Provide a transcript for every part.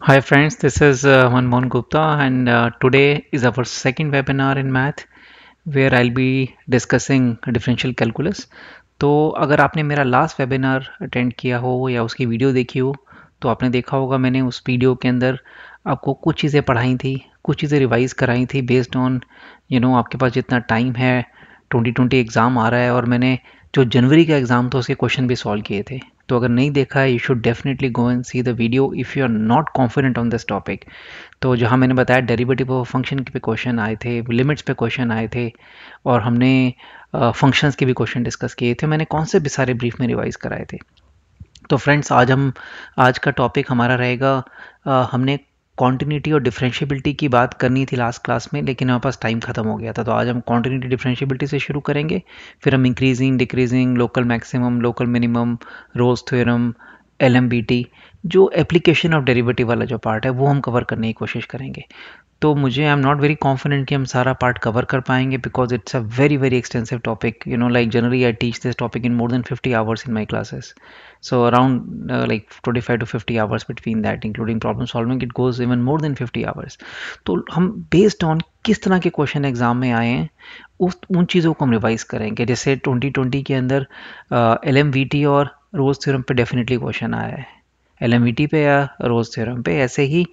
Hi friends, this is uh, Manmohan Gupta and uh, today is our second webinar in math where I'll be discussing differential calculus. तो अगर आपने मेरा last webinar attend किया हो या उसकी video देखी हो तो आपने देखा होगा मैंने उस वीडियो के अंदर आपको कुछ चीज़ें पढ़ाई थी कुछ चीज़ें रिवाइज कराई थी बेस्ड ऑन यू नो आपके पास जितना टाइम है 2020 एग्ज़ाम आ रहा है और मैंने जो जनवरी का एग्ज़ाम था उसके क्वेश्चन भी सॉल्व किए थे तो अगर नहीं देखा है you should definitely go and see the video if you are not confident on this topic तो जहाँ मैंने बताया डेरिवेटिव ऑफ़ फ़ंक्शन के पे क्वेश्चन आए थे लिमिट्स पे क्वेश्चन आए थे और हमने फ़ंक्शंस uh, के भी क्वेश्चन डिस्कस किए थे मैंने कौन से भी सारे ब्रीफ में रिवाइज कराए थे। तो फ्रेंड्स आज हम आज का टॉपिक हमारा रहेगा हमने कॉन्टीन्यूटी और डिफ्रेंशियबिलिटी की बात करनी थी लास्ट क्लास में, लेकिन हमारे पास टाइम खत्म हो गया था। तो आज हम कॉन्टीन्यूटी डिफ्रेंशियबिलिटी से शुरू करेंगे। फिर हम increasing decreasing local maximum local minimum Rolle's theorem LMVT जो एप्लीकेशन ऑफ़ डेरिवेटिव वाला जो पार्ट है, वो हम कवर करने की कोशिश करेंगे। तो मुझे I am not very confident कि हम सारा पार्ट कवर कर पाएँगे because it's a very very extensive topic you know like generally I teach this topic in more than fifty hours in my classes so around uh, like 45 to 50 hours between that including problem solving it goes even more than 50 hours. तो हम based on किस तरह के question exam में आए हैं उस उन चीज़ों को हम रिवाइज करेंगे। जैसे 2020 के अंदर एल uh, और रोज थ्योरम पे डेफिनेटली क्वेश्चन आया है। एल पे या रोज थ्योरम पे, ऐसे ही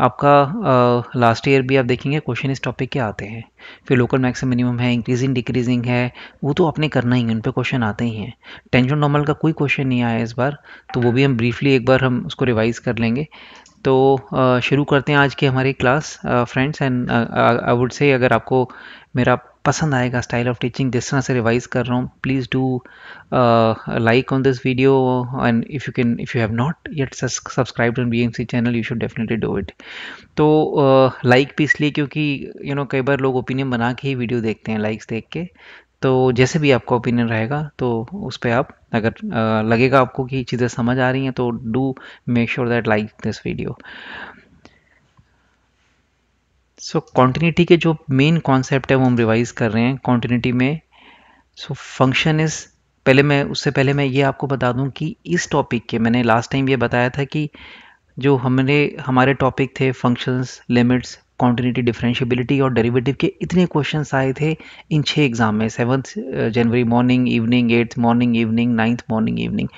आपका लास्ट ईयर भी आप देखेंगे क्वेश्चन इस टॉपिक के आते हैं। फिर लोकल मैक्सिम मिनिमम है इंक्रीजिंग डिक्रीजिंग है, वो तो आपने करना ही है, उन पर क्वेश्चन आते ही हैं। टेंशन नॉर्मल का कोई क्वेश्चन नहीं आया इस बार तो वो भी हम ब्रीफली एक बार हम उसको रिवाइज कर लेंगे। तो शुरू करते हैं आज की हमारी class friends and I would say अगर आपको मेरा पसंद आएगा स्टाइल ऑफ़ टीचिंग जिस तरह से रिवाइज कर रहा हूँ please do like on this video and if you can if you have not yet subscribe on be channel you should definitely do it तो लाइक uh, भी इसलिए क्योंकि यू you नो know, कई बार लोग opinion बना के ही video देखते हैं लाइक्स देख के। तो जैसे भी आपका ओपिनियन रहेगा तो उस पर आप अगर uh, लगेगा आपको कि चीज़ें समझ आ रही हैं तो do make sure that like this video so continuity के जो मेन कॉन्सेप्ट है, वो हम रिवाइज कर रहे हैं कॉन्टिन्यूटी में। सो फ़ंक्शन इज़ पहले मैं, उससे पहले मैं ये आपको बता दूँ कि इस टॉपिक के, मैंने लास्ट टाइम ये बताया था कि जो हमने, हमारे टॉपिक थे फ़ंक्शंस लिमिट्स कॉन्टीन्यूटी डिफरेंशियबिलिटी और डेरिवेटिव के, इतने क्वेश्चंस आए थे इन छः एग्ज़ाम में सेवन्थ जनवरी morning evening eighth morning evening ninth morning evening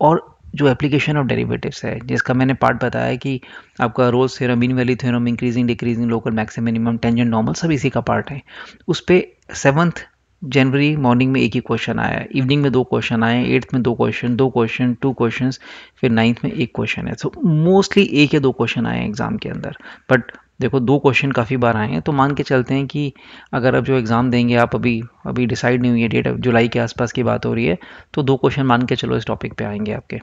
और जो एप्लीकेशन ऑफ़ डेरिवेटिव्स है, जिसका मैंने पार्ट बताया कि आपका Rolle's theorem mean value theorem increasing decreasing local maximum minimum tangent normal सब इसी का पार्ट है। उस पर सेवन्थ जनवरी मॉर्निंग में एक ही क्वेश्चन आया इवनिंग में दो क्वेश्चन आए एट्थ में दो क्वेश्चन दो क्वेश्चन टू क्वेश्चन फिर नाइन्थ में एक क्वेश्चन है। सो मोस्टली एक या दो क्वेश्चन आए एग्ज़ाम के अंदर। बट देखो, दो क्वेश्चन काफ़ी बार आए हैं तो मान के चलते हैं कि अगर अब जो एग्ज़ाम देंगे आप अभी अभी डिसाइड नहीं हुई है डेट जुलाई के आसपास की बात हो रही है तो दो क्वेश्चन मान के चलो इस टॉपिक पे आएँगे आपके।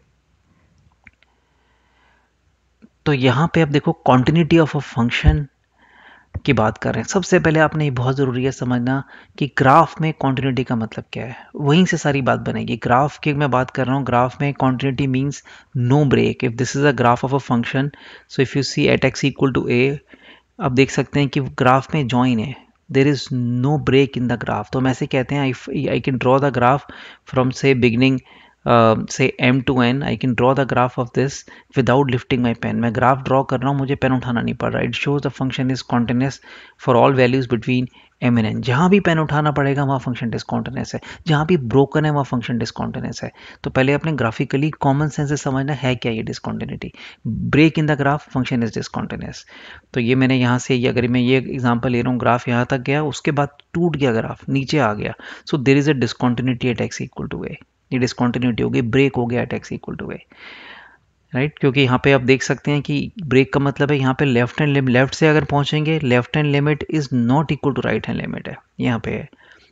तो यहाँ पे आप देखो कॉन्टिन्यूटी ऑफ़ अ फ़ंक्शन की बात कर रहे हैं। सबसे पहले आपने ये बहुत ज़रूरी है समझना कि ग्राफ में कॉन्टिन्यूटी का मतलब क्या है। वहीं से सारी बात बनेगी। ग्राफ की मैं बात कर रहा हूँ। ग्राफ में continuity means no break if this is a graph of a function so if you see at x equal to a आप देख सकते हैं कि ग्राफ में जॉइन है। There is no break in the graph तो हम ऐसे कहते हैं I I can draw the graph from से बिगनिंग से m to n I can draw the graph of this without lifting my pen मैं ग्राफ ड्रॉ कर रहा हूँ, मुझे पेन उठाना नहीं पड़ रहा। It shows the function is continuous for all values between m n n जहाँ भी पेन उठाना पड़ेगा, वहाँ फ़ंक्शन डिसकॉन्टिन्यूस है। जहाँ भी ब्रोकन है, वहाँ फ़ंक्शन डिसकॉन्टिन्यूस है। तो पहले अपने ग्राफिकली कॉमन सेंस से समझना है क्या ये discontinuity break in the graph function is discontinuous तो ये मैंने यहाँ से, ये अगर मैं ये एग्ज़ाम्पल ले रहा हूँ ग्राफ यहाँ तक गया, उसके बाद टूट गया ग्राफ नीचे आ गया। So there is a discontinuity at x equal to a ये डिसकॉन्टिन्यूटी होगी ब्रेक हो गया at x equal to way right क्योंकि यहाँ पे आप देख सकते हैं कि ब्रेक का मतलब है यहाँ पे लेफ़्ट हैंड लिमिट लेफ़्ट से अगर पहुँचेंगे left hand limit is not equal to right hand limit है, यहाँ पे है।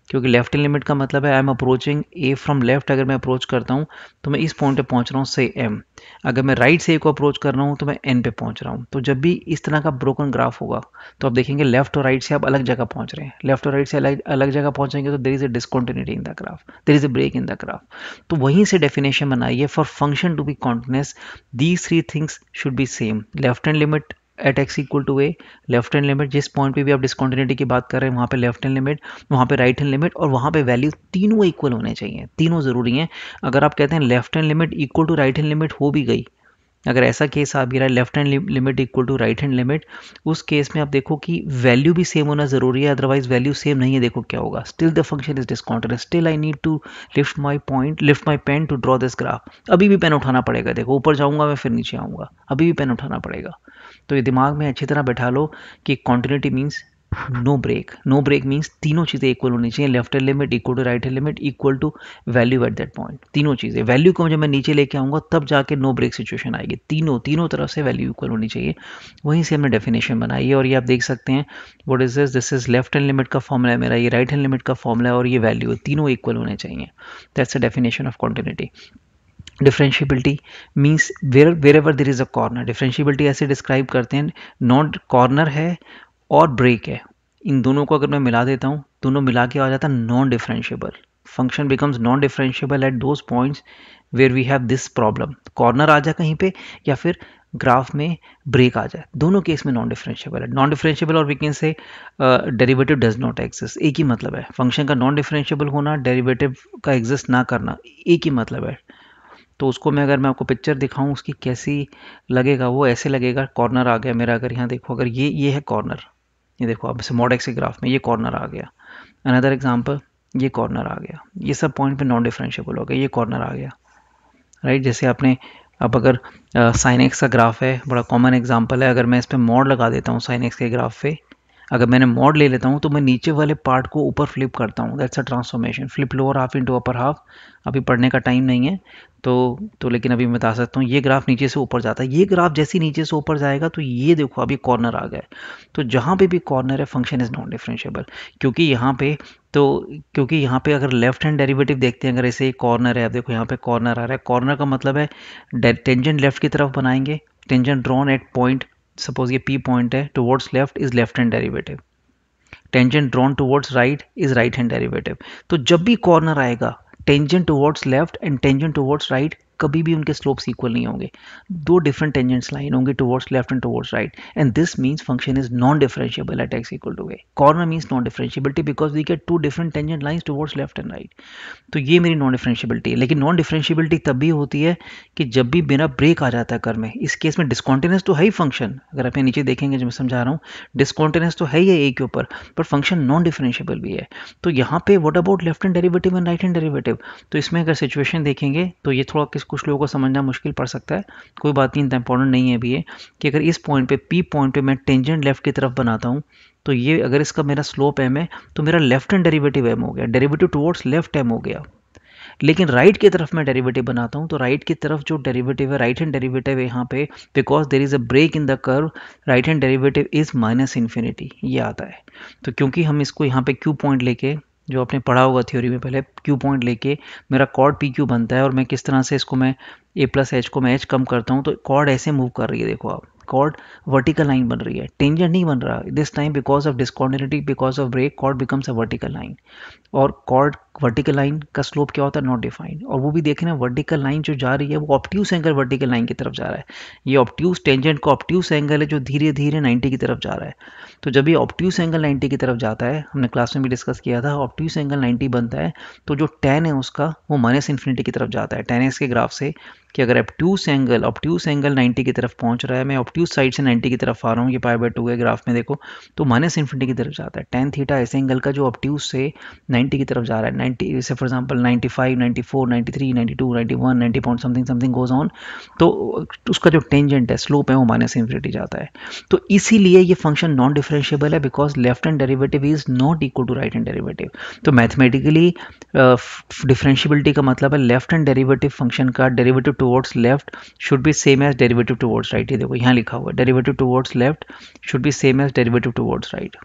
क्योंकि लेफ़्ट लिमिट का मतलब है I am approaching a from left अगर मैं अप्रोच करता हूँ तो मैं इस पॉइंट पे पहुँच रहा हूँ से एम अगर मैं राइट right से ए को अप्रोच कर रहा हूँ तो मैं एन पे पहुँच रहा हूँ। तो जब भी इस तरह का ब्रोकन ग्राफ होगा तो आप देखेंगे लेफ़्ट और राइट से आप अलग जगह पहुँच रहे हैं। लेफ़्ट और राइट से अलग अलग जगह पहुँचेंगे तो there is a discontinuity in the graph there is a break in the graph तो वहीं से डेफिनेशन बनाइए for function to be continuous these three things should be same left hand limit at x equal to a left hand limit जिस point पे भी आप discontinuity की बात कर रहे हैं, वहाँ पे लेफ़्ट हैंड लिमिट वहाँ पे राइट हैंड लिमिट और वहाँ पे वैल्यू तीनों इक्वल होने चाहिए। तीनों ज़रूरी हैं। अगर आप कहते हैं left hand limit equal to right hand limit हो भी गई, अगर ऐसा केस आ भी रहा है left hand limit equal to right hand limit उस केस में आप देखो कि वैल्यू भी सेम होना ज़रूरी है अदरवाइज़ वैल्यू सेम नहीं है, देखो क्या होगा। Still the function is discounted still I need to lift my point lift my pen to draw this graph अभी भी पेन उठाना पड़ेगा, देखो, ऊपर जाऊँगा मैं, फिर नीचे आऊँगा। अभी भी पेन उठाना पड़ेगा। तो ये दिमाग में अच्छी तरह बैठा लो कि continuity means no break no break means तीनों चीज़ें इक्वल होनी चाहिए. Left hand limit equal to right hand limit equal to value at that point तीनों चीज़ें. वैल्यू को जब मैं नीचे लेके आऊँगा, तब जाके नो ब्रेक सिचुएशन आएगी. तीनों तीनों तरफ़ से वैल्यू इक्वल होनी चाहिए. वहीं से हमने डेफिनेशन बनाई है और ये आप देख सकते हैं what is this this is left hand limit का फॉर्मूला है मेरा, ये राइट हैंड लिमिट का फॉर्मूला है और ये वैल्यू तीनों इक्वल होने चाहिए. That's a definition of continuity differentiability means where wherever there is a corner differentiability ऐसे डिस्क्राइब करते हैं नॉट कॉर्नर है और ब्रेक है। इन दोनों को अगर मैं मिला देता हूँ, दोनों मिला के आ जाता है non differentiable function becomes non differentiable at those points where we have this problem corner आ जाए कहीं पे या फिर ग्राफ में ब्रेक आ जाए। दोनों केस में नॉन डिफरेंशियबल है। नॉन डिफरेंशियबल और we can say derivative does not exist एक ही मतलब है। फ़ंक्शन का नॉन डिफरेंशियबल होना डेरिवेटिव का एग्जिस्ट ना करना, एक ही मतलब है। तो उसको मैं अगर मैं आपको पिक्चर दिखाऊँ, उसकी कैसी लगेगा, वो ऐसे लगेगा कॉर्नर आ गया मेरा, अगर यहाँ देखो, अगर ये ये है कॉर्नर ये देखो आप से मॉड एक्स के ग्राफ में ये कॉर्नर आ गया। अनदर एग्ज़ाम्पल ये कॉर्नर आ गया। ये सब पॉइंट पे नॉन डिफरेंशियबल हो गया ये कॉर्नर आ गया। राइट जैसे आपने, अब अगर साइन एक्स का ग्राफ है, बड़ा कॉमन एग्ज़ाम्पल है, अगर मैं इस पर मॉड लगा देता हूँ साइन एक्स के ग्राफ पे अगर मैंने मॉड ले लेता हूँ तो मैं नीचे वाले पार्ट को ऊपर फ्लिप करता हूँ। That's a transformation flip lower half into upper half अभी पढ़ने का टाइम नहीं है तो तो लेकिन अभी मैं बता सकता हूँ, ये ग्राफ नीचे से ऊपर जाता है। ये ग्राफ जैसे नीचे से ऊपर जाएगा तो ये देखो अभी कॉर्नर आ गया तो जहाँ पे भी कॉर्नर है फ़ंक्शन इज़ नॉन डिफ्रेंशियबल क्योंकि यहाँ पे तो क्योंकि यहाँ पे अगर लेफ़्ट हैंड डेरिवेटिव देखते हैं, अगर ऐसे कॉर्नर है, अब देखो यहाँ पे कॉर्नर आ रहा है। कॉर्नर का मतलब है टेंजेंट लेफ़्ट की तरफ़ बनाएँगे। Tangent drawn at point suppose ये पी पॉइंट है towards left is left hand derivative tangent drawn towards right is right hand derivative तो जब भी कॉर्नर आएगा tangent towards left and tangent towards right कभी भी उनके स्लोप्स इक्वल नहीं होंगे। दो डिफरेंट टेंजेंट्स लाइन होंगे towards left and towards right and this means function is non differentiable at x equal to a corner means non differentiability because we get two different tangent lines towards left and right तो ये मेरी non differentiability है। लेकिन non differentiability तब भी होती है कि जब भी मेरा ब्रेक आ जाता है कर में। इस केस में डिस्कॉन्टिन्यूस तो है ही फ़ंक्शन अगर आप नीचे देखेंगे जो मैं समझा रहा हूँ डिस्कॉन्टिन्यूस तो है ही है ए के ऊपर, पर फ़ंक्शन नॉन डिफरेंशियबल भी है। तो यहाँ पे what about left hand derivative and right hand derivative तो इसमें अगर सिचुएशन देखेंगे तो ये थोड़ा कुछ लोगों को समझना मुश्किल पड़ सकता है। कोई बात नहीं, इतना इंपॉर्टेंट नहीं है अभी ये कि अगर इस पॉइंट पे पी पॉइंट पे मैं टेंजेंट लेफ़्ट की तरफ़ बनाता हूँ तो ये अगर इसका मेरा स्लोप एम है तो मेरा लेफ़्ट हैंड डेरिवेटिव एम हो गया। डेरिवेटिव टुवर्ड्स लेफ़्ट एम हो गया। लेकिन राइट की तरफ़ मैं डेरिवेटिव बनाता हूँ तो राइट की तरफ़ जो डेरिवेटिव है राइट हैंड डेरिवेटिव है यहाँ पे because there is a break in the curve right hand derivative is minus infinity ये आता है। तो क्योंकि हम इसको यहाँ पे क्यू पॉइंट लेके जो आपने पढ़ा होगा थ्योरी में पहले क्यू पॉइंट लेके, मेरा कॉर्ड पी क्यू बनता है और मैं किस तरह से इसको मैं ए प्लस एच को मैं एच कम करता हूँ तो कॉर्ड ऐसे मूव कर रही है, देखो आप। कॉर्ड वर्टिकल लाइन बन रही है। टेंजेंट नहीं बन रहा। This time because of discontinuity because of break code becomes a vertical line और कॉर्ड वर्टिकल लाइन का स्लोप क्या होता है? नॉट डिफाइंड और वो भी देखें ना वर्टिकल लाइन जो जा रही है, वो ऑप्ट्यूस एंगल वर्टिकल लाइन की तरफ़ जा रहा है। ये ऑप्ट्यूस टेंजेंट का ऑप्ट्यूस एंगल है जो धीरे धीरे 90 की तरफ़ जा रहा है। तो जब ये ऑप्ट्यूस एंगल 90 की तरफ़ जाता है, हमने क्लास में भी डिस्कस किया था ऑप्ट्यूस एंगल 90 बनता है तो जो टेन है उसका, वो माइनस इन्फिनिटी की तरफ़ जाता है। टेन के ग्राफ से कि अगर ऑप्ट्यूस एंगल ऑप्ट्यूस एंगल 90 की तरफ़ पहुँच रहा है, मैं ऑप्ट्यूस साइड से 90 की तरफ़ आ रहा हूँ, ये पाई बाय टू है ग्राफ में देखो तो माइनस इन्फिनिटी की तरफ़ जाता है। टेन थीटा ऐसे एंगल का जो ऑप्ट्यूस से 90 की तरफ़ जा रहा है 90 जैसे for example 95 94 93 92 91 90 point something something goes on तो उसका जो टेंजेंट है स्लोप है, वो माइनस इन्फिनिटी जाता है। तो इसीलिए ये फ़ंक्शन नॉन डिफरेंशियबल है because left hand derivative is not equal to right hand derivative तो मैथमेटिकली डिफरेंशियबिलिटी का मतलब है लेफ़्ट हैंड डेरिवेटिव फ़ंक्शन का derivative towards left should be same as derivative towards right ये देखो, यहाँ लिखा हुआ है derivative towards left should be same as derivative towards right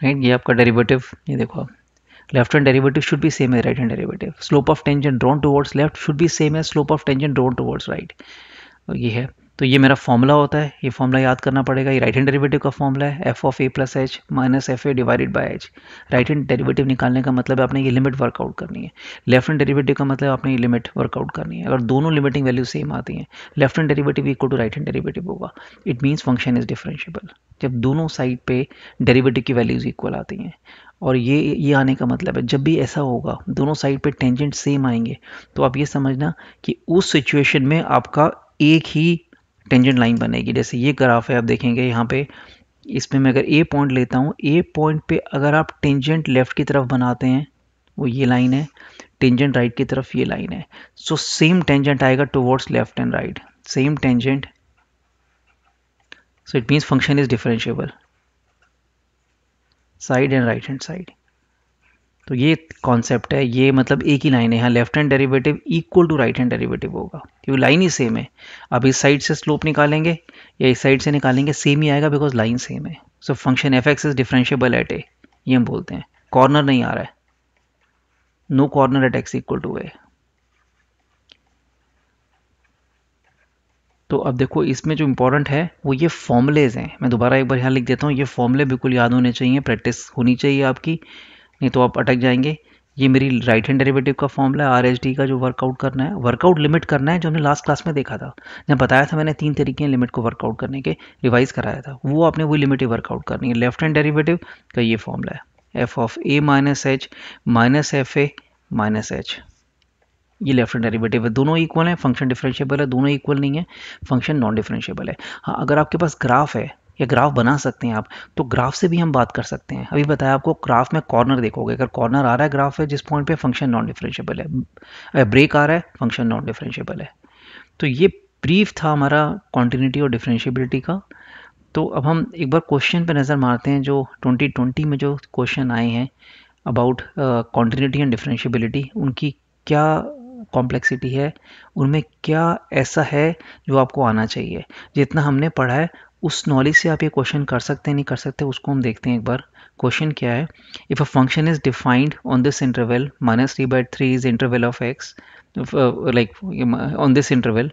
right ये आपका डेरिवेटिव ये देखो आप। Left hand derivative should be same as right hand derivative. Slope of tangent drawn towards left should be same as slope of tangent drawn towards right. ये है। तो ये मेरा फॉर्मूला होता है। ये फॉर्मूला याद करना पड़ेगा। ये राइट हैंड डेरिवेटिव का फॉर्मूला है। F of a plus h minus f a divided by h right hand derivative निकालने का मतलब आपने ये लिमिट वर्कआउट करनी है। लेफ़्ट हैंड डेरिवेटिव का मतलब आपने ये लिमिट वर्कआउट करनी है। अगर दोनों लिमिटिंग वैल्यू सेम आती हैं left hand derivative equal to right hand derivative होगा। It means function is differentiable जब दोनों साइड पे डेरिवेटिव की वैल्यूज़ इक्वल आती हैं और ये ये आने का मतलब है, जब भी ऐसा होगा, दोनों साइड पे टेंजेंट सेम आएँगे तो आप ये समझना कि उस सिचुएशन में आपका एक ही टेंजेंट लाइन बनेगी। जैसे ये ग्राफ है, आप देखेंगे यहाँ पे, इसमें मैं अगर ए पॉइंट लेता हूँ ए पॉइंट पे अगर आप टेंजेंट लेफ़्ट की तरफ़ बनाते हैं, वो ये लाइन है टेंजेंट राइट की तरफ़ ये लाइन है सो सेम टेंजेंट आएगा towards left and right same tangent so it means function is differentiable side and right hand side. तो ये कॉन्सेप्ट है, ये मतलब एक ही लाइन है, यहाँ left hand derivative equal to right hand derivative होगा, क्योंकि लाइन ही सेम है। अब इस साइड से स्लोप निकालेंगे, या इस साइड से निकालेंगे, सेम ही आएगा बिकॉज़ लाइन सेम है। So function f x is differentiable at a ये हम बोलते हैं। कॉर्नर नहीं आ रहा है। No corner at x equal to a तो अब देखो, इसमें जो इंपॉर्टेंट है, वो ये फॉर्मुलेज हैं। मैं दोबारा एक बार यहाँ लिख देता हूँ, ये फॉर्मूले बिल्कुल याद होने चाहिए प्रैक्टिस होनी चाहिए आपकी, नहीं तो आप अटक जाएँगे। ये मेरी राइट हैंड डेरिवेटिव का फॉर्मूला है आर एच डी का जो वर्कआउट करना है वर्कआउट लिमिट करना है, जो हमने लास्ट क्लास में देखा था। जब बताया था मैंने तीन तरीके हैं लिमिट को वर्कआउट करने के रिवाइज कराया था, वो आपने वही लिमिट ही वर्कआउट करनी है। लेफ़्ट हैंड डेरिवेटिव का ये फॉर्मूला है। F of a minus h minus f a minus h ये लेफ़्ट हैंड डेरिवेटिव है। दोनों इक्वल है फ़ंक्शन डिफरेंशिएबल है, दोनों इक्वल नहीं है फ़ंक्शन नॉन डिफरेंशिएबल है। हाँ अगर आपके पास ग्राफ है, या ग्राफ बना सकते हैं आप तो ग्राफ से भी हम बात कर सकते हैं। अभी बताया आपको ग्राफ में कॉर्नर देखोगे, अगर कॉर्नर आ रहा है ग्राफ है जिस पॉइंट पे फ़ंक्शन नॉन डिफरेंशिएबल है ब्रेक आ रहा है फ़ंक्शन नॉन डिफरेंशिएबल है। तो ये ब्रीफ था हमारा कॉन्टीन्यूटी और डिफरेंशिएबिलिटी का। तो अब हम एक बार क्वेश्चन पे नज़र मारते हैं, जो 2020 में जो क्वेश्चन आए हैं अबाउट कॉन्टीन्यूटी एंड डिफरेंशिएबिलिटी उनकी क्या कॉम्प्लेक्सिटी है, उनमें क्या ऐसा है जो आपको आना चाहिए? जितना हमने पढ़ा है, उस नॉलेज से आप ये क्वेश्चन कर सकते हैं, नहीं कर सकते, उसको हम देखते हैं एक बार। क्वेश्चन क्या है? If a function is defined on this interval minus three by three is interval of x like on this interval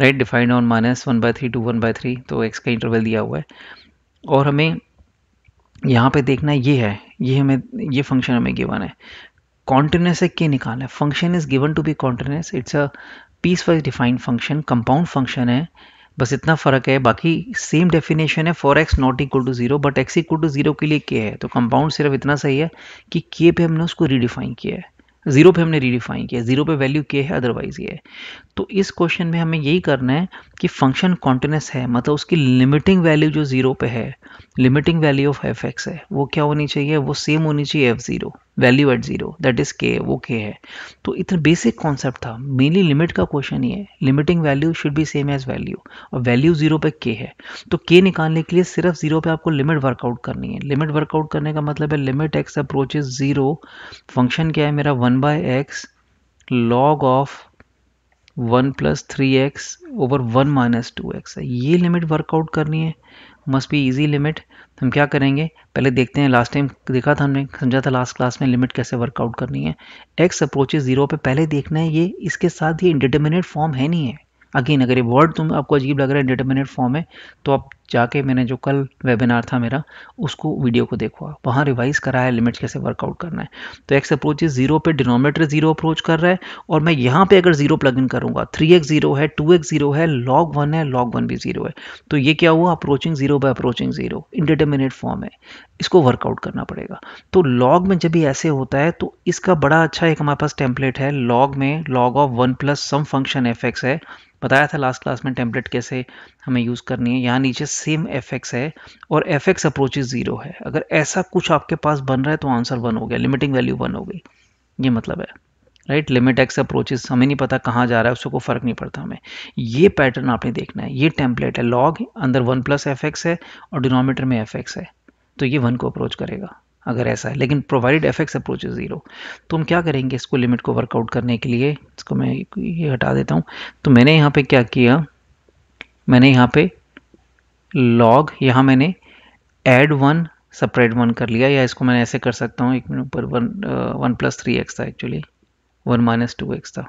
right defined on minus one by three to one by three तो x का interval दिया हुआ है। और हमें यहाँ पे देखना ये है, ये हमें, ये फ़ंक्शन हमें गिवन है। कॉन्टिन्यूस है के निकालना है। Function is given to be continuous it's a piecewise defined function compound function है। बस इतना फ़र्क है। बाकी सेम डेफिनेशन है। For x not equal to zero but x equal to zero के लिए के है। तो कंपाउंड सिर्फ़ इतना सही है कि के पे हमने उसको रीडिफाइन किया है। ज़ीरो पे हमने रीडिफाइन किया ज़ीरो पे वैल्यू के है अदरवाइज़ ये है। तो इस क्वेश्चन में हमें यही करना है कि फ़ंक्शन कॉन्टिन्यूस है। मतलब उसकी लिमिटिंग वैल्यू जो ज़ीरो पे है limiting value of f x है, वो क्या होनी चाहिए? वो सेम होनी चाहिए f zero value at zero that is k वो के है। तो इतना बेसिक कॉन्सेप्ट था। मेनली लिमिट का क्वेश्चन ही है। Limiting value should be same as value और वैल्यू ज़ीरो पे के है। तो के निकालने के लिए सिर्फ़ ज़ीरो पे आपको लिमिट वर्कआउट करनी है। लिमिट वर्कआउट करने का मतलब है limit x approaches zero function क्या है मेरा? One by x log of one plus three x over one minus two x है। ये लिमिट वर्कआउट करनी है। Must be easy limit. हम क्या करेंगे? पहले देखते हैं लास्ट टाइम देखा था हमने, समझा था लास्ट क्लास में लिमिट कैसे वर्कआउट करनी है। एक्स अप्रोचेज ज़ीरो पे पहले देखना है, ये इसके साथ ये इंडिटर्मिनेट फॉर्म है नहीं है। अगेन अगर ये वर्ड तुम, आपको अजीब लग रहा है इंडिटर्मिनेट फॉर्म है तो आप जाके मैंने जो कल वेबिनार था मेरा, उसको वीडियो को देखो वहाँ रिवाइज करा है लिमिट्स कैसे वर्कआउट करना है। तो एक्स अप्रोच ज़ीरो पे डिनोमीटर ज़ीरो अप्रोच कर रहा है और मैं यहाँ पे अगर ज़ीरो प्लग इन करूँगा थ्री एक्स ज़ीरो है टू एक्स ज़ीरो है लॉग वन है लॉग वन भी ज़ीरो है। तो ये क्या हुआ? Approaching zero by approaching zero indeterminate form है। इसको वर्कआउट करना पड़ेगा। तो लॉग में जब भी ऐसे होता है तो इसका बड़ा अच्छा एक हमारे पास टेम्पलेट है। लॉग में log of one plus some function f है। बताया था लास्ट क्लास में टेम्पलेट कैसे हमें यूज़ करनी है। यहाँ नीचे सेम एफ़ एक्स है और एफ़ एक्स अप्रोच ज़ीरो है। अगर ऐसा कुछ आपके पास बन रहा है तो आंसर वन हो गया लिमिटिंग वैल्यू वन हो गई। ये मतलब है। राइट लिमिट एक्स अप्रोचेस हमें नहीं पता कहाँ जा रहा है उसको फ़र्क नहीं पड़ता हमें। ये पैटर्न आपने देखना है। ये टेम्पलेट है। लॉग अंदर वन प्लस एफ़ एक्स है और डिनोमीटर में एफ़ एक्स है। तो ये वन को अप्रोच करेगा, अगर ऐसा है। लेकिन provided f x approach zero तो हम क्या करेंगे इसको लिमिट को वर्कआउट करने के लिए? इसको मैं ये हटा देता हूँ। तो मैंने यहाँ पे क्या किया? मैंने यहाँ पे लॉग यहाँ मैंने एड वन सपरेट वन कर लिया, या इसको मैं ऐसे कर सकता हूँ, एक मिनट ऊपर one one plus three x था actually one minus two x था.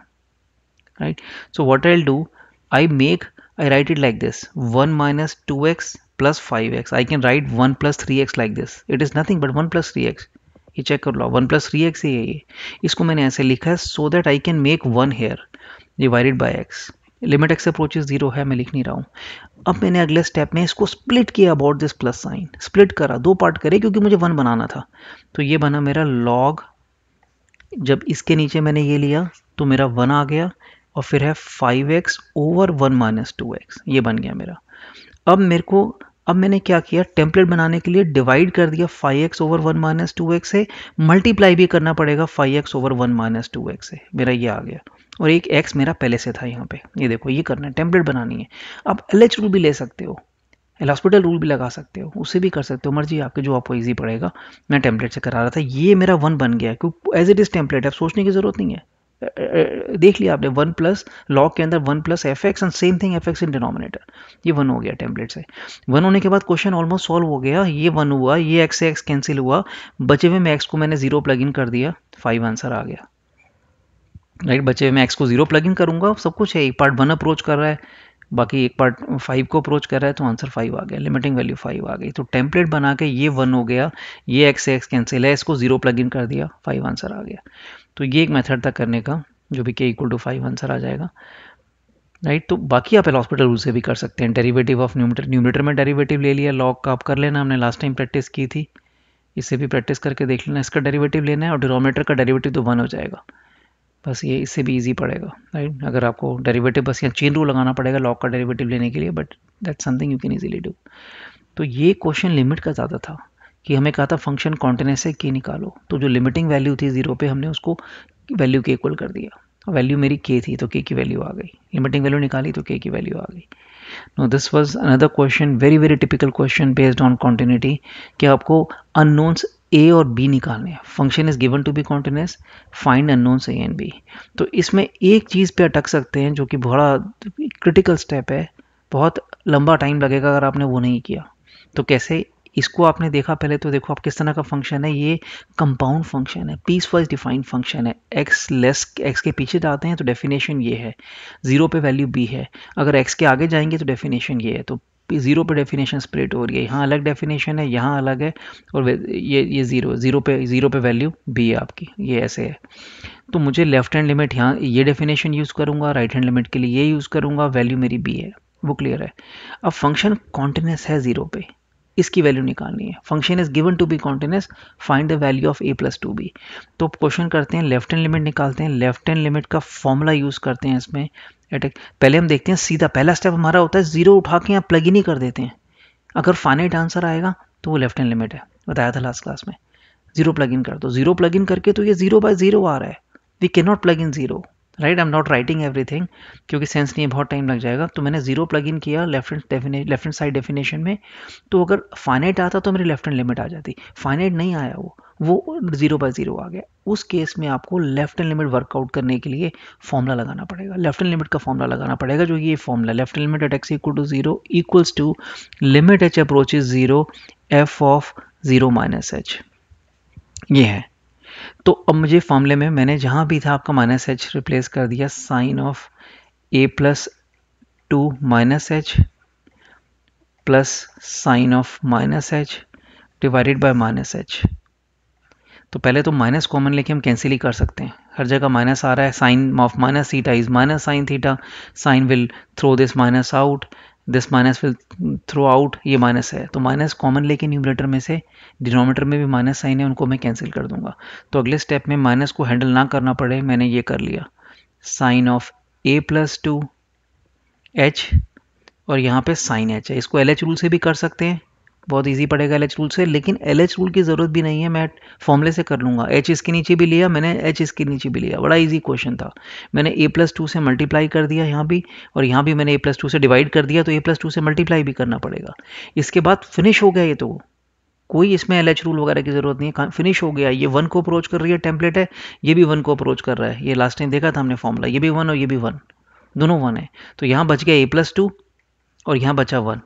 Right so what I do I make I write it like this one minus two x plus five x I can write one plus three x like this it is nothing but one plus three x ये check कर लो one plus three x ही है ये. इसको मैंने ऐसे लिखा है so that I can make one here divided by x limit x approach zero है, मैं लिख नहीं रहा हूँ। अब मैंने अगले स्टेप में इसको स्प्लिट किया about this plus sign split करा, दो पार्ट करे, क्योंकि मुझे वन बनाना था। तो ये बना मेरा लॉग जब इसके नीचे मैंने ये लिया तो मेरा वन आ गया, और फिर है five x over one minus two x ये बन गया मेरा। अब मेरे को, अब मैंने क्या किया? टेम्पलेट बनाने के लिए डिवाइड कर दिया five x over one minus two x से। मल्टीप्लाई भी करना पड़ेगा five x over one minus two x से। मेरा ये आ गया। और एक एक्स मेरा पहले से था यहाँ पे। ये देखो, ये करना है टेम्पलेट बनानी है। आप एल रूल भी ले सकते हो एल हॉस्पिटल रूल भी लगा सकते हो, उसे भी कर सकते हो। मर्ज़ी आपके जो आपको ईजी पड़ेगा। मैं टेम्पलेट से करा रहा था, ये मेरा वन बन गया, क्योंकि एज इट इज़ टेम्पलेट अब सोचने की ज़रूरत नहीं है। देख लिया आपने वन प्लस लॉग के अंदर one plus f x and same thing f x in denominator ये वन हो गया टेम्पलेट से। वन होने के बाद क्वेश्चन ऑलमोस्ट सॉल्व हो गया, ये वन हुआ, ये एक्स से एक्स कैंसिल हुआ, बचे हुए में एक्स को मैंने ज़ीरो प्लग इन कर दिया फाइव आंसर आ गया। राइट, बचे हुए मैं एक्स को ज़ीरो प्लग इन करूँगा, सब कुछ है, एक पार्ट वन अप्रोच कर रहा है, बाकी एक पार्ट फाइव को अप्रोच कर रहा है तो आंसर फाइव आ गया लिमिटिंग वैल्यू फाइव आ गई। तो टेम्पलेट बना के ये वन हो गया, ये एक्स एक्स कैंसिल है, इसको ज़ीरो प्लग इन कर दिया फाइव आंसर आ गया। तो ये एक मेथड था करने का, जो भी के इक्वल टू फाइव आंसर आ जाएगा। राइट तो बाकी आप हॉस्पिटल रूल से भी कर सकते हैं डेरिवेटिव ऑफ़ न्यूमीटर न्यूमीटर में डेरिवेटिव ले लिया लॉग का आप कर लेना, हमने लास्ट टाइम प्रैक्टिस की थी इसे भी प्रैक्टिस करके देख लेना, इसका डेरिवेटिव लेना है और डिनोमीटर का डेरिवेटिव तो वन हो जाएगा। बस ये इससे भी इजी पड़ेगा राइट अगर आपको डेरिवेटिव बस या चेन रूल लगाना पड़ेगा लॉक का डेरिवेटिव लेने के लिए but that something you can easily do तो ये क्वेश्चन लिमिट का ज़्यादा था कि हमें कहा था फ़ंक्शन कॉन्टिन्यूस से के निकालो। तो जो लिमिटिंग वैल्यू थी ज़ीरो पे, हमने उसको वैल्यू के इक्वल कर दिया। वैल्यू मेरी के थी तो के की वैल्यू आ गई। लिमिटिंग वैल्यू निकाली तो के की वैल्यू आ गई। No this was another question very very typical question based on continuity कि आपको अननोन्स ए और बी निकालने हैं। Function is given to be continuous find unknowns a and b तो इसमें एक चीज़ पे अटक सकते हैं जो कि बड़ा क्रिटिकल स्टेप है। बहुत लंबा टाइम लगेगा अगर आपने वो नहीं किया। तो कैसे? इसको आपने देखा पहले तो देखो आप किस तरह का फ़ंक्शन है। ये कंपाउंड फ़ंक्शन है पीस वाइज डिफाइंड फ़ंक्शन है। एक्स लेस एक्स के पीछे जाते हैं तो डेफिनेशन ये है। ज़ीरो पे वैल्यू बी है। अगर एक्स के आगे जाएँगे तो डेफिनेशन ये है। तो ज़ीरो पे डेफिनेशन स्प्लिट हो रही है। यहाँ अलग डेफिनेशन है, यहाँ अलग है और ये ये ज़ीरो ज़ीरो पे ज़ीरो पे वैल्यू बी है आपकी। ये ऐसे है। तो मुझे लेफ़्ट हैंड लिमिट यहाँ, ये डेफिनेशन यूज़ करूँगा राइट हैंड लिमिट के लिए ये यूज़ करूँगा वैल्यू मेरी बी है। वो क्लियर है। अब फ़ंक्शन कॉन्टिन्यूस है ज़ीरो पे। इसकी वैल्यू निकालनी है। Function is given to be continuous find the value of a plus two b तो क्वेश्चन करते हैं लेफ़्ट हैंड लिमिट निकालते हैं। लेफ़्ट हैंड लिमिट का फॉर्मूला यूज़ करते हैं इसमें। एटेक पहले हम देखते हैं, सीधा पहला स्टेप हमारा होता है ज़ीरो उठा के यहाँ प्लग इन ही कर देते हैं। अगर फाइनाइट आंसर आएगा तो वो लेफ़्ट हैंड लिमिट है, बताया था लास्ट क्लास में। ज़ीरो प्लग इन कर दो। ज़ीरो प्लग इन करके तो ये ज़ीरो बाय ज़ीरो आ रहा है। We can not plug in zero right I am not writing everything क्योंकि सेंस नहीं बहुत टाइम लग जाएगा। तो मैंने ज़ीरो प्लग इन किया left hand left hand side definition में। तो अगर फाइनाइट आता तो मेरी लेफ़्ट हैंड लिमिट आ जाती। फाइनाइट नहीं आया वो। वो ज़ीरो बाय ज़ीरो आ गया। उस केस में आपको लेफ़्ट एंड लिमिट वर्कआउट करने के लिए फॉर्मूला लगाना पड़ेगा। लेफ़्ट एंड लिमिट का फॉर्मूला लगाना पड़ेगा, जो ये formula left hand limit at x equal to zero equals to limit h approach is zero f of zero minus h ये है। तो अब मुझे फॉर्मूले में मैंने जहाँ भी था आपका माइनस एच रिप्लेस कर दिया। Sine of a plus two minus h plus sine of minus h divided by minus h तो पहले तो माइनस कॉमन लेके हम कैंसिल ही कर सकते हैं। हर जगह माइनस आ रहा है sine of minus theta is minus sine theta sine will throw this minus out this minus will throw out ये माइनस है। तो माइनस कॉमन लेके न्यूमरेटर में से डिनोमीटर में भी माइनस साइन है, उनको मैं कैंसिल कर दूँगा। तो अगले स्टेप में माइनस को हैंडल ना करना पड़े, मैंने ये कर लिया। Sine of a plus two h और यहाँ पे साइन एच है। इसको एल एच रूल से भी कर सकते हैं। बहुत इजी पड़ेगा एल एच रूल से, लेकिन एल एच रूल की ज़रूरत भी नहीं है, मैं फॉर्मूले से कर लूँगा। एच इसके नीचे भी लिया, मैंने एच इसके नीचे भी लिया। बड़ा इजी क्वेश्चन था। मैंने ए प्लस टू से मल्टीप्लाई कर दिया यहाँ भी, और यहाँ भी मैंने ए प्लस टू से डिवाइड कर दिया तो ए प्लस टू से मल्टीप्लाई भी करना पड़ेगा। इसके बाद फिनिश हो गया ये तो। कोई इसमें एल एच रूल वगैरह की ज़रूरत नहीं है। फिनिश हो गया। ये वन को अप्रोच कर रही है टेम्पलेट है। ये भी वन को अप्रोच कर रहा है। ये लास्ट टाइम देखा था हमने फॉर्मूला ये भी वन और ये भी वन दोनों वन है। तो यहाँ बच गया ए प्लस टू और यहाँ बचा वन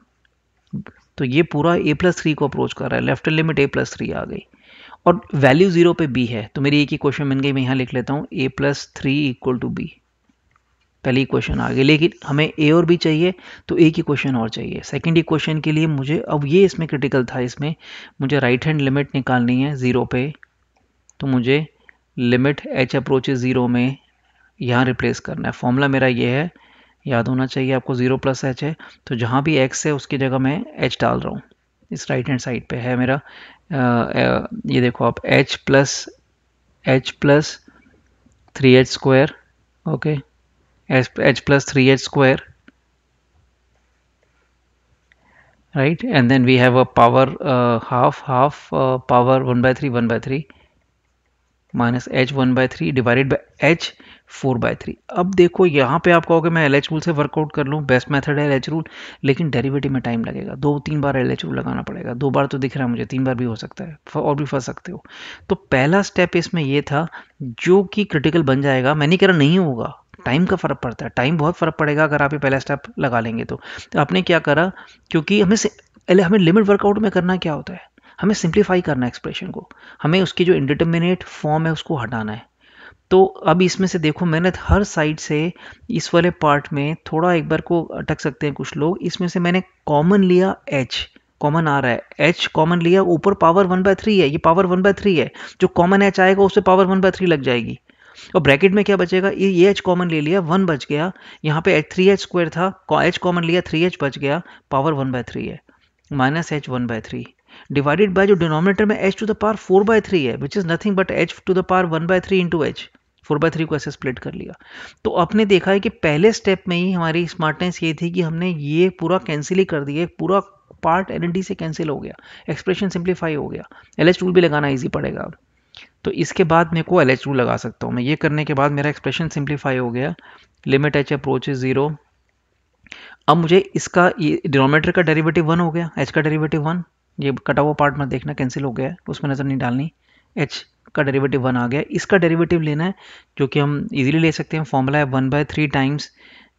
तो ये पूरा ए प्लस थ्री को अप्रोच कर रहा है left limit a plus three आ गई। और वैल्यू ज़ीरो पे बी है तो मेरी एक ही क्वेश्चन बन गई, मैं यहाँ लिख लेता हूँ a plus three equal to b पहली क्वेश्चन आ गई, लेकिन हमें ए और बी चाहिए तो एक क्वेश्चन और चाहिए। सेकंड इक्वेशन के लिए मुझे, अब ये इसमें क्रिटिकल था इसमें, मुझे राइट हैंड लिमिट निकालनी है ज़ीरो पे तो मुझे लिमिट एच अप्रोच ज़ीरो में यहाँ रिप्लेस करना है। फॉर्मूला मेरा ये है याद होना चाहिए आपको ज़ीरो प्लस एच है तो जहाँ भी एक्स है उसकी जगह मैं एच डाल रहा हूँ। इस राइट हैंड साइड पे है मेरा। आ, आ, ये देखो आप h plus h plus three h square okay h h plus three h square then we have a power uh, half half uh, power 1 by 3 1 by 3 minus h one by three divided by h four by three. अब देखो यहाँ पे आप कहोगे मैं L H rule से workout कर लूँ बेस्ट मेथड है एल एच रूल लेकिन डेरिवेटिव में टाइम लगेगा। दो तीन बार एल एच रूल लगाना पड़ेगा। दो बार तो दिख रहा है मुझे तीन बार भी हो सकता है और भी फंस सकते हो। तो पहला स्टेप इसमें ये था जो कि क्रिटिकल बन जाएगा। मैं नहीं कह रहा नहीं होगा टाइम का फ़र्क पड़ता है। टाइम बहुत फ़र्क पड़ेगा अगर आप ये पहला स्टेप लगा लेंगे तो, तो आपने क्या करा क्योंकि हमें से, हमें लिमिट वर्कआउट में करना क्या होता है? हमें सिंप्लीफाई करना है एक्सप्रेशन को। हमें उसकी जो इंडिटर्मिनेट फॉर्म है उसको हटाना है। तो अब इसमें से देखो मैंने हर साइड से इस वाले पार्ट में थोड़ा एक बार को अटक सकते हैं कुछ लोग। इसमें से मैंने कॉमन लिया एच कॉमन आ रहा है। एच कॉमन लिया, ऊपर पावर वन बाय थ्री है। ये पावर वन बाय थ्री है। जो कॉमन एच आएगा, उससे पावर वन बाय थ्री लग जाएगी। और ब्रैकेट में क्या बचेगा? ये एच कॉमन ले लिया वन बच गया। यहाँ पे एच थ्री एच स्क्वायर था। एच कॉमन लिया थ्री एच बच गया। पावर वन बाय थ्री है। Minus h one by three divided by जो डिनोमिनेटर में h to the power four by three है which is nothing but h to the power one by three into h four by three को ऐसे split कर लिया। तो आपने देखा है कि पहले स्टेप में ही हमारी स्मार्टनेस ये थी कि हमने ये पूरा कैंसिल ही कर दिया पूरा पार्ट एल से कैंसिल हो गया। एक्सप्रेशन सिंप्लीफाई हो गया। एल एच टूल भी लगाना ईजी पड़ेगा तो इसके बाद मेरे को एल एच टूल लगा सकता हूँ मैं। ये करने के बाद मेरा एक्सप्रेशन सिंप्लीफाई हो गया। Limit h approach is zero अब मुझे इसका डिनोमीटर का डेरिवेटिव वन हो गया एच का डेरिवेटिव वन ये कटा हुआ पार्ट मत देखना कैंसिल हो गया है उसमें नज़र नहीं डालनी। एच का डेरिवेटिव वन आ गया। इसका डेरिवेटिव लेना है, जो कि हम इजीली ले सकते हैं। फॉर्मूला है one by three times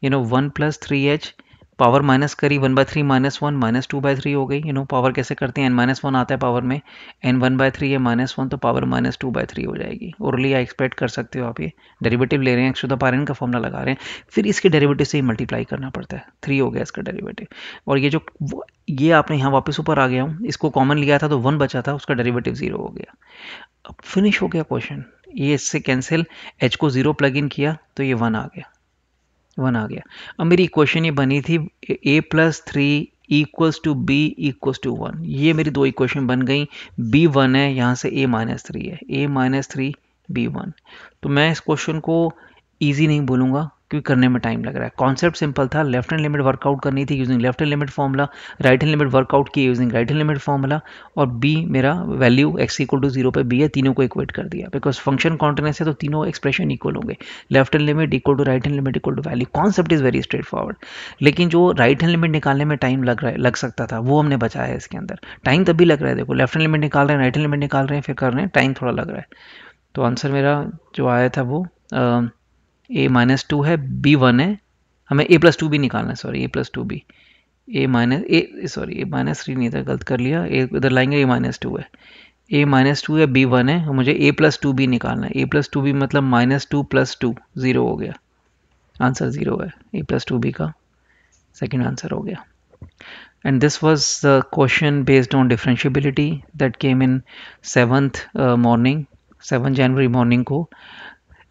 you know one plus three h power minus करी, one by three minus one, minus two by three हो गई। यू नो पावर कैसे करते हैं? एन माइनस वन आता है पावर में। एन वन बाय थ्री है माइनस वन तो power minus two by three हो जाएगी। ओरली आई एक्सपेक्ट कर सकते हो आप ये। डेरिवेटिव ले रहे हैं x to the power n का फॉर्मला लगा रहे हैं। फिर इसके डेरिवेटिव से ही मल्टीप्लाई करना पड़ता है। थ्री हो गया इसका डेरिवेटिव और ये जो ये आपने यहाँ वापस ऊपर आ गया हूँ। इसको कॉमन लिया था तो वन बचा था, उसका डेरिवेटिव ज़ीरो हो गया। अब फिनिश हो गया क्वेश्चन ये इससे कैंसिल एच को ज़ीरो प्लग इन किया तो ये वन आ गया। वन आ गया। अब मेरी इक्वेशन ये बनी थी a plus three equals to b equals to one ये मेरी दो इक्वेशन बन गई। बी वन है, यहाँ से ए माइनस थ्री है। A minus three b one तो मैं इस क्वेश्चन को ईजी नहीं बोलूँगा। क्योंकि करने में टाइम लग रहा है। कॉन्सेप्ट सिंपल था left hand limit work out करनी थी using left hand limit formula right hand limit work out की using right hand limit formula और बी मेरा value x equal to zero पर बी है, तीनों को इक्वेट कर दिया। बिकॉज़ फ़ंक्शन कॉन्टिन्यूस है तो तीनों एक्सप्रेशन इक्वल होंगे। Left hand limit equal to right hand limit equal to value concept is very straightforward लेकिन जो राइट हैंड लिमिट निकालने में टाइम लग रहा है, लग सकता था, वो हमने बचाया है इसके अंदर। टाइम तभी लग रहा है, देखो लेफ़्ट हैंड लिमिट निकाल रहे हैं राइट हैंड लिमिट निकाल रहे हैं, फिर कर रहे हैं टाइम थोड़ा लग रहा है। तो आंसर मेरा जो आया था वो ए माइनस टू है बी वन है। हमें ए प्लस टू भी निकालना है सॉरी ए प्लस टू भी a minus a sorry a minus three नहीं था गलत कर लिया। ए इधर लाएँगे ए माइनस टू है। ए माइनस टू है बी वन है मुझे ए प्लस टू भी निकालना है। ए प्लस टू भी मतलब minus two plus two zero हो गया। आंसर ज़ीरो है ए प्लस टू बी का। सेकेंड आंसर हो गया। And this was the question based on differentiability that came in 7th uh, morning 7 January morning को।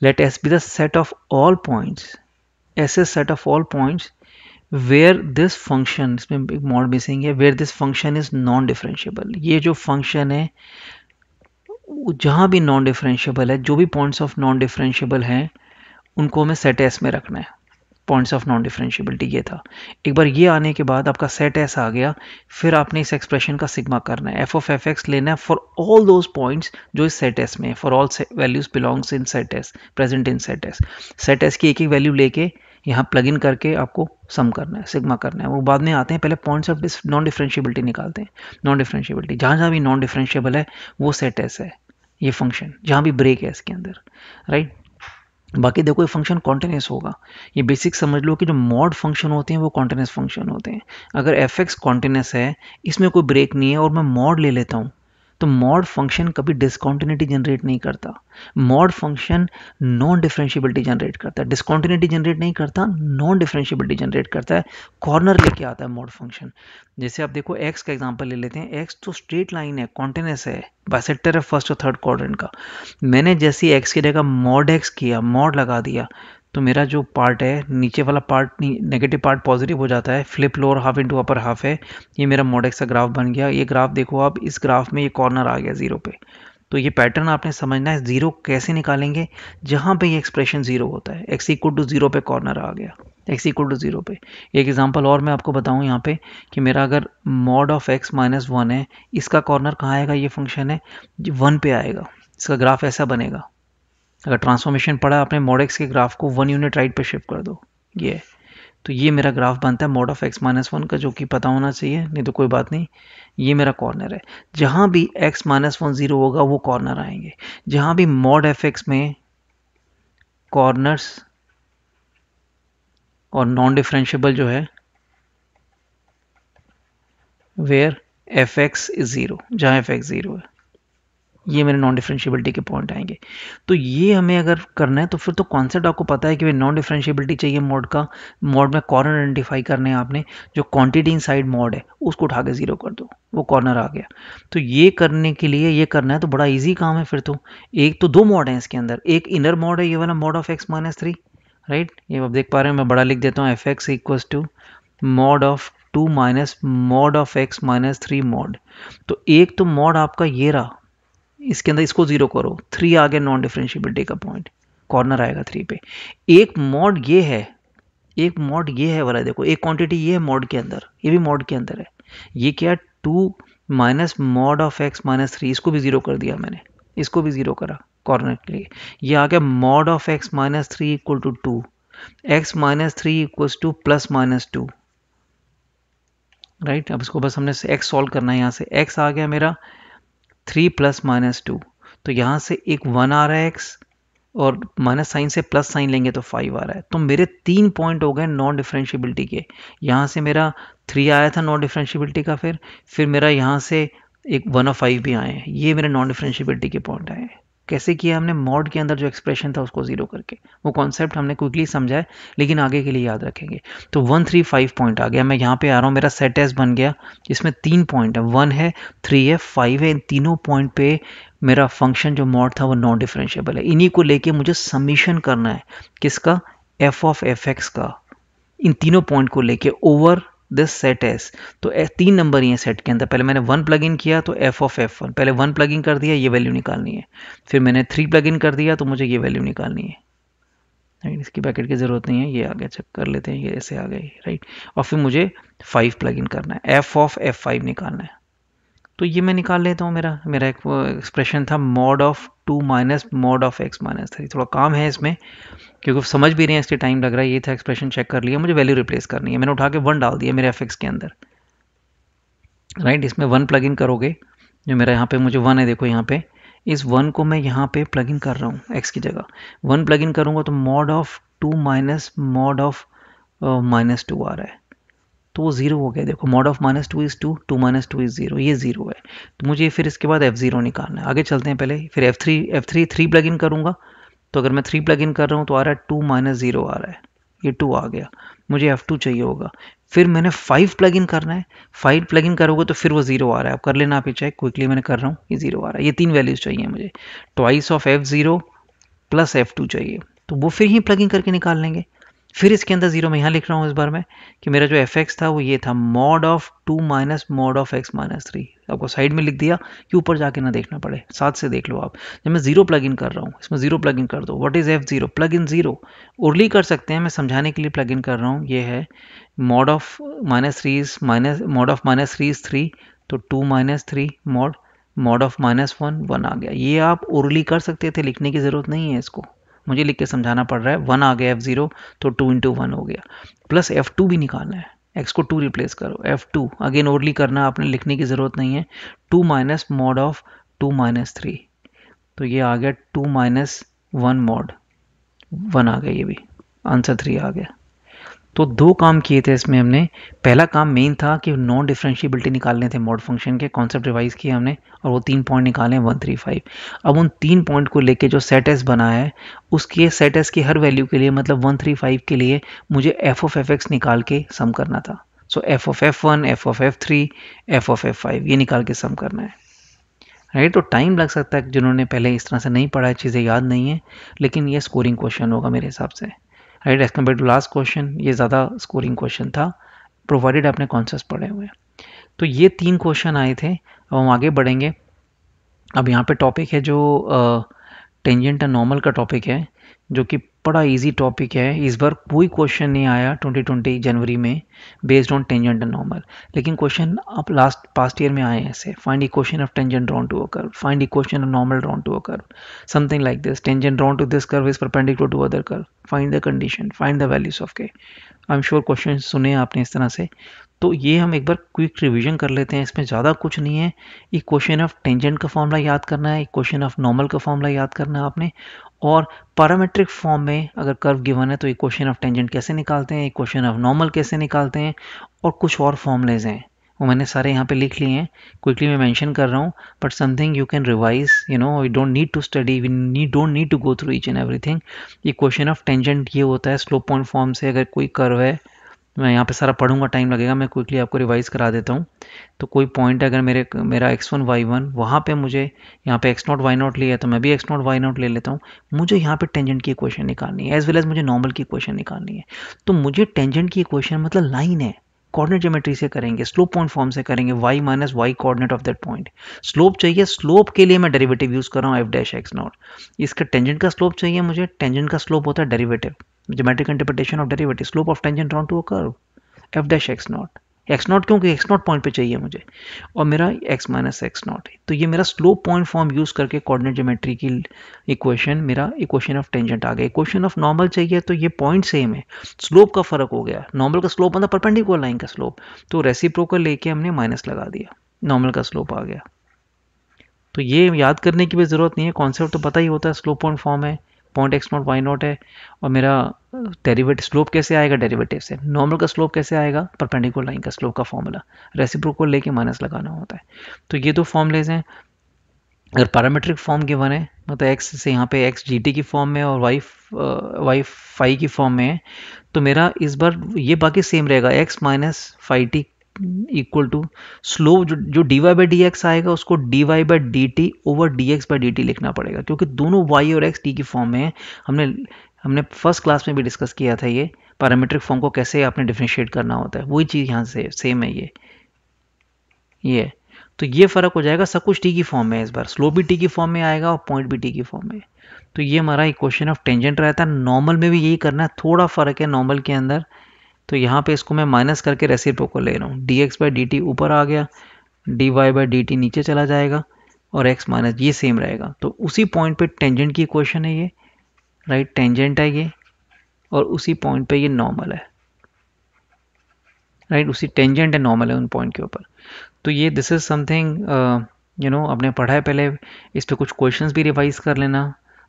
Let S be the set of all points S is set of all points where this function इसमें एक mod missing है where this function is non differentiable ये जो function है जहाँ भी non differentiable है जो भी पॉइंट्स ऑफ़ नॉन डिफरेंशियबल हैं उनको हमें सेट एस में रखना है पॉइंट्स ऑफ़ नॉन डिफ्रेंशियबिलिटी ये था। एक बार ये आने के बाद आपका सेट एस आ गया, फिर आपने इस एक्सप्रेशन का सिग्मा करना है। एफ़ ऑफ़ एफ़ एक्स लेना है फॉर ऑल दोज पॉइंट्स जो इस सेट एस में for all values belongs in set S present in set S set S की एक एक वैल्यू लेके यहाँ प्लग इन करके आपको सम करना है सिग्मा करना है। वो बाद में आते हैं, पहले पॉइंट्स ऑफ़ नॉन डिफ्रेंशियबिलिटी निकालते हैं। नॉन डिफरेंशियबिलिटी जहाँ जहाँ भी नॉन डिफरेंशियबल है, वो सेट एस है, ये फ़ंक्शन जहाँ भी ब्रेक है इसके अंदर राइट बाकी देखो ये फ़ंक्शन कॉन्टीन्यूस होगा। ये बेसिक समझ लो कि जो मॉड फ़ंक्शन होते हैं, वो कॉन्टीन्यूस फ़ंक्शन होते हैं। अगर एफ़ एक्स है, इसमें कोई ब्रेक नहीं है और मैं मॉड ले लेता हूँ। तो मॉड फ़ंक्शन कभी डिस्कॉन्टिन्यूटी जनरेट नहीं करता। Mod function non differentiability generate करता है। डिस्कॉन्टिन्यूटी जनरेट नहीं करता नॉन डिफरेंशियबिलिटी जनरेट करता है। कॉर्नर लेके आता है मॉड फ़ंक्शन जैसे आप देखो एक्स का एग्जांपल ले लेते हैं। एक्स तो स्ट्रेट लाइन है कॉन्टिन्यूस है। बाइसेक्टर है फ़र्स्ट और थर्ड क्वाड्रेंट का। मैंने जैसे एक्स की जगह मॉड एक्स किया मॉड लगा दिया तो मेरा जो पार्ट है, नीचे वाला पार्ट नेगेटिव पार्ट पॉजिटिव हो जाता है flip lower half into upper half है, ये मेरा मोडेक्स का ग्राफ बन गया। ये ग्राफ देखो आप, इस ग्राफ में ये कॉर्नर आ गया ज़ीरो पे। तो ये पैटर्न आपने समझना है ज़ीरो कैसे निकालेंगे? जहाँ पे ये एक्सप्रेशन ज़ीरो होता है एक्स इक्वल टू ज़ीरो पे कॉर्नर आ गया एक्स इक्वल टू ज़ीरो पे। एक एग्जांपल और मैं आपको बताऊँ यहाँ पे, कि मेरा अगर mod of x minus one है, इसका कॉर्नर कहाँ आएगा? ये फ़ंक्शन है वन पे आएगा। इसका ग्राफ ऐसा बनेगा। अगर ट्रांसफॉर्मेशन पड़ा अपने मॉडेक्स के ग्राफ को वन यूनिट राइट पे शिफ्ट कर दो, ये। तो ये मेरा ग्राफ बनता है mod of x minus one का, जो कि पता होना चाहिए, नहीं तो कोई बात नहीं। ये मेरा कॉर्नर है। जहाँ भी एक्स माइनस वन ज़ीरो होगा, वो कॉर्नर आएँगे। जहाँ भी मॉड एफ़ एक्स में कॉर्नर्स और नॉन डिफरेंशियबल जो है where f x is zero जहाँ एफ़ एक्स ज़ीरो है। ये मेरे नॉन डिफ्रेंशियबिलिटी के पॉइंट आएँगे। तो ये हमें अगर करना है तो फिर तो कॉन्सेप्ट आपको पता है कि भाई नॉन डिफ्रेंशियबिलिटी चाहिए मोड का। मोड में कॉर्नर आइडेंटिफाई करने हैं आपने, जो क्वांटिटी इन साइड मोड है, उसको उठा के ज़ीरो कर दो। वो कॉर्नर आ गया। तो ये करने के लिए, ये करना है तो बड़ा ईजी काम है फिर तो। एक तो दो मॉड है इसके अंदर। एक इनर मॉड है, ये वाला mod of x minus three right ये आप देख पा रहे हैं, मैं बड़ा लिख देता हूँ f x equals to mod of two minus mod of x minus three mod तो एक तो मॉड आपका ये रहा इसके अंदर इसको ज़ीरो करो। थ्री आ गया नॉन डिफरेंशियबिलिटी का पॉइंट कॉर्नर आएगा थ्री पे। एक मॉड ये है, एक मॉड ये है वाला देखो, एक क्वांटिटी ये है मॉड के अंदर, ये भी मॉड के अंदर है। ये क्या two minus mod of x minus three इसको भी ज़ीरो कर दिया मैंने। इसको भी ज़ीरो करा कॉर्नर के लिए। ये आ गया mod of x minus three equal to two x minus three equal to plus minus two right अब इसको बस हमने एक्स सॉल्व करना है यहाँ से। एक्स आ गया मेरा थ्री प्लस माइनस टू तो यहाँ से एक वन आ रहा है एक्स, और माइनस साइन से प्लस साइन लेंगे तो फाइव आ रहा है। तो मेरे तीन पॉइंट हो गए नॉन डिफ्रेंशियबिलिटी के। यहाँ से मेरा थ्री आया था नॉन डिफ्रेंशियबिलिटी का फिर फिर मेरा यहाँ से एक वन और फाइव भी आए हैं। ये मेरे नॉन डिफ्रेंशियबिलिटी के पॉइंट आए हैं। कैसे किया हमने मॉड के अंदर जो एक्सप्रेशन था उसको ज़ीरो करके। वो कॉन्सेप्ट हमने क्विकली समझा है, लेकिन आगे के लिए याद रखेंगे। तो वन थ्री फाइव पॉइंट आ गया। मैं यहाँ पे आ रहा हूँ, मेरा सेट एस बन गया। इसमें तीन पॉइंट है। वन है थ्री है फाइव है। इन तीनों पॉइंट पे मेरा फ़ंक्शन जो मॉड था वो नॉन डिफरेंशियबल है। इन्हीं को लेके मुझे समीशन करना है। किसका? एफ़ ऑफ़ एफ़ एक्स का। इन तीनों पॉइंट को लेके ओवर दिस सेट एस तो तीन नंबर ही है सेट के अंदर। पहले मैंने वन प्लग इन किया तो एफ़ ऑफ़ एफ़ वन पहले वन प्लग इन कर दिया, ये वैल्यू निकालनी है। फिर मैंने थ्री प्लग इन कर दिया तो मुझे ये वैल्यू निकालनी है। राइट इसकी पैकेट की ज़रूरत नहीं है, ये आ गया चेक कर लेते हैं, ये ऐसे आ गई राइट और फिर मुझे फाइव प्लग इन करना है। एफ़ ऑफ़ एफ़ फाइव निकालना है। तो ये मैं निकाल लेता हूँ मेरा मेरा एक एक्सप्रेशन था mod of two minus mod of x minus three थोड़ा काम है इसमें। क्योंकि समझ भी रहे हैं इसके टाइम लग रहा है, ये था एक्सप्रेशन चेक कर लिया, मुझे वैल्यू रिप्लेस करनी है। मैंने उठा के वन डाल दिया मेरे एफ़ के अंदर। Right right? इसमें वन प्लग इन करोगे, जो मेरा यहाँ पे मुझे वन है, देखो यहाँ पे। इस वन को मैं यहाँ पे प्लग इन कर रहा हूँ एक्स की जगह। वन प्लग इन करूँगा तो mod of two minus mod of minus two आ रहा है। तो वो ज़ीरो हो गया, देखो mod of minus two is two two minus two is zero ये ज़ीरो है। तो मुझे फिर इसके बाद एफ़ ज़ीरो निकालना है। आगे चलते हैं पहले, फिर f three f three three plug in करूँगा। तो अगर मैं थ्री प्लग इन कर रहा हूँ तो आ रहा है टू माइनस ज़ीरो आ रहा है। ये टू आ गया। मुझे एफ़ टू चाहिए होगा। फिर मैंने फाइव प्लग इन करना है। फाइव प्लग इन करोगे तो फिर वो ज़ीरो आ रहा है। आप कर लेना, आप ये चेक क्विकली मैंने कर रहा हूँ, ये ज़ीरो आ रहा है। ये तीन वैल्यूज़ चाहिए मुझे। Twice of f zero plus f two चाहिए। तो वो फिर ही प्लग इन करके निकाल लेंगे। फिर इसके अंदर ज़ीरो मैं यहाँ लिख रहा हूँ इस बार में कि मेरा जो एफ़ एक्स था वो ये था mod of two minus mod of x minus three आपको साइड में लिख दिया कि ऊपर जाके ना देखना पड़े, साथ से देख लो आप। जब मैं ज़ीरो प्लग इन कर रहा हूँ, इसमें ज़ीरो प्लग इन कर दो। What is f zero plug in zero orally कर सकते हैं, मैं समझाने के लिए प्लग इन कर रहा हूँ। ये है mod of minus three is minus mod of minus three is three तो two minus three mod mod of minus one one आ गया। ये आप उर्ली कर सकते थे, लिखने की ज़रूरत नहीं है इसको। मुझे लिख के समझाना पड़ रहा है। वन आ गया एफ़ ज़ीरो तो टू इंटू वन हो गया। प्लस एफ़ टू भी निकालना है। एक्स को टू रिप्लेस करो। एफ़ टू अगेन ओरली करना आपने लिखने की ज़रूरत नहीं है। Two minus mod of two minus three तो ये आ गया two minus one mod one आ गया ये भी। आंसर थ्री आ गया। तो दो काम किए थे इसमें हमने। पहला काम मेन था कि नॉन डिफ्रेंशिएबिलिटी निकालने थे मॉड फ़ंक्शन के कॉन्सेप्ट रिवाइज किए हमने और वो तीन पॉइंट निकाले वन थ्री फाइव अब उन तीन पॉइंट को लेके जो सेट एस बना है, उसके सेट एस की हर वैल्यू के लिए मतलब वन थ्री फाइव के लिए, मुझे एफ़ ऑफ़ एफ़ एक्स निकाल के सम करना था। So f of f one f of f three f of f five ये निकाल के सम करना है। राइट तो टाइम लग सकता है, जिन्होंने पहले इस तरह से नहीं पढ़ा है, चीज़ें याद नहीं है, लेकिन ये स्कोरिंग क्वेश्चन होगा मेरे हिसाब से। Right as compare to last question ये ज़्यादा स्कोरिंग क्वेश्चन था प्रोवाइडेड आपने कॉन्सेप्ट पढ़े हुए तो ये तीन क्वेश्चन आए थे, अब हम आगे बढ़ेंगे। अब यहाँ पे टॉपिक है जो टेंजेंट एंड नॉर्मल का टॉपिक है, जो कि बड़ा इजी टॉपिक है। इस बार कोई क्वेश्चन नहीं आया 2020 जनवरी में based on tangent and normal लेकिन क्वेश्चन अब लास्ट पास्ट ईयर में आए हैं ऐसे। Find equation of tangent drawn to a find equation of normal drawn to a something like this tangent drawn to this curve is perpendicular to other curve find the condition find the values of k I am sure question सुने आपने इस तरह से। तो ये हम एक बार quick revision कर लेते हैं। इसमें ज़्यादा कुछ नहीं है। इक्वेशन ऑफ़ टेंजेंट का फॉर्मूला याद करना है। इक्वेशन ऑफ़ नॉर्मल का फॉर्मूला याद करना है आपने। और पैरामेट्रिक फॉर्म में अगर कर्व गिवन है तो इक्वेशन ऑफ़ टेंजेंट कैसे निकालते हैं, एक क्वेश्चन ऑफ़ नॉर्मल कैसे निकालते हैं, और कुछ और फॉर्मूलेज हैं। वो मैंने सारे यहाँ पे लिख लिए हैं। क्विकली मैं मेंशन कर रहा हूँ but something you can revise you know we don't need to study we need don't need to go through each and everything question of tangent ये होता है स्लो पॉइंट फॉर्म से अगर कोई कर्व है मैं यहाँ पे सारा पढ़ूँगा टाइम लगेगा, मैं क्विकली आपको रिवाइज करा देता हूँ। तो कोई पॉइंट अगर मेरे, मेरा एक्स वन वाई वन वहाँ पर मुझे, यहाँ पे एक्स नॉट वाई नॉट लिया तो मैं भी एक्स नॉट वाई नॉट ले लेता हूँ। मुझे यहाँ पे टेंजेंट की इक्वेशन निकालनी है एज वेल एज मुझे नॉर्मल की इक्वेशन निकालनी है। तो मुझे टेंजेंट की इक्वेशन मतलब लाइन है कोऑर्डिनेट ज्योमेट्री से करेंगे स्लोप पॉइंट फॉर्म से करेंगे y minus y coordinate of that point slope चाहिए स्लोप के लिए मैं डेरिवेटिव यूज़ कर रहा हूँ एफ़ डैश एक्स नॉट इसका टेंजेंट का स्लोप चाहिए मुझे टेंजेंट का स्लोप होता है derivative geometric interpretation of derivative slope of tangent on to curve f dash x not x not क्योंकि एक्स नॉट पॉइंट पे चाहिए मुझे। और मेरा एक्स माइनस एक्स नॉट तो ये मेरा स्लोप पॉइंट फॉर्म यूज़ करके कोऑर्डिनेट ज्योमेट्री की इक्वेशन मेरा इक्वेशन ऑफ़ टेंजेंट आ गया। इक्वेशन ऑफ़ नॉर्मल चाहिए तो ये पॉइंट सेम है। स्लोप का फ़र्क हो गया। नॉर्मल का स्लोप मतलब परपेंडिकुलर लाइन का स्लोप तो रेसिप्रोकल लेके हमने माइनस लगा दिया। नॉर्मल का स्लोप आ गया। तो ये याद करने की भी ज़रूरत नहीं है। कॉन्सेप्ट तो पता ही होता है स्लोप पॉइंट फॉर्म है। Point x not y not है, और मेरा डेरिवेटिव स्लोप कैसे आएगा? डेरिवेटिव से नॉर्मल का स्लोप कैसे आएगा? परपेंडिकुलर लाइन का स्लोप का फॉर्मूला रेसिप्रोकल लेके माइनस लगाना होता है। तो ये दो फॉर्मूलेज हैं। अगर पैरामेट्रिक फॉर्म गिवन है मतलब एक्स से यहाँ पे एक्स जी की फॉर्म में और वाई वाई फाई की फॉर्म में है तो मेरा इस बार ये बाकी सेम रहेगा। X minus five t equal to slope जो जो d y by d x आएगा, उसको d y by d t over d x by d t लिखना पड़ेगा, क्योंकि दोनों वाई और एक्स टी की फॉर्म में हमने हमने फ़र्स्ट क्लास में भी डिस्कस किया था ये पैरामीट्रिक फॉर्म को कैसे आपने डिफ्रेंशिएट करना होता है। वही चीज़ यहाँ से सेम है ये। ये। तो ये फ़र्क हो जाएगा, सब कुछ टी की फॉर्म में इस बार। स्लो भी टी की फॉर्म में आएगा और पॉइंट भी टी की फॉर्म में। तो ये हमारा इक्वेशन ऑफ़ टेंजेंट रहता है। नॉर्मल में भी यही करना है। थोड़ा फ़र्क है नॉर्मल के अंदर। तो यहाँ पे इसको मैं माइनस करके रेसिप्रो को ले रहा हूँ। D x by d t ऊपर आ गया d y by d t नीचे चला जाएगा और एक्स माइनस ये सेम रहेगा। तो उसी पॉइंट पे टेंजेंट की क्वेश्चन है ये राइट टेंजेंट है ये और उसी पॉइंट पे ये नॉर्मल है राइट उसी टेंजेंट है नॉर्मल है उन पॉइंट के ऊपर। तो ये this is something you know आपने पढ़ा है पहले, इस पर कुछ क्वेश्चंस भी रिवाइज कर लेना।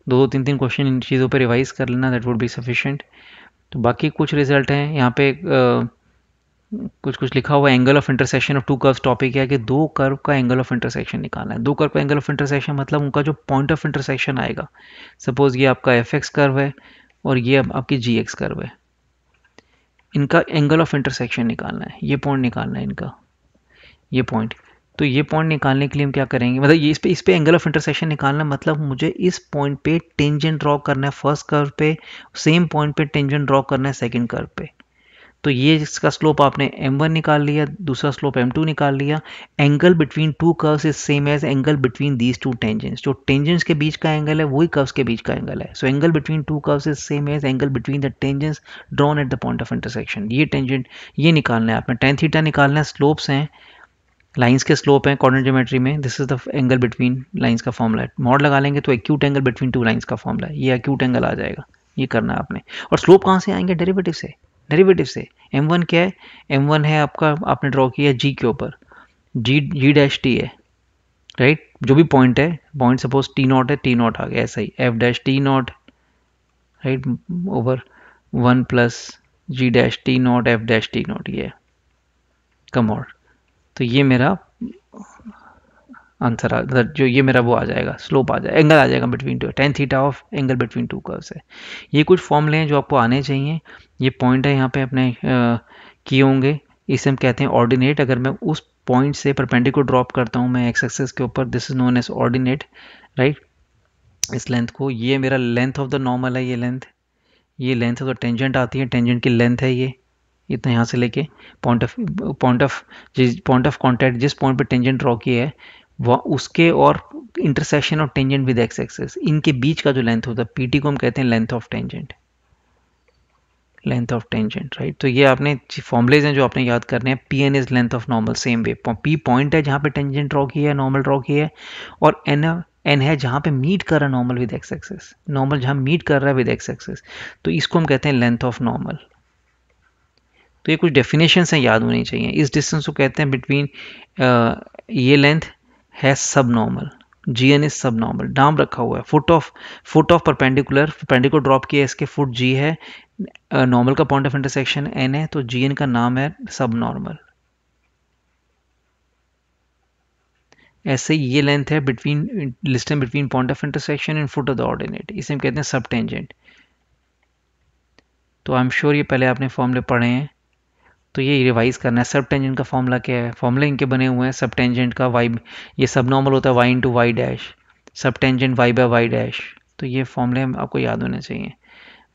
दो दो तीन तीन क्वेश्चन इन चीज़ों पे रिवाइज कर लेना दैट वुड बी सफिशिएंट तो बाकी कुछ रिज़ल्ट हैं। यहाँ पे आ, कुछ कुछ लिखा हुआ angle of intersection of two curves topic है कि दो कर्व का एंगल ऑफ़ इंटरसेक्शन निकालना है। दो कर्व का एंगल ऑफ़ इंटरसेक्शन मतलब उनका जो पॉइंट ऑफ़ इंटरसेक्शन आएगा। सपोज़ ये आपका एफ़ एक्स कर्व है और ये आपकी जी एक्स कर्व है। इनका एंगल ऑफ़ इंटरसेक्शन निकालना है। ये पॉइंट निकालना है इनका। ये पॉइंट तो ये पॉइंट निकालने के लिए हम क्या करेंगे? मतलब ये इस पे इस पे एंगल ऑफ़ इंटरसेक्शन निकालना मतलब मुझे इस पॉइंट पे टेंजेंट ड्रॉ करना है फ़र्स्ट कर्व पे सेम पॉइंट पे टेंजेंट ड्रॉ करना है सेकंड कर्व पे। तो ये इसका स्लोप आपने m1 निकाल लिया, दूसरा स्लोप m2 निकाल लिया। Angle between two curves is same as angle between these two tangents जो टेंजेंट्स के बीच का एंगल है, वही कर्व्स के बीच का एंगल है। So angle between two curves is same as angle between the tangents drawn at the point of intersection ये टेंजेंट ये निकालना है आपने। टेन थीटा निकालना है स्लोप्स हैं। लाइंस के स्लोप हैं कॉर्डिनेट ज्योमेट्री में this is the angle between lines का फॉर्मूला है। मॉड लगा लेंगे तो acute angle between two lines का फॉर्मूला है। ये एक्यूट एंगल आ जाएगा। ये करना है आपने। और स्लोप कहाँ से आएँगे? डेरिवेटिव से। डेरिवेटिव से। M1 क्या है? M1 है आपका, आपने ड्रॉ किया जी के ऊपर। जी जी डैश टी है। Right right? जो भी पॉइंट है पॉइंट सपोज़ टी नॉट है टी नॉट आ गया। ऐसा ही। F dash T not right over one plus ji dash T not F dash T not ये कम और तो ये मेरा आंसर मतलब जो ये मेरा वो आ जाएगा स्लोप आ जाएगा एंगल आ जाएगा between two tan theta of angle between two curves है। ये कुछ फॉर्मूले हैं जो आपको आने चाहिए। ये पॉइंट है यहाँ पे अपने किए होंगे। इसे हम कहते हैं ऑर्डिनेट अगर मैं उस पॉइंट से परपेंडिकुलर को ड्रॉप करता हूँ, मैं एक्स एक्सेस के ऊपर this is known as ordinate right इस लेंथ को। ये मेरा लेंथ ऑफ़ द नॉर्मल है, ये लेंथ ये लेंथ ऑफ़ द टेंजेंट आती है टेंजेंट की लेंथ है ये। इतना यहाँ से लेके पॉइंट ऑफ़ पॉइंट ऑफ़ जिस पॉइंट ऑफ़ कॉन्टैक्ट जिस पॉइंट पे टेंजेंट ड्रॉ किया है, वह उसके और intersection of tangent with x axis इनके बीच का जो लेंथ होता है पीटी को हम कहते हैं length of tangent length of tangent right तो ये आपने फॉर्मुलेज हैं जो आपने याद करने हैं p n is length of normal same way p point है जहाँ पे टेंजेंट ड्रॉ किया है नॉर्मल ड्रॉ किया है, और एन एन है जहाँ पे मीट कर रहा है normal with x axis normal जहाँ मीट कर रहा है विद एक्स एक्सेस तो इसको हम कहते हैं लेंथ ऑफ़ नॉर्मल तो ये कुछ डेफिनेशन हैं, याद होनी चाहिए। इस डिस्टेंस को कहते हैं बिटवीन ये लेंथ है sub normal g n is sub normal डाम रखा हुआ है। Foot of foot of perpendicular perpendicular drop किया इसके फुट जी है। नॉर्मल का पॉइंट ऑफ़ इंटरसेक्शन एन है तो जी एन का नाम है सब नॉर्मल ऐसे ये लेंथ है between distance between point of intersection and foot of the ordinate इसे हम कहते हैं सब टेंजेंट तो आई एम श्योर ये पहले आपने फॉर्मूले पढ़े हैं। तो ये रिवाइज करना है। सब टेंजेंट का फॉर्मूला क्या है? फॉर्मूले इनके बने हुए हैं। सब टेंजेंट का वाई ये सब नॉर्मल होता है। Y into y dash sub tangent y by y dash तो ये फॉर्मूले आपको याद होने चाहिए।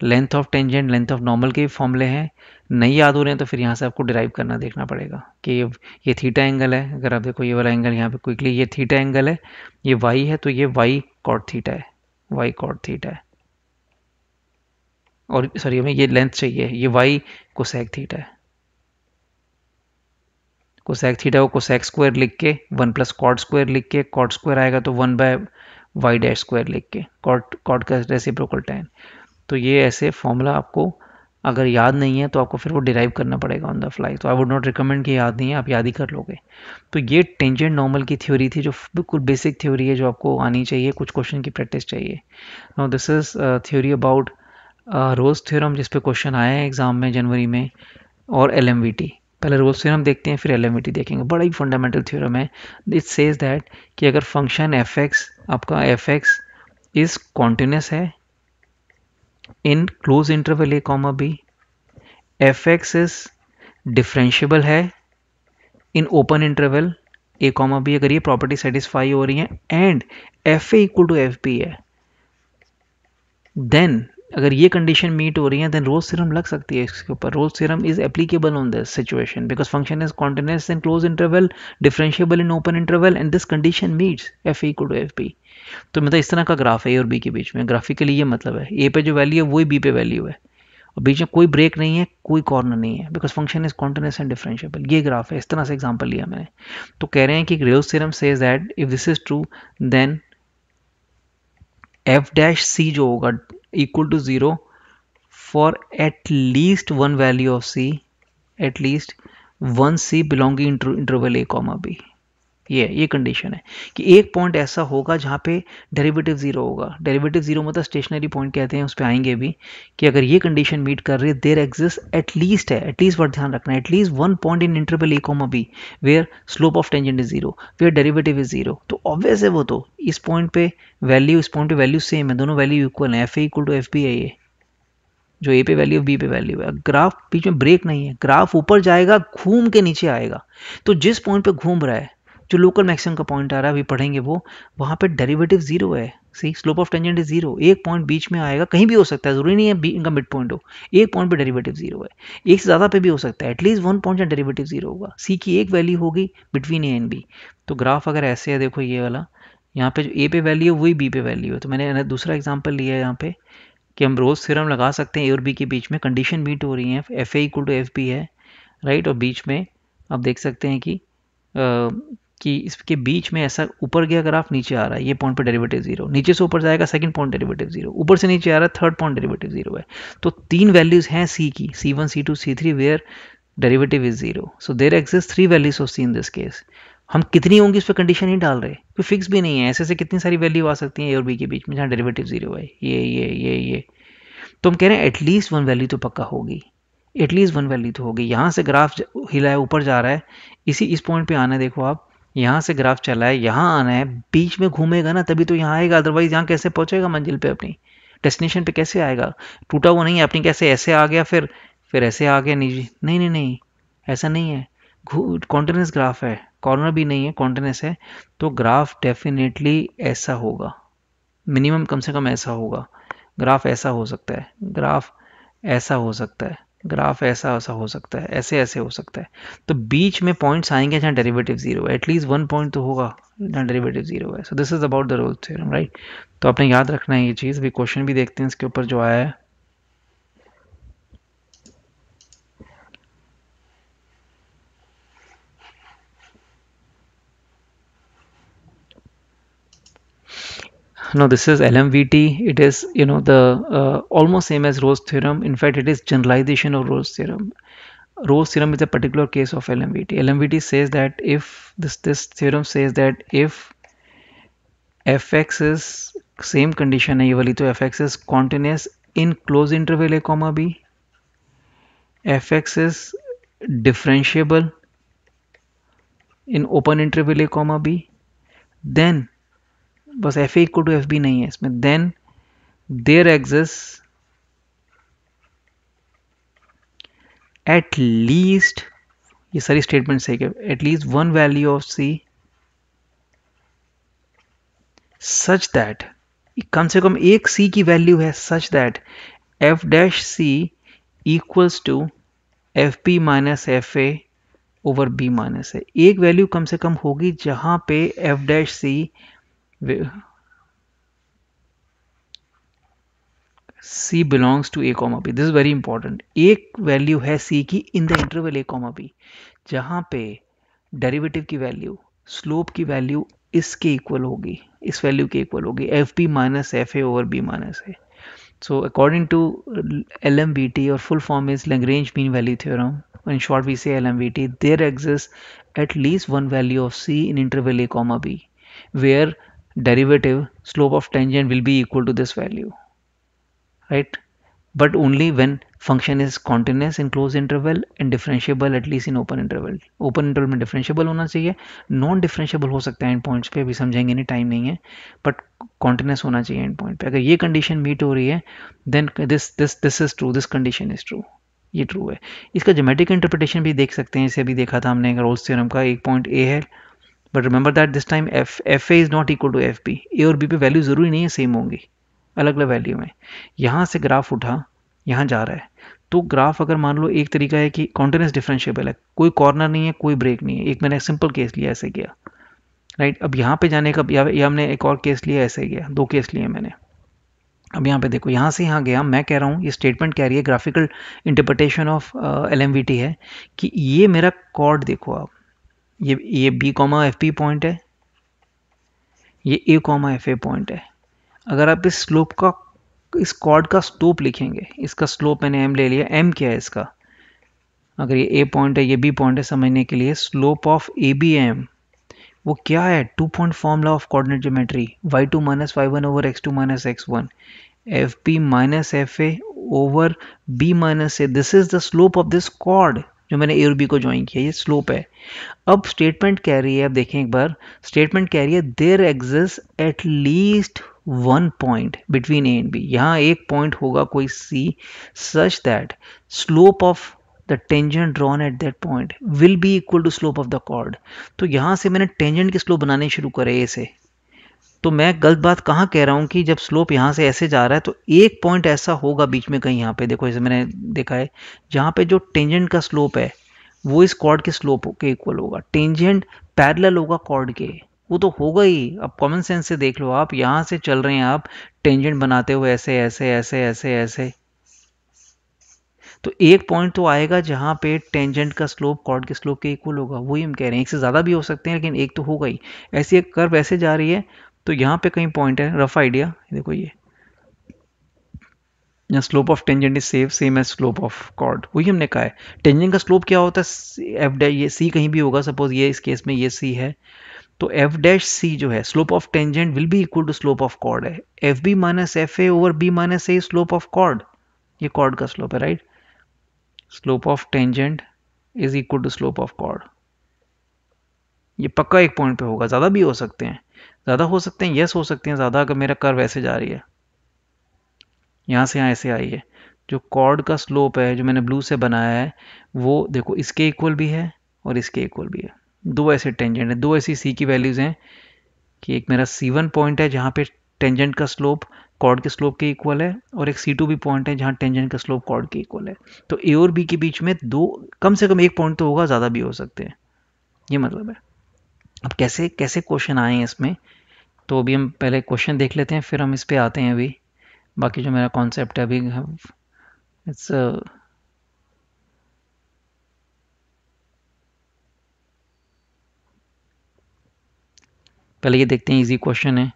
Length of tangent length of normal के फॉर्मूले हैं। नहीं याद हो रहे हैं तो फिर यहाँ से आपको डिराइव करना देखना पड़ेगा कि ये ये थीटा एंगल है। अगर आप देखो ये वाला एंगल यहाँ पे क्विकली ये थीटा एंगल है। ये वाई है तो ये वाई कॉट थीटा है। वाई कॉट थीटा है। और सॉरी हमें ये लेंथ चाहिए। ये वाई कोसेक थीटा है। कोसेक थीटा को कोसेक स्क्वायर लिख के वन प्लस कॉट स्क्वायर लिख के कॉट स्क्वायर आएगा तो one by y dash square लिख के कॉट कॉट का रेसिप्रोकल टेन तो ये ऐसे फॉर्मूला आपको अगर याद नहीं है तो आपको फिर वो डिराइव करना पड़ेगा ऑन द फ्लाई तो आई वुड नॉट रिकमेंड कि याद नहीं है, आप याद ही कर लोगे. तो ये टेंजेंट नॉर्मल की थ्योरी थी जो बिल्कुल बेसिक थ्योरी है जो आपको आनी चाहिए, कुछ क्वेश्चन की प्रैक्टिस चाहिए. No this is theory about Rolle's theorem जिस पे क्वेश्चन आया है एग्ज़ाम में जनवरी में और एलएमवीटी पहले रोज थ्योरम देखते हैं, फिर एल देखेंगे। बड़ा ही फंडामेंटल थ्योरम है। इट सेज दैट कि अगर फ़ंक्शन एफ़ आपका एफ़ एक्स इज़ कॉन्टिन्यूस है in closed interval a comma b f x is differentiable है in open interval a comma b अगर ये प्रॉपर्टी सेटिस्फाई हो रही है and f a equal to f b है then अगर ये कंडीशन मीट हो रही है देन रोज सीरम लग सकती है इसके ऊपर। Rolle's theorem is applicable on this situation because function is continuous in closed interval differentiable in open interval and this condition meets f equal to f b तो मतलब इस तरह का ग्राफ है ए और बी के बीच में। ग्राफिकली ये मतलब है। ए पे जो वैल्यू है, वही बी पे वैल्यू है। और बीच में कोई ब्रेक नहीं है, कोई कॉर्नर नहीं है because function is continuous and differentiable ये ग्राफ है। इस तरह से एग्ज़ाम्पल लिया मैंने। तो कह रहे हैं कि Rolle's theorem says that if this is true then f dash c जो होगा equal to 0 for at least one value of c at least one c belonging to interval a comma b. ये ये condition है कि एक point ऐसा होगा जहाँ पे डेरिवेटिव ज़ीरो होगा। डेरिवेटिव ज़ीरो मतलब स्टेशनरी पॉइंट कहते हैं, उस पर आएँगे भी कि अगर ये कंडीशन मीट कर रही है देर एग्जिस्ट एटलीस्ट है एटलीस्ट वर्ड ध्यान रखना है at least one point in interval a comma b where slope of tangent is zero where derivative is zero तो ऑब्वियस है वो तो इस पॉइंट पे वैल्यू इस पॉइंट पे वैल्यू सेम है, दोनों वैल्यू इक्वल है f a equal to f b है ये। जो ए पे वैल्यू बी पे वैल्यू है। ग्राफ बीच में ब्रेक नहीं है ग्राफ ऊपर जाएगा, घूम के नीचे आएगा। तो जिस पॉइंट पे घूम रहा है जो लोकल मैक्सिमम का पॉइंट आ रहा है, अभी पढ़ेंगे वो, वहाँ पे डेरिवेटिव ज़ीरो है। C slope of tangent is zero एक पॉइंट बीच में आएगा, कहीं भी हो सकता है, ज़रूरी नहीं है इनका मिड पॉइंट हो। एक पॉइंट पे डेरिवेटिव ज़ीरो है। एक से ज़्यादा पे भी हो सकता है at least one point derivative zero होगा। सी की एक वैल्यू होगी बिटवीन ए एंड बी तो ग्राफ अगर ऐसे है, देखो ये वाला, यहाँ पे जो ए पे वैल्यू है, वही बी पे वैल्यू है। तो मैंने दूसरा एग्ज़ाम्पल लिया है यहाँ पे, कि हम रोज सिरम लगा सकते हैं ए और बी के बीच में। कंडीशन मीट हो रही है f a equal to f b है राइट और बीच में आप देख सकते हैं कि कि इसके बीच में ऐसा ऊपर गया ग्राफ, नीचे आ रहा है। ये पॉइंट पर डेरिवेटिव ज़ीरो नीचे से ऊपर जाएगा सेकंड पॉइंट डेरिवेटिव ज़ीरो ऊपर से नीचे आ रहा है थर्ड पॉइंट डेरिवेटिव ज़ीरो है। तो तीन वैल्यूज़ हैं सी की सी one C to C three where derivative is zero so there exist three values of C in this case हम कितनी होंगी इस पर कंडीशन नहीं डाल रहे। कोई फिक्स भी नहीं है। ऐसे से कितनी सारी वैल्यू आ सकती है ए और बी के बीच में, जहाँ डेरिवेटिव ज़ीरो है। ये ये ये ये। तो हम कह रहे हैं एटलीस्ट वन वैल्यू तो पक्का होगी। एटलीस्ट वन वैल्यू तो होगी। यहाँ से ग्राफ हिला है, ऊपर जा रहा है। इसी, इस पॉइंट पे आना है, देखो आप। यहाँ से ग्राफ चला है, यहाँ आना है, बीच में घूमेगा ना तभी तो यहाँ आएगा अदरवाइज़ यहाँ कैसे पहुंचेगा मंजिल पे अपनी? डेस्टिनेशन पे कैसे आएगा? टूटा हुआ नहीं है अपनी कैसे? ऐसे आ गया फिर फिर ऐसे आ गया नीचे। नहीं नहीं नहीं, ऐसा नहीं है। कॉन्टिन्यूस ग्राफ है कॉर्नर भी नहीं है कॉन्टिन्यूस है तो ग्राफ डेफिनेटली ऐसा होगा। मिनिमम कम से कम ऐसा होगा। ग्राफ ऐसा हो सकता है। ग्राफ ऐसा हो सकता है। ग्राफ ऐसा ऐसा हो सकता है, ऐसे ऐसे हो सकता है। तो बीच में पॉइंट्स आएँगे जहाँ डेरिवेटिव ज़ीरो है। एटलीस्ट वन पॉइंट तो होगा जहाँ डेरिवेटिव ज़ीरो है। So this is about the Rolle theorem right तो आपने याद रखना है ये चीज़। अभी क्वेश्चन भी देखते हैं इसके ऊपर जो आया है। no this is lmvt it is you know the uh, almost same as Rolle's theorem in fact it is generalization of Rolle's theorem Rolle's theorem is a particular case of lmvt lmvt says that if this this theorem says that if fx is same condition है ये वाली तो fx is continuous in closed interval a comma b fx is differentiable in open interval a comma b then बस F equal to f B नहीं है इसमें। Then there exist at least ये सारी स्टेटमेंट सही है eight least one value of c such that come से कम एक सी की वैल्यू है सच that f dash C equals to F P minus F A over B minus ए एक वैल्यू कम से कम होगी जहाँ पे f dash C C belongs to A comma B. This is very important. एक वैल्यू है C की in the interval A comma B जहाँ पे डेरिवेटिव की वैल्यू स्लोप की वैल्यू इसके इक्वल होगी इस वैल्यू के इक्वल होगी f b minus f a over b minus a so according to LMVT or full form is Lagrange mean value theorem in short we say LMVT there exists at least one value of C in interval A comma B where derivative slope of tangent will be equal to this value right but only when function is continuous in closed interval and differentiable at least in open interval open interval में differentiable होना चाहिए non differentiable हो सकता है end points पे अभी समझेंगे नहीं time नहीं है but continuous होना चाहिए end point पे अगर ये condition meet हो रही है then this this this is true this condition is true ये ट्रू है इसका जोमेटिक इंटरप्रिटेशन भी देख सकते हैं इसे अभी देखा था हमने रोल्स थ्योरम का एक पॉइंट ए है but remember that this time f f a is not equal to f b a और बी पे वैल्यू ज़रूरी नहीं है सेम होंगी। अलग अलग वैल्यू में। यहाँ से ग्राफ उठा यहाँ जा रहा है। तो ग्राफ अगर मान लो एक तरीका है कि कॉन्टिन्यूस डिफरेंशियबल है। कोई कॉर्नर नहीं है कोई ब्रेक नहीं है। एक मैंने सिंपल केस लिया ऐसे किया। राइट अब यहाँ पे जाने का या, या हमने एक और केस लिया ऐसे किया। दो केस लिए मैंने। अब यहाँ पे देखो यहाँ से यहाँ गया। मैं कह रहा हूँ ये स्टेटमेंट कह रही है ग्राफिकल इंटरप्रिटेशन ऑफ़ एल है कि ये मेरा कॉर्ड देखो आप। ये ये b comma f p point है। ये a comma f a point है। अगर आप इस स्लोप का, इस कॉर्ड का स्लोप लिखेंगे, इसका स्लोप मैंने एम ले लिया। एम क्या है इसका? अगर ये ए पॉइंट है, ये बी पॉइंट है समझने के लिए slope of a b m वो क्या है? Two point formula of coordinate geometry y two minus y one over x two minus x one f p minus f a over b minus a this is the slope of this chord जो मैंने ए और B को join किया, ये slope है। अब statement कह रही है, अब देखें एक बार। स्टेटमेंट कह रही है there exist at least one point between a and b यहाँ एक पॉइंट होगा कोई c such that slope of the tangent drawn at that point will be equal to slope of the chord तो यहाँ से मैंने टेंजेंट के slope बनाने शुरू करे ए से। तो मैं गलत बात कहाँ कह रहा हूँ कि जब स्लोप यहाँ से ऐसे जा रहा है तो एक पॉइंट ऐसा होगा बीच में कहीं यहाँ पे। देखो जैसे मैंने देखा है, जहाँ पे जो टेंजेंट का स्लोप है, वो इस कॉर्ड के स्लोप के इक्वल होगा। टेंजेंट पैरेलल होगा कॉर्ड के। वो तो होगा ही। अब कॉमन सेंस से देख लो आप, यहाँ से चल रहे हैं आप टेंजेंट बनाते हुए ऐसे ऐसे ऐसे ऐसे ऐसे। तो एक पॉइंट तो आएगा जहाँ पे टेंजेंट का स्लोप कॉर्ड के स्लोप के इक्वल होगा। वही हम कह रहे हैं। एक से ज़्यादा भी हो सकते हैं, लेकिन एक तो होगा ही। ऐसी एक कर्व ऐसे जा रही है तो यहाँ पे कहीं पॉइंट है रफ आइडिया देखो ये। Slope of tangent is save same as slope of chord वही हमने कहा है। टेंजेंट का स्लोप क्या होता है? एफ़ डैश ये सी कहीं भी होगा सपोज़ ये इस केस में ये सी है। तो एफ़ डैश सी जो है slope of tangent will be equal to slope of chord है। F b minus f a over b minus a slope of chord ये कॉर्ड का स्लोप है right slope of tangent is equal to slope of chord ये पक्का एक point पे होगा, ज़्यादा भी हो सकते हैं। ज़्यादा हो सकते हैं यस हो सकते हैं, ज़्यादा अगर मेरा कर्व ऐसे जा रही है। यहाँ से यहाँ ऐसे आई है। जो कॉर्ड का स्लोप है, जो मैंने ब्लू से बनाया है, वो देखो, इसके इक्वल भी है और इसके इक्वल भी है। दो ऐसे टेंजेंट है, दो ऐसी सी की वैल्यूज़ हैं कि एक मेरा सी वन पॉइंट है जहाँ पे टेंजेंट का स्लोप कॉर्ड के स्लोप के इक्वल है और एक सी टू भी पॉइंट है जहाँ टेंजेंट का स्लोप कॉर्ड के इक्वल है। तो ए और बी के बीच में दो, कम से कम एक पॉइंट तो होगा, ज़्यादा भी हो सकते हैं। ये मतलब है। अब कैसे कैसे क्वेश्चन आए हैं इसमें? तो अभी हम पहले क्वेश्चन देख लेते हैं, फिर हम इस पर आते हैं अभी। बाकी जो मेरा कॉन्सेप्ट है अभी इट्स पहले ये देखते हैं इजी क्वेश्चन है।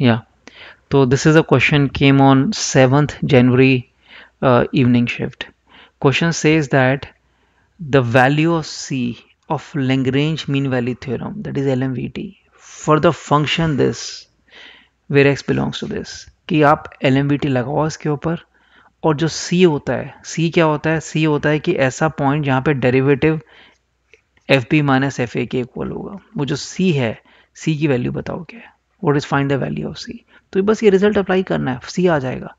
या तो this is a question came on seventh January evening shift question says that the value of c of Lagrange mean value theorem, that is LMVT for the function this where x belongs to this, कि आप LMVT लगाओ इसके ऊपर, और जो C होता है, C क्या होता है? C होता है कि ऐसा पॉइंट जहाँ पे derivative f b minus f a के इक्वल होगा। वो जो C है, C की वैल्यू बताओ क्या है? What is find the value of C? तो बस ये रिज़ल्ट अप्लाई करना है, C आ जाएगा।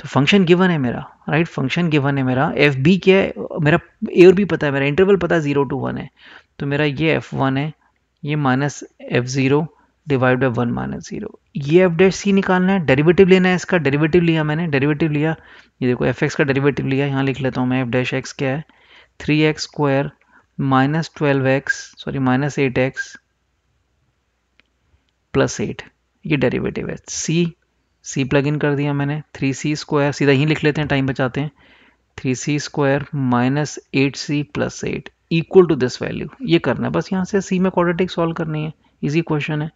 तो फ़ंक्शन गिवन है मेरा राइट फ़ंक्शन गिवन है मेरा एफ़ बी क्या है? मेरा ए और बी पता है, मेरा इंटरवल पता है ज़ीरो टू वन है। तो मेरा ये एफ़ वन है, ये minus f zero divide by one minus zero ये एफ़ डैश सी निकालना है डेरिवेटिव लेना है इसका डेरिवेटिव लिया मैंने डेरिवेटिव लिया। ये देखो एफ़ एक्स का डेरिवेटिव लिया, यहाँ लिख लेता हूँ मैं एफ़ डैश एक्स क्या है? Three x square minus twelve x sorry minus eight x plus eight ये डेरिवेटिव है। सी सी प्लग इन कर दिया मैंने। थ्री सी स्क्वायर सीधा ही लिख लेते हैं टाइम बचाते हैं। Three c square minus eight c plus eight equal to this value ये करना है, बस यहाँ से सी में क्वाड्रेटिक सॉल्व करनी है। इजी क्वेश्चन है।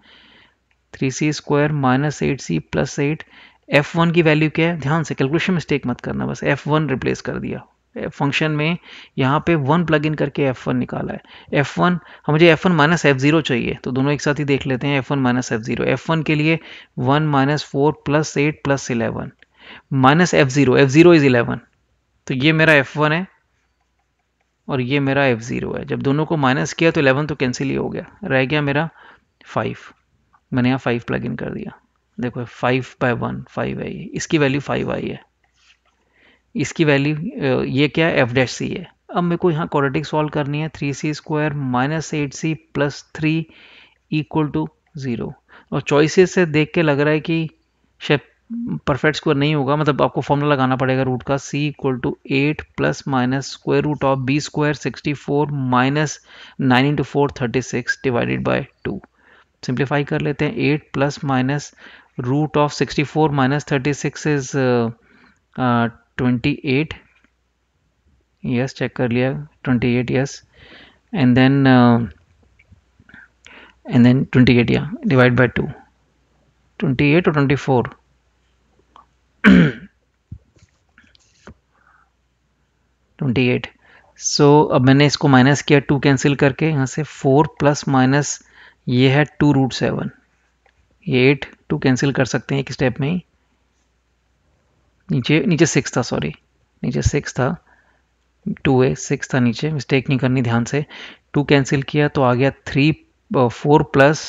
Three c square minus eight c plus eight f one की वैल्यू क्या है? ध्यान से कैलकुलेशन मिस्टेक मत करना, बस एफ़ वन रिप्लेस कर दिया। फ़ंक्शन में यहाँ पे वन प्लग इन करके एफ़ वन निकाला है। एफ़ वन मुझे f one minus f zero चाहिए तो दोनों एक साथ ही देख लेते हैं f one minus f zero f one के लिए one minus four plus eight plus eleven minus f zero f zero is eleven तो ये मेरा एफ़ वन है और ये मेरा एफ़ ज़ीरो है। जब दोनों को माइनस किया तो इलेवन तो कैंसिल ही हो गया। रह गया मेरा फाइव मैंने यहाँ फाइव प्लग इन कर दिया। देखो फाइव बाय वन फाइव है ये। इसकी वैल्यू फाइव आई है। इसकी वैल्यू ये क्या है? एफ़ डैश सी है। अब मेरे को यहाँ क्वाड्रेटिक सॉल्व करनी है। Three c square minus eight c plus three equal to zero और चॉइसेस से देख के लग रहा है कि शायद परफेक्ट स्क्वायर नहीं होगा। मतलब आपको फॉर्मूला लगाना पड़ेगा रूट का। C equal to eight plus minus square root of b square sixty four minus nine into four thirty six divided by two simplify कर लेते हैं। Eight plus minus root of sixty four minus thirty six is twenty eight yes check कर लिया twenty eight yes and then and then twenty eight या divide by two twenty eight और twenty four twenty eight so अब मैंने इसको minus किया to cancel करके, यहाँ से फोर प्लस माइनस ये है टू रूट सेवन ये एट टू कैंसिल कर सकते हैं एक स्टेप में ही. नीचे नीचे सिक्स था सॉरी नीचे सिक्स था टू है सिक्स था नीचे मिस्टेक नहीं करनी ध्यान से। टू कैंसिल किया तो आ गया three four plus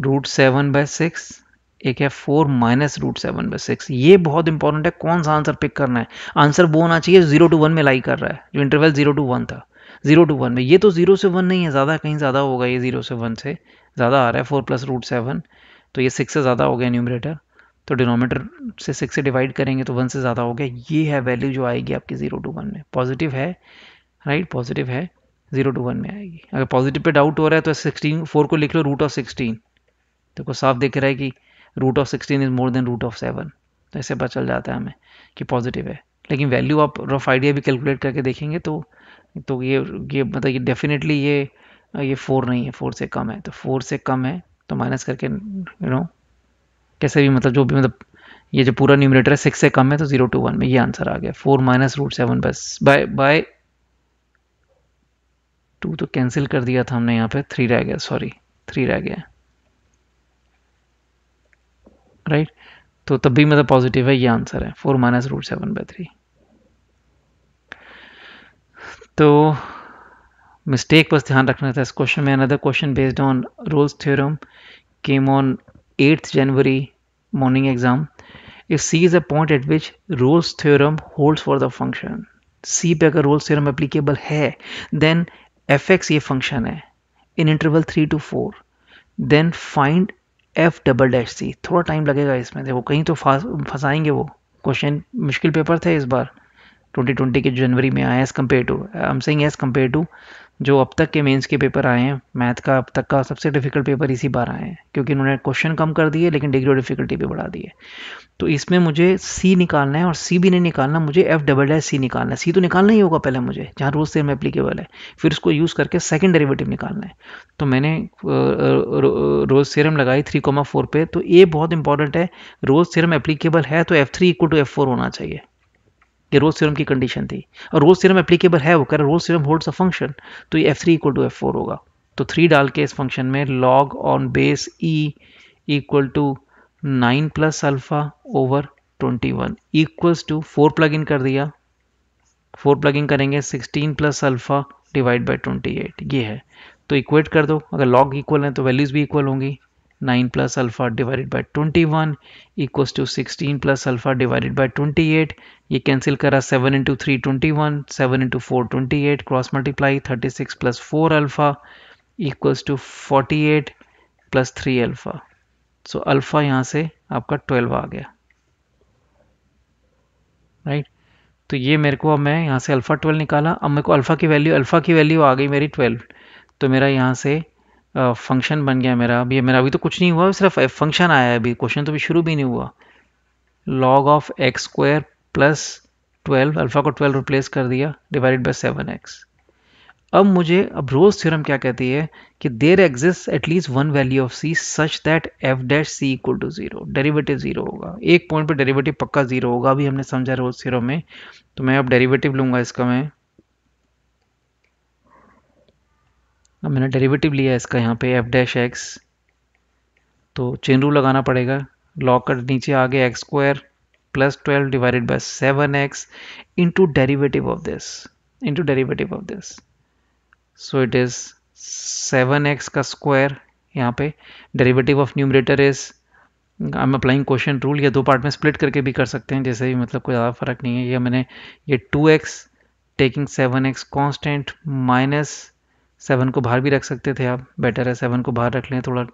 root seven by six एक है four minus root seven by six ये बहुत इंपॉर्टेंट है, कौन सा आंसर पिक करना है? आंसर वो होना चाहिए ज़ीरो टू वन में लाई कर रहा है, जो इंटरवल ज़ीरो टू वन था। ज़ीरो टू वन में। ये तो ज़ीरो से वन नहीं है, ज़्यादा कहीं ज़्यादा होगा ये ज़ीरो से वन से। ज़्यादा आ रहा है फोर प्लस रूट सेवन तो ये सिक्स से ज़्यादा हो गया न्यूमरेटर तो डिनोमीटर से सिक्स से डिवाइड करेंगे तो वन से ज़्यादा हो गया। ये है वैल्यू जो आएगी आपकी ज़ीरो टू वन में। पॉजिटिव है राइट पॉजिटिव है ज़ीरो टू वन में आएगी। अगर पॉजिटिव पे डाउट हो रहा है तो सिक्सटीन फोर को लिख लो रूट ऑफ़ सिक्सटीन देखो साफ़ दिख रहा है कि root of sixteen is more than root of seven तो ऐसे पता चल जाता है हमें कि पॉजिटिव है। लेकिन वैल्यू आप रफ आइडिया भी कैलकुलेट करके देखेंगे तो तो ये ये मतलब ये डेफिनेटली ये ये फोर नहीं है फोर से कम है। तो फोर से कम है तो माइनस करके यू नो कैसे भी मतलब जो भी मतलब ये जो पूरा न्यूमिनेटर है सिक्स से कम है तो ज़ीरो टू वन में ये आंसर आ गया। फोर माइनस रूट सेवन बस। बाय बाय टू तो कैंसिल कर दिया था हमने यहाँ पे। थ्री रह गया सॉरी थ्री रह गया। Right right? तो तब भी मतलब पॉजिटिव है, ये आंसर है। Four minus root seven by three तो मिस्टेक बस ध्यान रखना था इस क्वेश्चन में। Another question based on Rolle's theorem came on eighth January morning exam if c is a point at which Rolle's theorem holds for the function c पे अगर Rolle's theorem applicable है then f x ये function है in interval three to four then find f double dash c थोड़ा time लगेगा इसमें, देखो कहीं तो फंसाएँगे वो. क्वेश्चन मुश्किल पेपर थे इस बार. 2020 के जनवरी में आए as compare to I am saying as compare to जो अब तक के मेंस के पेपर आए हैं मैथ का अब तक का सबसे डिफ़िकल्ट पेपर इसी बार आए हैं, क्योंकि इन्होंने क्वेश्चन कम कर दिए, लेकिन डिग्री और डिफिकल्टी भी बढ़ा दी है। तो इसमें मुझे सी निकालना है और सी भी नहीं निकालना, मुझे एफ़ डबल डैश सी निकालना है। सी तो निकालना ही होगा पहले मुझे, जहाँ रोज सेम एप्लीकेबल है, फिर उसको यूज़ करके सेकेंड डेरिवेटिव निकालना है। तो मैंने रोज सीरम लगाई थ्री कोमा फोर पे तो ये बहुत इंपॉर्टेंट है, रोज सीरम एप्लीकेबल है तो f three equal to f four होना चाहिए। ये रोज सीरम की कंडीशन थी। और रोज सीरम एप्लीकेबल है, वो कह रहा Rolle's theorem holds a function तो ये f three equal to f four होगा। तो थ्री डाल के इस फ़ंक्शन में log on base e equal to nine plus alpha over twenty one equals to four plug in कर दिया। फोर प्लग इन करेंगे sixteen plus alpha divide by twenty eight ये है। तो इक्वेट कर दो। अगर लॉग इक्वल है तो वैल्यूज़ भी इक्वल होंगी। 9 plus alpha divided by 21 equals to 16 plus alpha divided by 28 ये कैंसिल करा 7 into 3 21 7 into 4 28 cross multiply 36 plus 4 alpha equals to 48 plus 3 alpha so alpha यहाँ से आपका 12 आ गया। Right right? तो ये मेरे को अब मैं यहाँ से अल्फ़ा 12 निकाला। अब मेरे को अल्फ़ा की वैल्यू अल्फ़ा की वैल्यू आ गई मेरी 12 तो मेरा यहाँ से फ़ंक्शन बन गया मेरा। अभी मेरा अभी तो कुछ नहीं हुआ, सिर्फ़ फ़ंक्शन आया है अभी। क्वेश्चन तो अभी शुरू भी नहीं हुआ। Log of x square plus twelve alpha को ट्वेल्व रिप्लेस कर दिया डिवाइडेड बाय सेवन एक्स अब मुझे, अब रोज थ्योरम क्या कहती है कि there exist at least one value of c such that f dash c equal to zero derivative zero होगा। एक पॉइंट पर डेरिवेटिव पक्का ज़ीरो होगा। अभी हमने समझा रोज थ्योरम में। तो मैं अब डेरिवेटिव लूँगा इसका मैं अब मैंने डेरिवेटिव लिया है इसका, यहाँ पे एफ़ डैश एक्स तो चेन रूल लगाना पड़ेगा। लॉग कर नीचे आ गया x square plus twelve divided by seven x into derivative of this into derivative of this so it is seven x का स्क्वायर यहाँ पे derivative of numerator is I am applying quotient rule या दो part में split करके भी कर सकते हैं, जैसे भी मतलब कोई ज़्यादा फ़र्क नहीं है। ये मैंने, ये two x taking seven x constant minus seven को बाहर भी रख सकते थे आप. बेटर है सेवन को बाहर रख लें, थोड़ा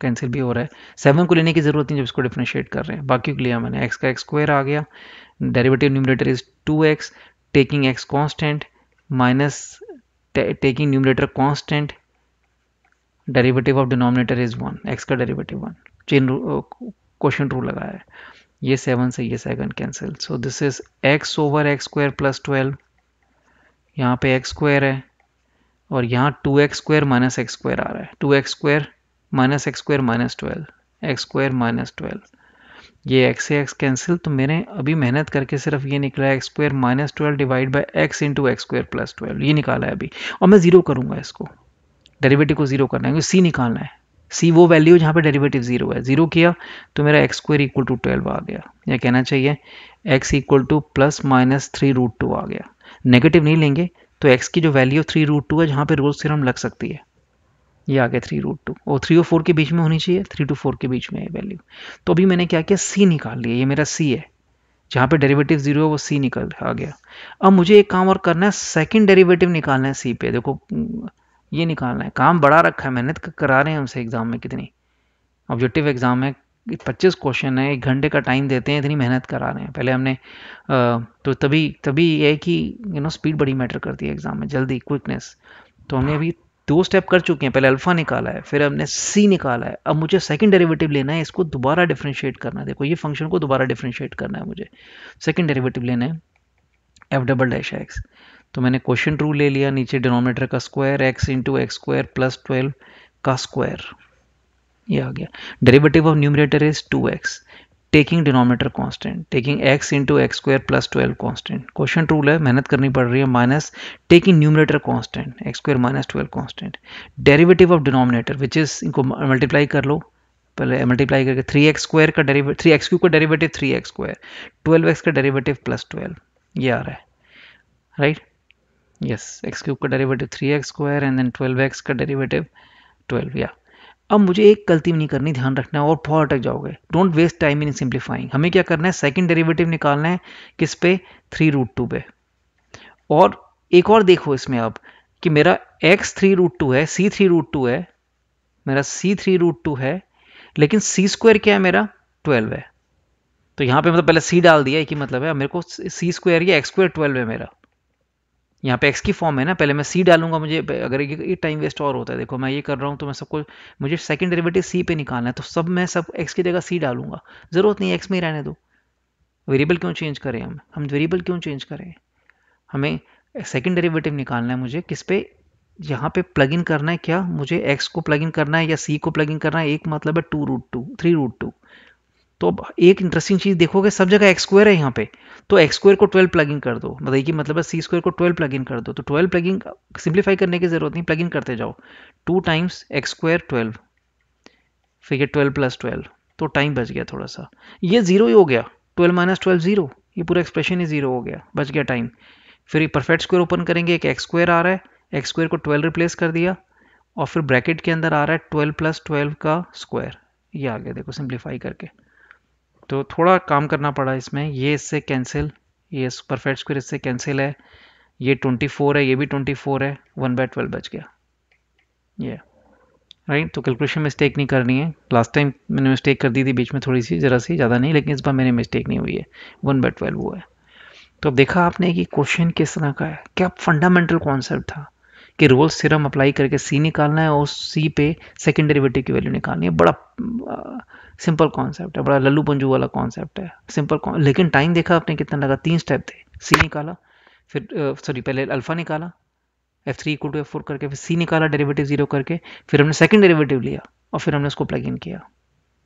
कैंसिल भी हो रहा है. सेवन को लेने की ज़रूरत नहीं जब इसको डिफ्रेंशिएट कर रहे हैं. बाकी को लिया मैंने. एक्स का एक्स स्क्वायर आ गया. Derivative numerator is two x taking x constant minus taking numerator constant derivative of denominator is one x का derivative one chain quotient rule लगाया है. ये सेवन से ये seven cancel so this is x over x square plus twelve यहाँ पे x square है. और यहाँ two x square minus x square आ रहा है। Two x square minus x square minus twelve x square minus twelve ये x से x cancel तो मैंने अभी मेहनत करके सिर्फ़ ये निकला है x square minus twelve divide by x into x square plus twelve ये निकाला है अभी। और मैं ज़ीरो करूँगा इसको। डेरिवेटिव को ज़ीरो करना है सी निकालना है। सी वो वैल्यू जहाँ पे डेरिवेटिव ज़ीरो है। ज़ीरो किया तो मेरा x square equal to twelve आ गया। या कहना चाहिए x equal to plus minus three root two आ गया। नेगेटिव नहीं लेंगे तो x की जो वैल्यू थ्री रूट टू है, जहाँ पे रोज थ्योरम लग सकती है। ये आ गया थ्री रूट टू और थ्री और फोर के बीच में होनी चाहिए थ्री टू फोर के बीच में है वैल्यू तो अभी मैंने क्या किया सी निकाल लिया, ये मेरा सी है। जहाँ पे डेरिवेटिव ज़ीरो है, वो सी निकल आ गया। अब मुझे एक काम और करना है सेकंड डेरिवेटिव निकालना है सी पे। देखो, ये निकालना है। काम बड़ा रखा है, मेहनत करा रहे हैं हमसे एग्ज़ाम में कितनी। ऑब्जेक्टिव एग्ज़ाम में पच्चीस क्वेश्चन है, एक घंटे का टाइम देते हैं, इतनी मेहनत करा रहे हैं। पहले हमने तो तभी तभी ये कि यू नो स्पीड बड़ी मैटर करती है एग्ज़ाम में, जल्दी क्विकनेस तो हमने अभी दो स्टेप कर चुके हैं, पहले अल्फ़ा निकाला है, फिर हमने सी निकाला है। अब मुझे सेकंड डेरिवेटिव लेना है, इसको दोबारा डिफ्रेंशिएट करना है। देखो, ये फ़ंक्शन को दोबारा डिफ्रेंशिएट करना है मुझे। सेकंड डेरिवेटिव लेना है एफ़ डबल डैश एक्स तो मैंने क्वेश्चन ट्रू ले लिया, नीचे डिनोमीटर का square x into x square plus twelve का स्क्वायर ये आ गया। Derivative of numerator is two x taking denominator constant taking x into x square plus twelve constant quotient rule है, मेहनत करनी पड़ रही है minus taking numerator constant x square minus twelve constant derivative of denominator which is इनको multiply कर लो। पहले मल्टीप्लाई करके थ्री एक्स स्क्वायर का डेरिवेटिव थ्री एक्स क्यू का derivative three x square twelve x का डेरिवेटिव प्लस ट्वेल्व ये आ रहा है। राइट यस एक्स क्यूब का derivative three x square and then twelve x का डेरिवेटिव ट्वेल्व या अब मुझे एक गलती नहीं करनी, ध्यान रखना और बहुत अटक जाओगे। Don't waste time in simplifying हमें क्या करना है? सेकंड डेरिवेटिव निकालना है, किस पे? थ्री रूट टू पे। और एक और देखो इसमें अब, कि मेरा एक्स थ्री रूट टू है सी थ्री रूट टू है, मेरा सी थ्री रूट टू है, लेकिन सी स्क्वायर क्या है मेरा? ट्वेल्व है। तो यहाँ पे मतलब पहले सी डाल दिया कि मतलब है। मेरे को सी स्क्वायर या एक्स स्क्वायर ट्वेल्व है मेरा। यहाँ पे एक्स की फॉर्म है ना, पहले मैं सी डालूँगा मुझे, अगर ये टाइम वेस्ट और होता है, देखो मैं ये कर रहा हूँ तो मैं सबको, मुझे सेकंड डेरिवेटिव सी पे निकालना है तो सब मैं सब एक्स की जगह सी डालूँगा। ज़रूरत नहीं एक्स में ही रहने दो। वेरिएबल क्यों चेंज करें हम? हम वेरिएबल क्यों चेंज करें? हमें सेकेंड डेरिवेटिव निकालना है मुझे, किस पे? यहाँ पे प्लग इन करना है क्या? मुझे एक्स को प्लग इन करना है या सी को प्लग इन करना है? एक मतलब है two root two three root two तो अब एक इंटरेस्टिंग चीज़ देखोगे, सब जगह एक्स स्क्वायर है यहाँ पे। तो एक्स स्क्वायर को ट्वेल्व प्लग इन कर दो। मतलब कि मतलब सी स्क्वायर को ट्वेल्व प्लग इन कर दो। तो ट्वेल्व प्लग इन सिंप्लीफाई करने की ज़रूरत नहीं प्लग इन करते जाओ। Two times x square twelve फिर ट्वेल्व प्लस ट्वेल्व तो टाइम बच गया थोड़ा सा। ये ज़ीरो ही हो गया। ट्वेल्व माइनस ट्वेल्व ज़ीरो ये पूरा एक्सप्रेशन ही ज़ीरो हो गया। बच गया टाइम फिर ये परफेक्ट स्क्वायर ओपन करेंगे। एक एक्स स्क्वायर आ रहा है। एक्स स्क्वायर को ट्वेल्व रिप्लेस कर दिया। और फिर ब्रैकेट के अंदर आ रहा है ट्वेल्व प्लस ट्वेल्व का स्क्वायर ये आ गया, देखो सिंप्लीफाई करके। तो थोड़ा काम करना पड़ा इसमें। ये इससे कैंसिल ये परफेक्ट स्क्वायर इससे कैंसिल है। ये 24 है, ये भी 24 है। वन बाय ट्वेल्व बच गया। ये राइट तो कैलकुलेशन मिस्टेक नहीं करनी है। लास्ट टाइम मैंने मिस्टेक कर दी थी बीच में थोड़ी सी, ज़रा सी, ज़्यादा नहीं, लेकिन इस बार मैंने मिस्टेक नहीं हुई है। वन बाय ट्वेल्व हुआ है। तो अब देखा आपने कि क्वेश्चन किस तरह का है। क्या फंडामेंटल कॉन्सेप्ट था। कि रोल सिरम अप्लाई करके सी निकालना है और सी पे सेकेंड डेरिवेटिव की वैल्यू निकालनी है। बड़ा सिंपल कॉन्सेप्ट है, बड़ा लल्लू पंजू वाला कॉन्सेप्ट है। सिंपल लेकिन टाइम देखा आपने कितना लगा? तीन स्टेप थे। सी निकाला, फिर सॉरी पहले अल्फ़ा निकाला f three equal to f four करके, फिर सी निकाला डेरिवेटिव ज़ीरो करके, फिर हमने सेकंड डेरिवेटिव लिया और फिर हमने उसको प्लग इन किया।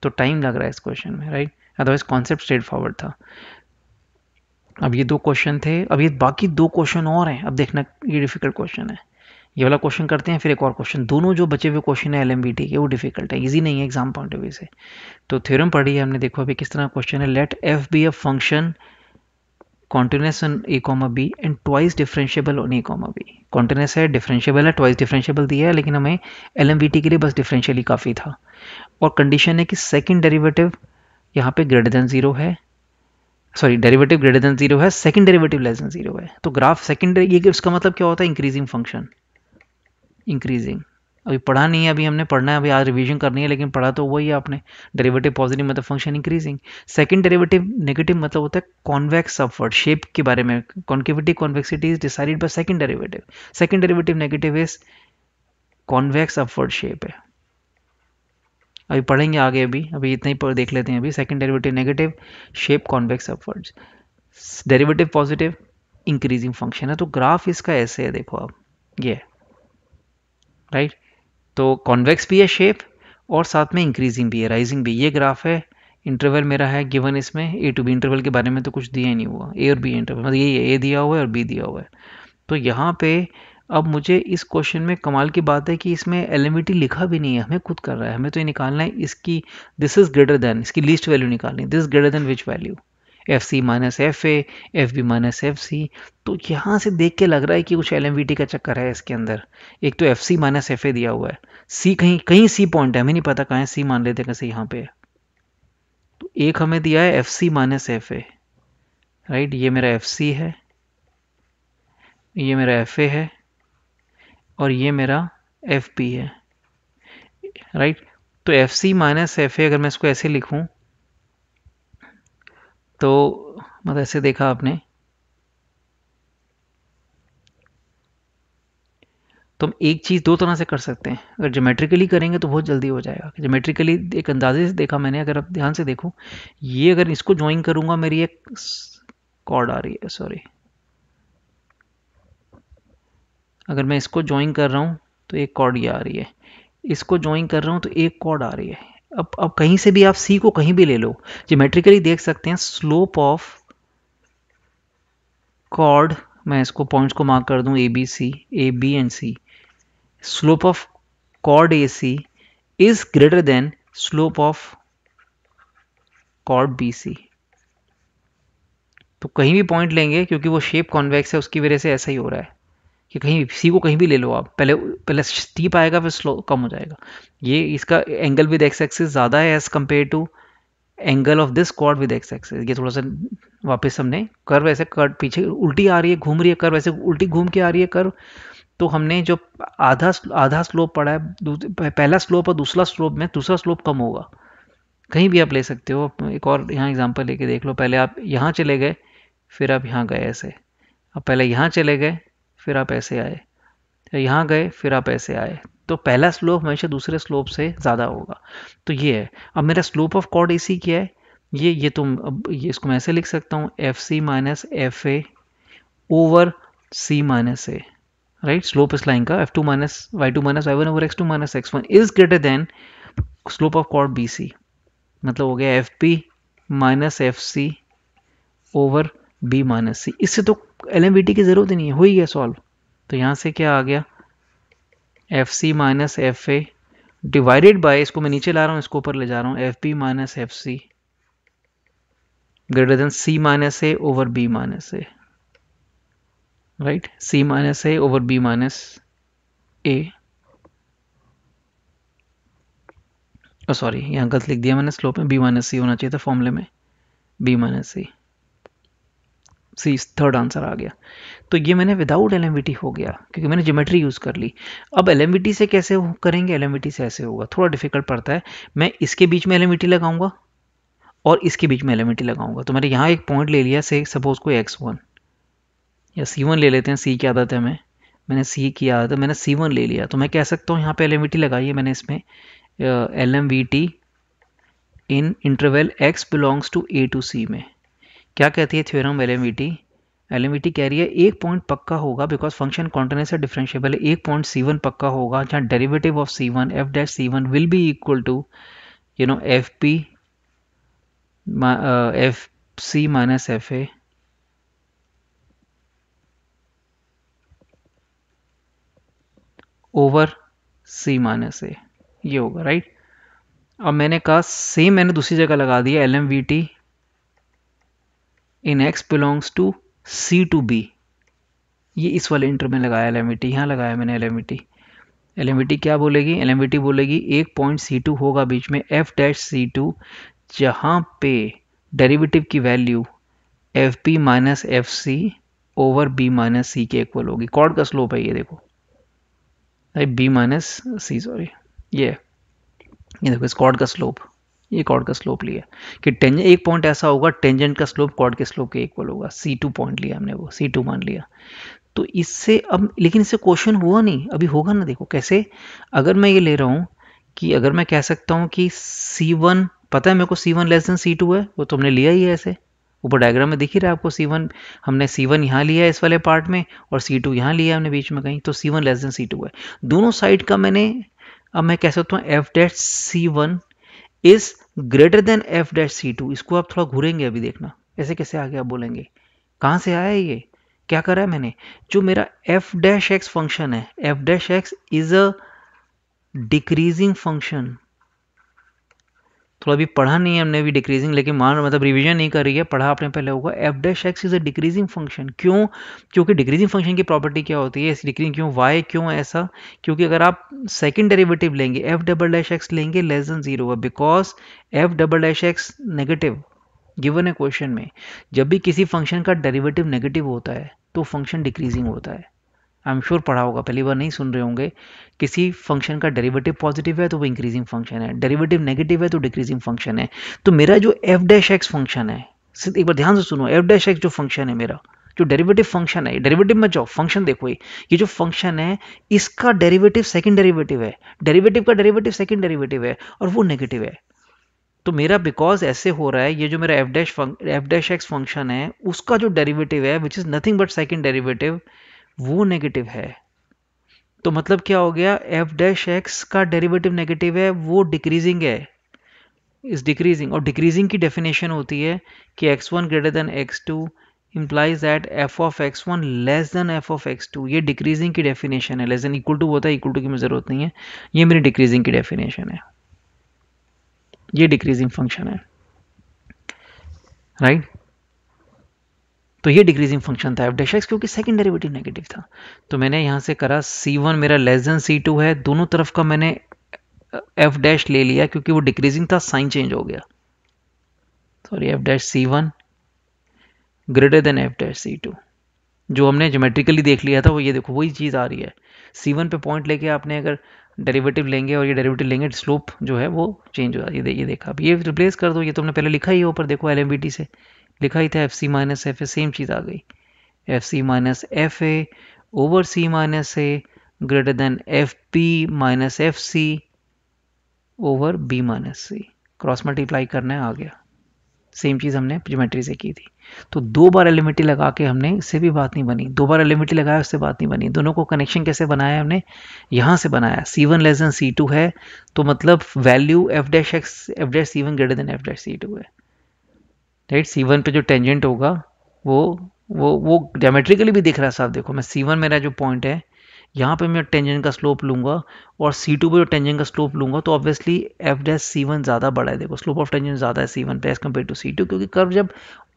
तो टाइम लग रहा है इस क्वेश्चन में right otherwise concept straightforward था। अब ये दो क्वेश्चन थे, अब ये बाकी दो क्वेश्चन और हैं। अब देखना ये डिफ़िकल्ट क्वेश्चन है। ये वाला क्वेश्चन करते हैं, फिर एक और क्वेश्चन दोनों जो बचे हुए क्वेश्चन है एल के, वो डिफ़िकल्ट है. इजी नहीं है एग्ज़ाम पॉइंट ऑफ़ व्यू से. तो थ्योरम पढ़ी है हमने, देखो अभी किस तरह क्वेश्चन है. Let F be a function continuous in A comma B and twice differentiable on A comma B continuous है डिफरेंशियबल है ट्वाइस डिफरेंशियबल दिया है, लेकिन हमें एलएमबीटी के लिए बस डिफरेंशियल ही काफ़ी था. और कंडीशन है कि सेकेंड डेरीवेटिव यहाँ पे ग्रेटर देन ज़ीरो है. Sorry derivative greater than zero है second derivative less than zero है. तो ग्राफ सेकंड ये उसका मतलब क्या होता है? इंक्रीजिंग फ़ंक्शन इंक्रीजिंग अभी पढ़ा नहीं है, अभी हमने पढ़ना है, अभी आज रिवीजन करनी है, लेकिन पढ़ा तो वही है आपने। डेरिवेटिव पॉजिटिव मतलब function increasing second derivative negative मतलब होता है कॉन्वेक्स अपवर्ड शेप के बारे में concavity convexity is decided by second derivative second derivative negative is convex upward shape है। अभी पढ़ेंगे आगे अभी अभी इतना ही देख लेते हैं अभी। Second derivative negative shape convex upwards derivative positive increasing function है। तो ग्राफ इसका ऐसे है, देखो आप। ये राइट तो कॉन्वेक्स भी है शेप और साथ में इंक्रीजिंग भी है राइजिंग भी ये ग्राफ है इंटरवल मेरा है गिवन इसमें ए टू बी इंटरवल के बारे में तो कुछ दिया ही नहीं हुआ। ए और बी इंटरवल मतलब है ए दिया हुआ है और बी दिया हुआ है। तो यहाँ पे अब मुझे इस क्वेश्चन में कमाल की बात है कि इसमें एल लिखा भी नहीं है, हमें खुद कर रहा है, हमें तो ये निकालना है, इसकी दिस इज़ ग्रेटर देन इसकी लीस्ट वैल्यू निकालनी this greater than which value f c minus f a f b minus f c तो यहाँ से देख के लग रहा है कि कुछ एल एम वी टी का चक्कर है इसके अंदर। एक तो f c minus f a दिया हुआ है। सी कहीं कहीं सी पॉइंट है, हमें नहीं पता कहाँ है सी मान लेते कैसे यहाँ पे। तो एक हमें दिया है f c minus f a right ये मेरा एफ़ सी है। ये मेरा एफ़ ए है। और ये मेरा एफ़ बी है। राइट तो f c minus f a अगर मैं इसको ऐसे लिखूं तो मतलब ऐसे देखा आपने। तो हम एक चीज़ दो तरह से कर सकते हैं। अगर जोमेट्रिकली करेंगे तो बहुत जल्दी हो जाएगा। जोमेट्रिकली एक अंदाजे से देखा मैंने, अगर आप ध्यान से देखो। ये अगर इसको ज्वाइन करूँगा, मेरी एक कॉर्ड आ रही है सॉरी अगर मैं इसको ज्वाइन कर रहा हूँ तो एक कॉर्ड ये आ रही है। इसको ज्वाइन कर रहा हूँ तो एक कॉर्ड आ रही है। अब अब कहीं से भी आप सी को कहीं भी ले लो जोमेट्रिकली देख सकते हैं स्लोप ऑफ़ कॉर्ड मैं इसको पॉइंट्स को मार्क कर दूँ A B C A B and C slope of chord A C is greater than slope of chord B C तो कहीं भी पॉइंट लेंगे, क्योंकि वो शेप कॉन्वेक्स है, उसकी वजह से ऐसा ही हो रहा है। कि कहीं सी को कहीं भी ले लो आप। पहले पहले स्टीप आएगा, फिर स्लो कम हो जाएगा। ये इसका एंगल विद एक्स एक्सिस ज़्यादा है as compare to angle of this chord with x axis ये थोड़ा सा वापस हमने कर्व ऐसे कर्व पीछे उल्टी आ रही है, घूम रही है कर्व ऐसे उल्टी घूम के आ रही है कर्व तो हमने जो आधा आधा स्लोप पड़ा है पहला स्लोप और दूसरा स्लोप में दूसरा स्लोप कम होगा। कहीं भी आप ले सकते हो। एक और यहाँ एग्जांपल लेके देख लो। पहले आप यहाँ चले गए, फिर आप यहाँ गए ऐसे। अब पहले यहाँ चले गए फिर आप ऐसे आए। यहाँ गए, फिर आप ऐसे आए। तो पहला स्लोप हमेशा दूसरे स्लोप से ज़्यादा होगा। तो ये है। अब मेरा स्लोप ऑफ़ कॉर्ड एसी क्या है। ये ये तुम अब, ये इसको मैं ऐसे लिख सकता हूँ। F c minus f a over c minus a right slope इस लाइन का। F two minus y two minus y one over x two minus x one is greater than slope of chord B C मतलब हो गया f p minus f c over b minus c इससे तो L M की ज़रूरत ही नहीं है, हो ही गया सॉल्व तो यहाँ से क्या आ गया? F c minus f a divided by इसको मैं नीचे ला रहा हूँ, इसको ऊपर ले जा रहा हूँ। F b minus f c greater than c minus a over b minus a right c minus a over b minus a sorry यहाँ गलत लिख दिया मैंने स्लोप में बी माइनस सी होना चाहिए था फॉर्मूले में। B minus c c third answer आ गया। तो ये मैंने विदाउट एलएमवीटी हो गया, क्योंकि मैंने ज्योमेट्री यूज़ कर ली। अब एल से कैसे करेंगे? एल से ऐसे होगा। थोड़ा डिफ़िकल्ट पड़ता है। मैं इसके बीच में एल लगाऊँगा और इसके बीच में एल लगाऊँगा। तो मैंने यहाँ एक पॉइंट ले लिया से सपोज़ को एक्स वन या सी वन ले लेते हैं सी की आदत है मैं। मैंने सी की आदत मैंने सी वन ले लिया। तो मैं कह सकता हूँ, यहाँ पे एल लगाई है मैंने इसमें। L M V T in interval x belongs to a to c में। क्या कहती है theorem L M L M कह रही है, एक पॉइंट पक्का होगा बिकॉज़ फ़ंक्शन कॉन्टिनेंस डिफरेंशिएबल है। एक पॉइंट सी वन पक्का होगा, जहाँ derivative of c one f dash c one will be equal to you know f p f c minus f a over c minus a ये होगा right right? अब मैंने कहा सेम मैंने दूसरी जगह लगा दिया L M V T in x belongs to c to b ये इस वाले इंटर में लगाया एल एम यहाँ लगाया मैंने एल एम एल एम क्या बोलेगी? एल एम बोलेगी एक पॉइंट सी टू होगा बीच में एफ़ डैश सी टू जहाँ पे डेरिवेटिव की value f p minus f c over b minus c के इक्वल होगी। कॉर्ड का स्लोप है ये, देखो। बी माइनस सी सॉरी ये ये देखो, इस कॉर्ड का स्लोप ये कॉर्ड का स्लोप लिया। कि टेंज एक पॉइंट ऐसा होगा टेंजेंट का स्लोप कॉर्ड के स्लोप के इक्वल होगा। सी टू पॉइंट लिया हमने वो सी टू मान लिया। तो इससे अब, लेकिन इससे क्वेश्चन हुआ नहीं। अभी होगा ना देखो कैसे। अगर मैं ये ले रहा हूँ कि अगर मैं कह सकता हूँ कि सी वन पता है मेरे को c one less than c two है? वो तो हमने लिया ही है ऐसे। ऊपर डायग्राम में दिख ही रहा है आपको सी वन हमने सी वन यहाँ लिया है इस वाले पार्ट में और सी टू यहाँ लिया है हमने बीच में कहीं तो c one less than c two है। दोनों साइड का मैंने, अब मैं कह सकता हूँ f dash c one is greater than f dash c two इसको आप थोड़ा घूरेंगे अभी देखना। ऐसे कैसे आगे आप बोलेंगे? कहाँ से आया ये? क्या करा है मैंने? जो मेरा एफ़ डैश एक्स फ़ंक्शन है f dash x is a decreasing function थोड़ा अभी पढ़ा नहीं है हमने भी डिक्रीजिंग लेकिन मान मतलब रिवीजन नहीं कर रही है, पढ़ा आपने पहले होगा। F dash x is a decreasing function क्यों? क्योंकि डिक्रीजिंग फ़ंक्शन की प्रॉपर्टी क्या होती है? डिक्रीजिंग क्यों? वाई क्यों ऐसा? क्योंकि अगर आप सेकंड डेरिवेटिव लेंगे एफ़ डबल डैश एक्स लेंगे less than zero because f double dash x negative given है क्वेश्चन में, जब भी किसी फ़ंक्शन का डेरिवेटिव नेगेटिव होता है तो फ़ंक्शन डिक्रीजिंग होता है। आई एम श्योर पढ़ा होगा, पहली बार नहीं सुन रहे होंगे। किसी फ़ंक्शन का डेरिवेटिव पॉजिटिव है तो वो इंक्रीजिंग फ़ंक्शन है। डेरिवेटिव नेगेटिव है तो डिक्रीजिंग फ़ंक्शन है। तो मेरा जो एफ़ डैश एक्स फ़ंक्शन है, सिर्फ़ एक बार ध्यान से सुनो एफ़ डैश एक्स जो फ़ंक्शन है मेरा, जो डेरिवेटिव फ़ंक्शन है डेरिवेटिव में जाओ फ़ंक्शन देखो ये। जो फ़ंक्शन है, इसका डेरिवेटिव सेकंड डेरिवेटिव है। डेरिवेटिव का डेरिवेटिव सेकंड डेरिवेटिव है और वो नेगेटिव है। तो मेरा बिकॉज़ ऐसे हो रहा है, ये जो मेरा f dash f dash x function है, उसका जो डेरिवेटिव है which is nothing but second derivative वो नेगेटिव है। तो मतलब क्या हो गया? एफ़ डैश एक्स का डेरिवेटिव नेगेटिव है, वो डिक्रीजिंग है। इस डिक्रीजिंग और डिक्रीजिंग की डेफिनेशन होती है कि x one greater than x two implies that f of x one less than f of x two ये डिक्रीजिंग की डेफिनेशन है। लेस देन इक्वल टू होता है इक्वल टू की ज़रूरत नहीं है। ये मेरी डिक्रीजिंग की डेफिनेशन है। ये डिक्रीजिंग फ़ंक्शन है। राइट तो ये डिक्रीजिंग फ़ंक्शन था एफ़ डैश एक्स क्योंकि सेकंड डेरिवेटिव नेगेटिव था। तो मैंने यहाँ से करा सी वन मेरा लेस देन सी टू है, दोनों तरफ़ का मैंने एफ़ डैश ले लिया, क्योंकि वो डिक्रीजिंग था साइन चेंज हो गया। Sorry f dash c one greater than f dash c two जो हमने जोमेट्रिकली देख लिया था, वो ये देखो, वही चीज़ आ रही है। सी वन पे पॉइंट लेके आपने अगर डेरिवेटिव लेंगे और ये डेरिवेटिव लेंगे स्लोप जो है, वो चेंज हो ये ये देखा। अब ये रिप्लेस कर दो, ये तुमने पहले लिखा ही ऊपर, देखो एल से। लिखा ही था F C minus F A same चीज़ आ गई। F C minus F A over C minus A greater than F P minus F C over B minus C cross multiply करना है, आ गया। सेम चीज़ हमने ज्योमेट्री से की थी। तो दो बार एलिमिटी लगा के हमने, इससे भी बात नहीं बनी। दो बार एलिमिटी लगाया, उससे बात नहीं बनी। दोनों को कनेक्शन कैसे बनाया हमने? यहाँ से बनाया। C one less than C two है तो मतलब value F dash X F dash C one greater than F dash C two है। राइट सी वन जो टेंजेंट होगा वो वो वो डायमेट्रिकली भी दिख रहा है साहब। देखो मैं सी वन मेरा जो पॉइंट है यहाँ पे मैं टेंजेंट का स्लोप लूँगा और सी टू पर जो टेंजेंट का स्लोप लूँगा तो obviously F dash C one ज़्यादा बड़ा है। देखो स्लोप ऑफ़ टेंजेंट ज़्यादा है सी वन पे as compare to C two क्योंकि कर्व जब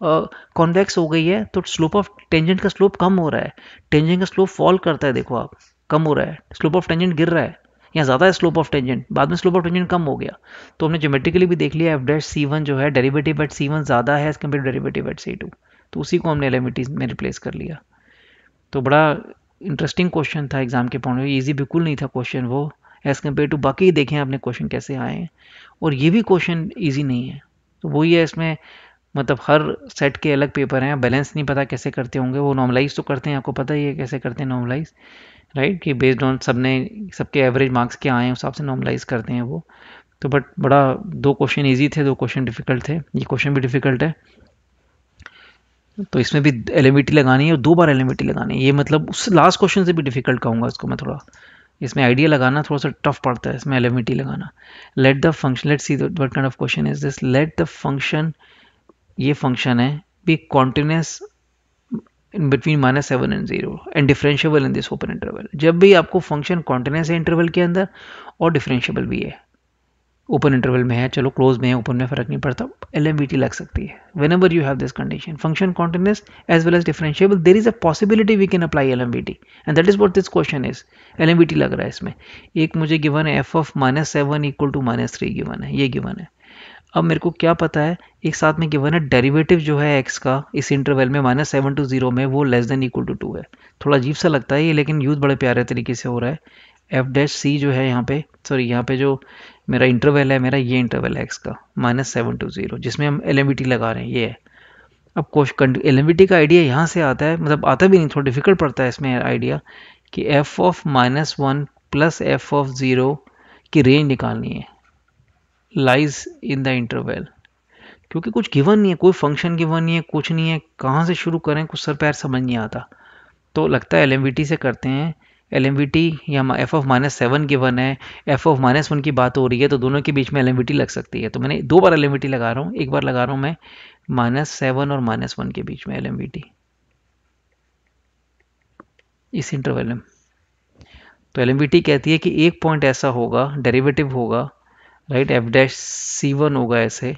कॉन्वेक्स uh, हो गई है तो स्लोप ऑफ़ टेंजेंट का स्लोप कम हो रहा है। टेंजेंट का स्लोप फॉल करता है देखो आप कम हो रहा है। स्लोप ऑफ़ टेंजेंट गिर रहा है। यहाँ ज़्यादा स्लोप ऑफ़ टेंजेंट बाद में स्लोप ऑफ़ टेंजेंट कम हो गया। तो हमने जोमेट्रिकली भी देख लिया एफ़ डैश सी वन जो है डेरिवेटिव एट सी वन ज़्यादा है as compare derivative at C two तो उसी को हमने एलिमिटी में रिप्लेस कर लिया। तो बड़ा इंटरेस्टिंग क्वेश्चन था एग्ज़ाम के पॉइंट में। ईजी बिल्कुल नहीं था क्वेश्चन वो एज़ कंपेयर टू बाकी देखें आपने क्वेश्चन कैसे आए हैं। और ये भी क्वेश्चन ईजी नहीं है। तो वही है इसमें मतलब हर सेट के अलग पेपर हैं। बैलेंस नहीं पता कैसे करते होंगे। वो नॉर्मलाइज तो करते हैं, आपको पता ही है कैसे करते हैं नॉर्मलाइज राइट कि बेस्ड ऑन सबने, सबके एवरेज मार्क्स क्या आए हैं, उस हिसाब से नॉर्मलाइज करते हैं वो। तो बट बड़ा, दो क्वेश्चन इजी थे, दो क्वेश्चन डिफ़िकल्ट थे। ये क्वेश्चन भी डिफ़िकल्ट है। तो इसमें भी एल लगानी है और दो बार एल लगानी है। ये मतलब उस लास्ट क्वेश्चन से भी डिफ़िकल्ट कहूँगा इसको मैं थोड़ा। इसमें आइडिया लगाना थोड़ा सा टफ पड़ता है, इसमें एल लगाना। Let the function let C what kind of question is this let the function ये फ़ंक्शन है be continuous in between minus seven and zero and differentiable in this open interval जब भी आपको function continuous है interval के अंदर, और differentiable भी है। ओपन इंटरवल में है, चलो क्लोज में है ओपन में फ़र्क नहीं पड़ता एल एम बी टी लग सकती है। Whenever you have this condition function continuous as well as differentiable there is a possibility we can apply L M V T and that is what this question is L M लग रहा है इसमें। एक मुझे given है F of minus seven equal to minus three given है। ये given है। अब मेरे को क्या पता है, एक साथ में गिवन है डेरिवेटिव जो है एक्स का, इस इंटरवल में माइनस सेवन टू ज़ीरो में वो less than equal to two है। थोड़ा अजीब सा लगता है ये, लेकिन यूज़ बड़े प्यारे तरीके से हो रहा है। एफ़ डैश सी जो है यहाँ पे सॉरी यहाँ पे जो मेरा इंटरवल है, मेरा ये इंटरवल है एक्स का माइनस सेवन टू ज़ीरो जिसमें हम एल लगा रहे हैं, ये है। अब क्वेश्चन एल का आइडिया यहाँ से आता है मतलब आता भी नहीं, थोड़ा डिफ़िकल्ट पड़ता है इसमें आइडिया कि F of minus one plus F of zero की रेंज निकालनी है। लाइज इन द इंटरवल क्योंकि कुछ गिवन नहीं है, कोई फ़ंक्शन गिवन नहीं है, कुछ नहीं है, कहाँ से शुरू करें, कुछ सर पैर समझ नहीं आता। तो लगता है एल से करते हैं। एल एम वी टी या F of minus seven given है एफ़ ऑफ़ माइनस वन की बात हो रही है तो दोनों के बीच में एल एम वी टी लग सकती है। तो मैंने दो बार एल एम वी टी लगा रहा हूँ, एक बार लगा रहा हूँ मैं माइनस सेवन और माइनस वन के बीच में एल एम वी टी इस इंटरवल में। तो एल एम वी टी कहती है कि एक पॉइंट ऐसा होगा डेरिवेटिव होगा right F dash C one होगा ऐसे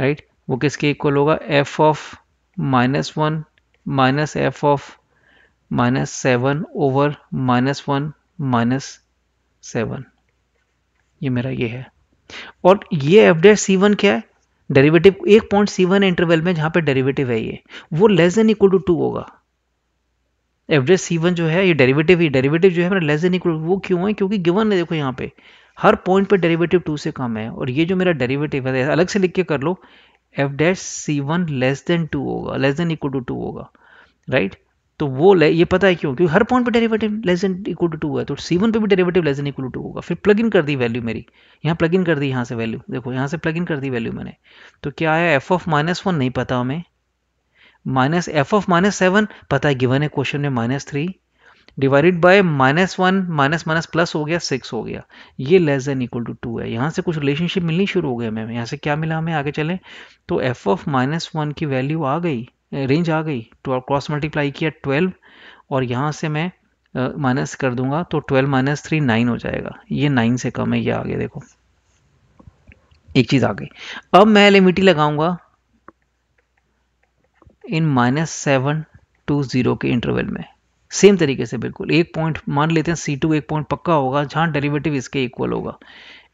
राइट वो किसके इक्वल होगा? F of minus one minus F of minus seven over minus one minus seven ये मेरा ये है। और ये एफ़ डैश सी वन क्या है? डेरिवेटिव एक पॉइंट सी वन इंटरवल में जहाँ पे डेरिवेटिव है ये, वो less than equal to two होगा। डैश सी वन जो है, ये डेरिवेटिव ही डेरिवेटिव जो है, मेरा लेस देन इक्वल वो क्यों है? क्योंकि गिवन है देखो यहाँ पे। हर पॉइंट पे डेरिवेटिव टू से कम है। और ये जो मेरा डेरिवेटिव है, अलग से लिख के कर लो F dash C one less than two होगा less than equal to two होगा राइट तो वो ये पता है क्यों? क्योंकि हर पॉइंट पे derivative less than equal to two है तो सी वन पे भी derivative less than equal to two. फिर प्लग इन कर दी वैल्यू मेरी। यहाँ प्लग इन कर दी, यहाँ से वैल्यू देखो, यहाँ से प्लग इन कर दी वैल्यू मैंने। तो क्या आया? एफ़ ऑफ़ माइनस वन नहीं पता हमें। Minus F of minus seven पता है गिवन है क्वेश्चन में minus three divided by minus one minus minus plus हो गया सिक्स हो गया। ये less than equal to two है। यहाँ से कुछ रिलेशनशिप मिलनी शुरू हो गया हमें यहाँ से क्या मिला हमें? आगे चले। तो एफ़ ऑफ़ माइनस वन की वैल्यू आ गई रेंज आ गई। क्रॉस मल्टीप्लाई किया ट्वेल्व और यहाँ से मैं माइनस uh, कर दूँगा तो ट्वेल्व माइनस थ्री नाइन हो जाएगा। ये नाइन से कम है ये आगे देखो। एक चीज़ आ गई। अब मैं लिमिटी लगाऊँगा। In minus seven to zero के इंटरवल में। सेम तरीके से, बिल्कुल। एक पॉइंट मान लेते हैं सी टू एक पॉइंट पक्का होगा, जहाँ डेरिवेटिव इसके इक्वल होगा।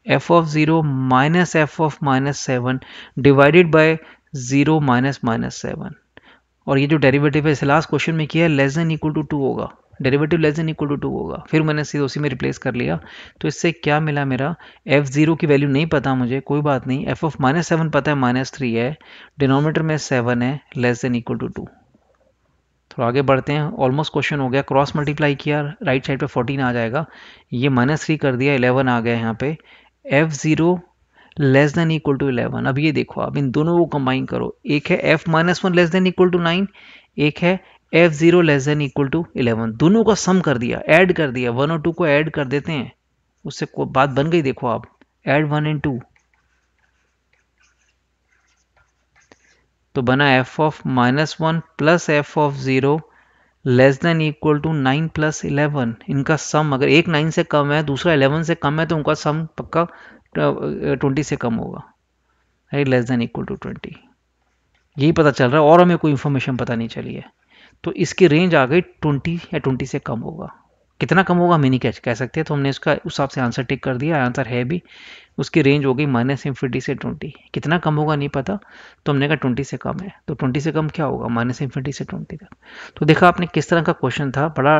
F of zero minus F of minus seven divided by zero minus minus seven और ये जो डेरिवेटिव है, इसे लास्ट क्वेश्चन में किया है less than equal to two होगा। Derivative less than equal to two होगा। फिर मैंने सीधे उसी में रिप्लेस कर लिया। तो इससे क्या मिला मेरा? एफ़ ज़ीरो की वैल्यू नहीं पता मुझे, कोई बात नहीं। एफ़ ऑफ़ माइनस सेवन पता है माइनस थ्री है। डिनोमीटर में सेवन है less than equal to two थोड़ा आगे बढ़ते हैं। ऑलमोस्ट क्वेश्चन हो गया। क्रॉस मल्टीप्लाई किया। राइट साइड पे फोर्टीन आ जाएगा। ये माइनस थ्री कर दिया। इलेवन आ गया यहाँ पे। F zero less than equal to eleven अब ये देखो, अब इन दोनों को कंबाइन करो। एक है F minus one less than equal to nine एक है F zero less than equal to eleven दोनों का सम कर दिया। ऐड कर दिया। वन और टू को ऐड कर देते हैं। उससे बात बन गई देखो आप। ऐड वन एंड टू तो बना F of minus one plus F of zero less than equal to nine plus eleven इनका सम अगर एक नाइन से कम है, दूसरा इलेवन से कम है तो उनका सम पक्का ट्वेंटी से कम होगा। Right less than equal to twenty यही पता चल रहा है, और हमें कोई इन्फॉर्मेशन पता नहीं चली है। तो इसकी रेंज आ गई ट्वेंटी या ट्वेंटी से कम होगा। कितना कम होगा मिनी कैच कह सकते। हैं तो हमने इसका उस हिसाब से आंसर टिक कर दिया आंसर है भी। उसकी रेंज हो गई माइनस इन्फिनिटी से ट्वेंटी कितना कम होगा नहीं पता तो हमने कहा ट्वेंटी से कम है। तो ट्वेंटी से कम क्या होगा? माइनस इन्फिनिटी से ट्वेंटी तक तो देखा आपने किस तरह का क्वेश्चन था, बड़ा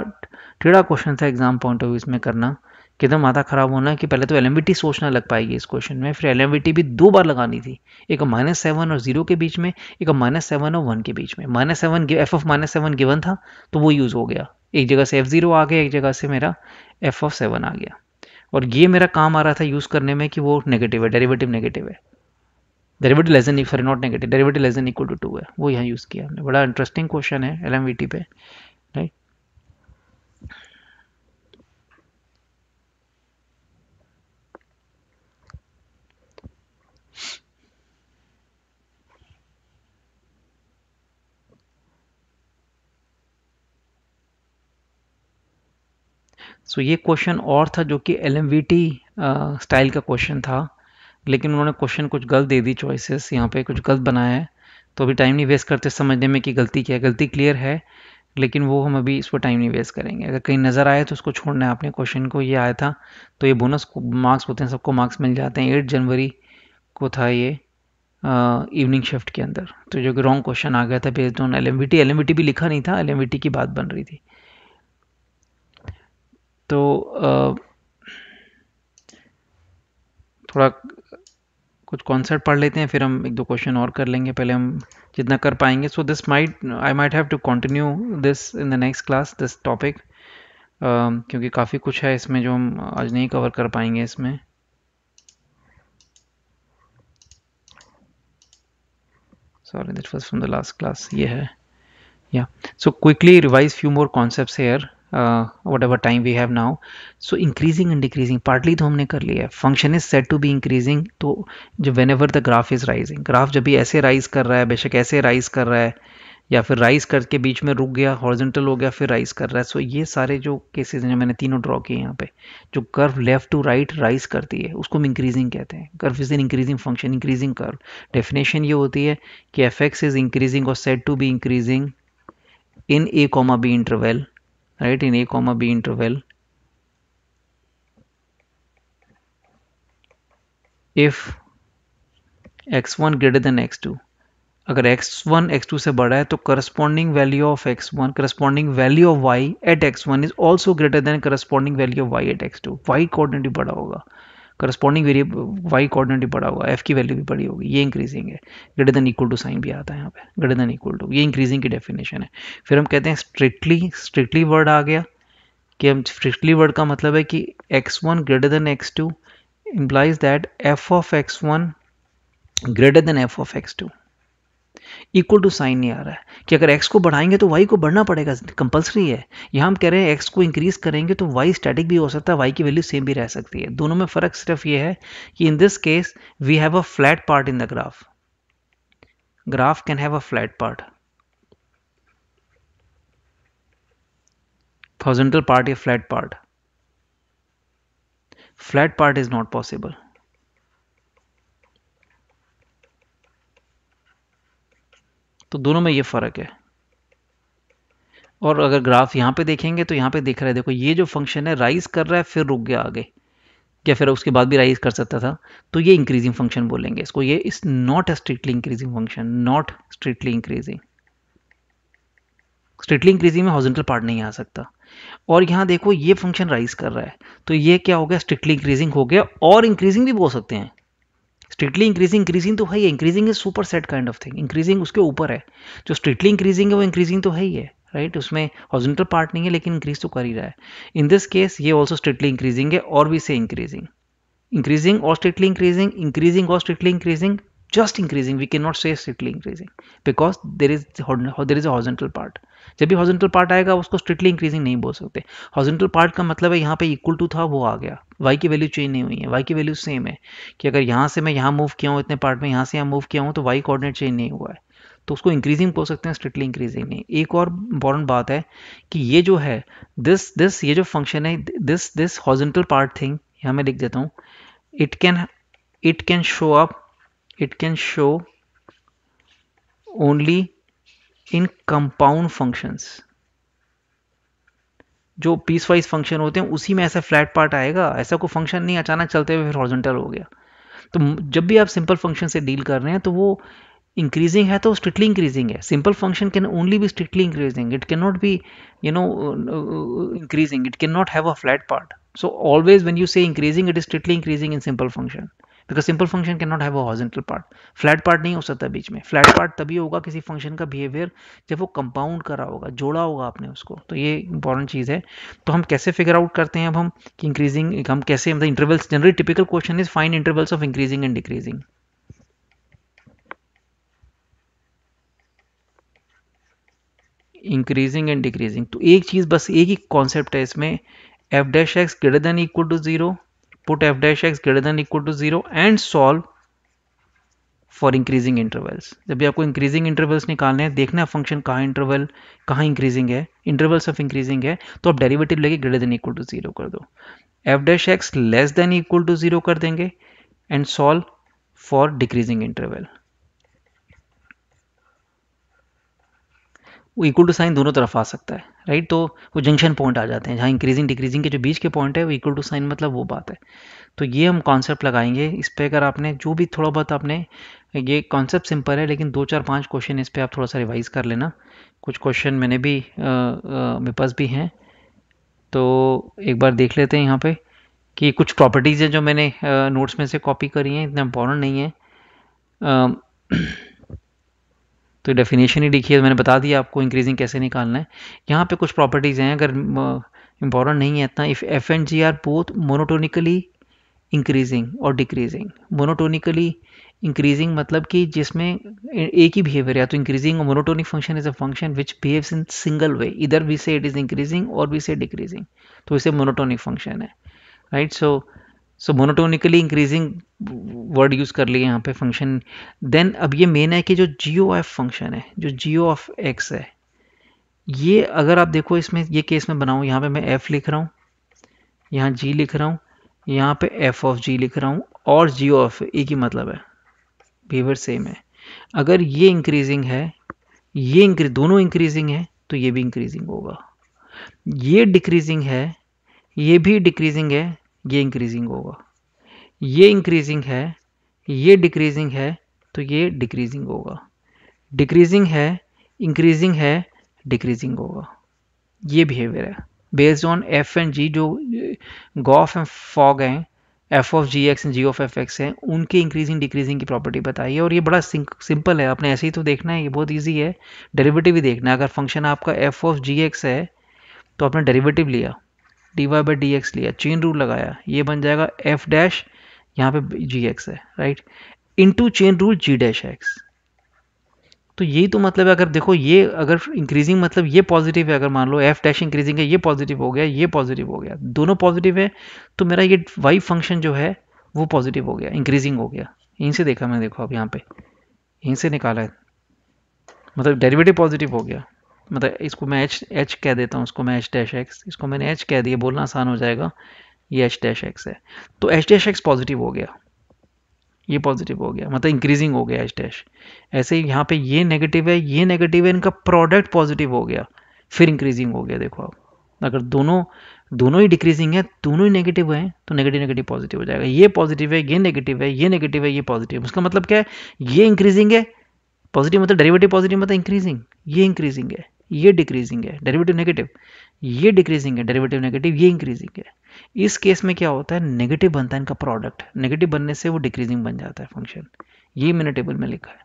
टेढ़ा क्वेश्चन था एग्ज़ाम पॉइंट ऑफ़ व्यू इसमें करना। कितना माथा खराब होना कि पहले तो एल सोचना लग पाएगी इस क्वेश्चन में, फिर एल भी दो बार लगानी थी, एक माइनस सेवन और ज़ीरो के बीच में, एक माइनस सेवन और वन के बीच में। Minus seven F of minus seven given था तो वो यूज़ हो गया। एक जगह से एफ़ ज़ीरो आ गया, एक जगह से मेरा एफ़ ऑफ़ सेवन आ गया। और ये मेरा काम आ रहा था यूज़ करने में कि वो नेगेटिव है डेरिवेटिव नेगेटिव है। Derivative less than sorry not negative derivative less equal to two है। वो यहाँ यूज़ किया हमने। बड़ा इंटरेस्टिंग क्वेश्चन है एल पे राइट सो ये क्वेश्चन और था जो कि एलएमवीटी स्टाइल का क्वेश्चन था, लेकिन उन्होंने क्वेश्चन कुछ गलत दे दी चॉइसेस यहाँ पे कुछ गलत बनाया है। तो अभी टाइम नहीं वेस्ट करते, समझने में कि गलती क्या है। गलती क्लियर है, लेकिन वो हम अभी इस पर टाइम नहीं वेस्ट करेंगे। अगर कहीं नज़र आए तो उसको छोड़ना है। आपने क्वेश्चन को, ये आया था तो ये बोनस मार्क्स होते हैं, सबको मार्क्स मिल जाते हैं। एट जनवरी को था ये इवनिंग शिफ्ट के अंदर। तो जो कि रॉन्ग क्वेश्चन आ गया था बेस्ड ऑन एल एम भी लिखा नहीं था एलएमवीटी की बात बन रही थी। तो थोड़ा कुछ कॉन्सेप्ट पढ़ लेते हैं, फिर हम एक दो क्वेश्चन और कर लेंगे, पहले हम जितना कर पाएँगे। So this might I might have to continue this in the next class this topic क्योंकि काफ़ी कुछ है इसमें जो हम आज नहीं कवर कर पाएँगे इसमें। Sorry that was from the last class ये है। या so quickly revise few more concepts here whatever time we have now so increasing and decreasing partly तो हमने कर लिया है। Function is said to be increasing तो जो whenever the graph is rising graph जब भी ऐसे राइज कर रहा है, बेशक ऐसे राइज कर रहा है, या फिर राइज करके बीच में रुक गया हॉर्जेंटल हो गया, फिर राइज कर रहा है। सो so, ये सारे जो केसेस हैं मैंने तीनों ड्रॉ किए यहाँ पे, जो curve left to right rise करती है, उसको हम इंक्रीजिंग कहते हैं। Curve is an increasing function increasing curve definition ये होती है कि एफ़ एक्स इज़ इंक्रीजिंग और said to be increasing in A comma B interval right, in a comma b interval. If x1 greater than x2 अगर x1 x2 से बड़ा है तो corresponding value of x1 corresponding value of y at x1 is also greater than corresponding value of y at x2 y coordinate भी बड़ा होगा। Corresponding variable Y coordinate भी बड़ा होगा एफ़ की वैल्यू भी बड़ी होगी, ये इंक्रीजिंग है। Greater than equal to sign भी आता है यहाँ पे ग्रेटर देन इक्वल टू ये इंक्रीजिंग की डेफिनेशन है। फिर हम कहते हैं स्ट्रिक्टली स्ट्रिक्टली वर्ड आ गया कि हम स्ट्रिक्टली वर्ड का मतलब है कि X one greater than X two implies that f of x1 greater than f of x2 equal to sign नहीं आ रहा है। कि अगर एक्स को बढ़ाएँगे तो वाई को बढ़ना पड़ेगा कंपलसरी है। यहाँ हम कह रहे हैं एक्स को इंक्रीज करेंगे तो वाई स्टैटिक भी हो सकता है वाई की वैल्यू सेम भी रह सकती है। दोनों में फ़र्क सिर्फ़ ये है कि in this case we have a flat part in the graph graph can have a flat part horizontal part a flat part flat part is not possible तो दोनों में ये फ़र्क है। और अगर ग्राफ यहाँ पे देखेंगे तो यहाँ पे देख रहे हैं, देखो, ये जो फ़ंक्शन है राइज कर रहा है, फिर रुक गया आगे। या फिर उसके बाद भी राइज कर सकता था। तो ये इंक्रीजिंग फ़ंक्शन बोलेंगे इसको। ये is not strictly increasing function not strictly increasing strictly increasing में हॉरिजॉन्टल पार्ट नहीं आ सकता। और यहाँ देखो, ये फ़ंक्शन राइज कर रहा है। तो ये क्या हो गया? स्ट्रिक्टली इंक्रीजिंग हो गया। और इंक्रीजिंग भी बोल सकते हैं। स्ट्रिक्टली इंक्रीजिंग इंक्रीजिंग तो है ही increasing is super set kind of thing increasing उसके ऊपर है। जो स्ट्रिक्टली इंक्रीजिंग है, वो इंक्रीजिंग तो है ही है। Right right? उसमें हॉरिजॉन्टल पार्ट नहीं है, लेकिन इंक्रीज तो कर ही रहा है। इन दिस केस ये ऑल्सो स्ट्रिक्टली इंक्रीजिंग है, और भी से इंक्रीजिंग इंक्रीजिंग और स्ट्रिक्टली इंक्रीजिंग इंक्रीजिंग और strictly increasing just increasing we cannot say strictly increasing because there is there is a horizontal part जब भी हॉरिजॉन्टल पार्ट आएगा, उसको स्ट्रिक्टली इंक्रीजिंग नहीं बोल सकते। हॉरिजॉन्टल पार्ट का मतलब है, यहाँ पे इक्वल टू था, वो आ गया। वाई की वैल्यू चेंज नहीं हुई है। वाई की वैल्यू सेम है कि अगर यहाँ से मैं यहाँ मूव किया हूँ, इतने पार्ट में यहाँ से यहाँ मूव किया हूँ तो वाई कोऑर्डिनेट चेंज नहीं हुआ है। तो उसको इंक्रीजिंग बोल सकते हैं स्ट्रिक्टली इंक्रीजिंग नहीं। एक और इंपॉर्टेंट बात है कि ये जो है दिस दिस ये जो फ़ंक्शन है this this horizontal part thing यहाँ मैं लिख देता हूँ it can it can show up it can show only in compound functions. जो पीस वाइज फ़ंक्शन होते हैं, उसी में ऐसा फ्लैट पार्ट आएगा, ऐसा कोई फ़ंक्शन नहीं, अचानक चलते हुए फिर हॉरिजॉन्टल हो गया। तो जब भी आप सिंपल फ़ंक्शन से डील कर रहे हैं तो वो इंक्रीजिंग है तो स्ट्रिक्टली इंक्रीजिंग है। Simple function can only be strictly increasing it can not be you know increasing it can not have a flat part so always when you say increasing, it is strictly increasing in simple function. Because simple function can not have a horizontal part flat part नहीं हो सकता बीच में। Flat part तभी होगा किसी function का behaviour जब वो कंपाउंड करा होगा, जोड़ा होगा आपने उसको। तो ये इंपॉर्टेंट चीज़ है। तो हम कैसे फिगर आउट करते हैं अब हम कि इंक्रीजिंग हम कैसे मतलब intervals generally typical question is find intervals of increasing and decreasing increasing and decreasing तो एक चीज़ बस एक ही कॉन्सेप्ट है इसमें। F dash X greater than equal to zero put f dash x greater than equal to 0 and solve for increasing intervals जब भी आपको इंक्रीजिंग इंटरवल्स निकालने हैं, देखना है फ़ंक्शन कहाँ इंटरवल कहाँ इंक्रीजिंग है। इंटरवल्स ऑफ़ इंक्रीजिंग है तो आप डेरिवेटिव लेके greater than equal to zero कर दो। F dash X less than equal to zero कर देंगे and solve for decreasing interval वो इक्वल टू साइन दोनों तरफ़ आ सकता है राइट तो वो जंक्शन पॉइंट आ जाते हैं, जहाँ इंक्रीजिंग डिक्रीजिंग के जो बीच के पॉइंट है, वो इक्वल टू साइन मतलब वो बात है। तो ये हम कॉन्सेप्ट लगाएँगे। इस पर अगर आपने जो भी थोड़ा बहुत आपने ये कॉन्सेप्ट सिंपल है, लेकिन दो, चार, पाँच क्वेश्चन इस पर आप थोड़ा सा रिवाइज कर लेना। कुछ क्वेश्चन मैंने भी मेरे पास भी हैं। तो एक बार देख लेते हैं यहाँ पर कि कुछ प्रॉपर्टीज़ हैं जो मैंने नोट्स में से कॉपी करी हैं, इतना इम्पोर्टेंट नहीं है। तो डेफिनेशन ही लिखी है मैंने बता दिया आपको इंक्रीजिंग कैसे निकालना है। यहाँ पे कुछ प्रॉपर्टीज़ हैं, अगर इंपॉर्टेंट नहीं है इतना। If F and G are both monotonically increasing और डिक्रीजिंग मोनोटोनिकली इंक्रीजिंग मतलब कि जिसमें एक ही बिहेवियर या तो इंक्रीजिंग और monotonic function is a function which behaves in single way इधर भी से इट इज़ इंक्रीजिंग और भी से डिक्रीजिंग तो इसे मोनोटोनिक फ़ंक्शन है। Right so so monotonically increasing word use कर लिए यहाँ पे फ़ंक्शन देन अब ये मेन है कि जो जियो एफ़ फ़ंक्शन है, जो जियो ऑफ़ एक्स है, ये अगर आप देखो इसमें, ये केस में बनाऊँ, यहाँ पे मैं एफ़ लिख रहा हूँ, यहाँ जी लिख रहा हूँ, यहाँ पे एफ़ ऑफ़ जी लिख रहा हूँ, और जियो ऑफ़ एक ही मतलब है बिहेवियर सेम है। अगर ये इंक्रीजिंग है, ये इंक्री दोनों इंक्रीजिंग है तो ये भी इंक्रीजिंग होगा। ये डिक्रीजिंग है, ये भी डिक्रीजिंग है ये इंक्रीजिंग होगा। ये इंक्रीजिंग है, ये डिक्रीजिंग है तो ये डिक्रीजिंग होगा। डिक्रीजिंग है इंक्रीजिंग है डिक्रीजिंग होगा। ये बिहेवियर है। Based on F and G जो गॉफ एंड फॉग हैं F of G X and G of F X हैं, उनके इंक्रीजिंग डिक्रीजिंग की प्रॉपर्टी बताइए और ये बड़ा सिंपल है। आपने ऐसे ही तो देखना है, ये बहुत ईजी है। डेरिवेटिव भी देखना है। अगर फ़ंक्शन आपका एफ़ ऑफ़ जी एक्स है तो आपने डेरिवेटिव लिया। D Y by D X लिया चेन रूल लगाया, ये बन जाएगा एफ़ डैश यहाँ पे जी एक्स है right into chain rule G dash X तो यही तो मतलब है, अगर देखो ये अगर इंक्रीजिंग मतलब ये पॉजिटिव है, अगर मान लो एफ़ डैश इंक्रीजिंग है, ये पॉजिटिव हो गया, ये पॉजिटिव हो गया, दोनों पॉजिटिव है तो मेरा ये वाई फ़ंक्शन जो है, वो पॉजिटिव हो गया इंक्रीजिंग हो गया। यहीं से देखा मैंने, देखो अब यहाँ पे, यहीं से निकाला है। मतलब डेरिवेटिव पॉजिटिव हो गया। मतलब इसको मैं एच एच कह देता हूँ उसको मैं एच डैश एक्स इसको मैंने एच कह दिया, बोलना आसान हो जाएगा, ये एच डैश एक्स है। तो एच डैश एक्स पॉजिटिव हो गया। ये पॉजिटिव हो गया मतलब इंक्रीजिंग हो गया एच डैश ऐसे ही यहाँ पे ये नेगेटिव है, ये नेगेटिव है, इनका प्रोडक्ट पॉजिटिव हो गया, फिर इंक्रीजिंग हो गया, देखो आप। अगर दोनों दोनों ही डिक्रीजिंग है, दोनों ही नेगेटिव है तो नेगेटिव नेगेटिव पॉजिटिव हो जाएगा। ये पॉजिटिव है, ये नेगेटिव है, ये नेगेटिव है, ये पॉजिटिव उसका मतलब क्या है? ये इंक्रीजिंग है पॉजिटिव मतलब डेरिवेटिव पॉजिटिव मतलब इंक्रीजिंग ये इंक्रीजिंग है, ये डिक्रीजिंग है डेरिवेटिव नेगेटिव ये डिक्रीजिंग है डेरिवेटिव नेगेटिव ये इंक्रीजिंग है। इस केस में क्या होता है? नेगेटिव बनता है इनका प्रोडक्ट नेगेटिव बनने से वो डिक्रीजिंग बन जाता है फ़ंक्शन ये मैंने टेबल में लिखा है।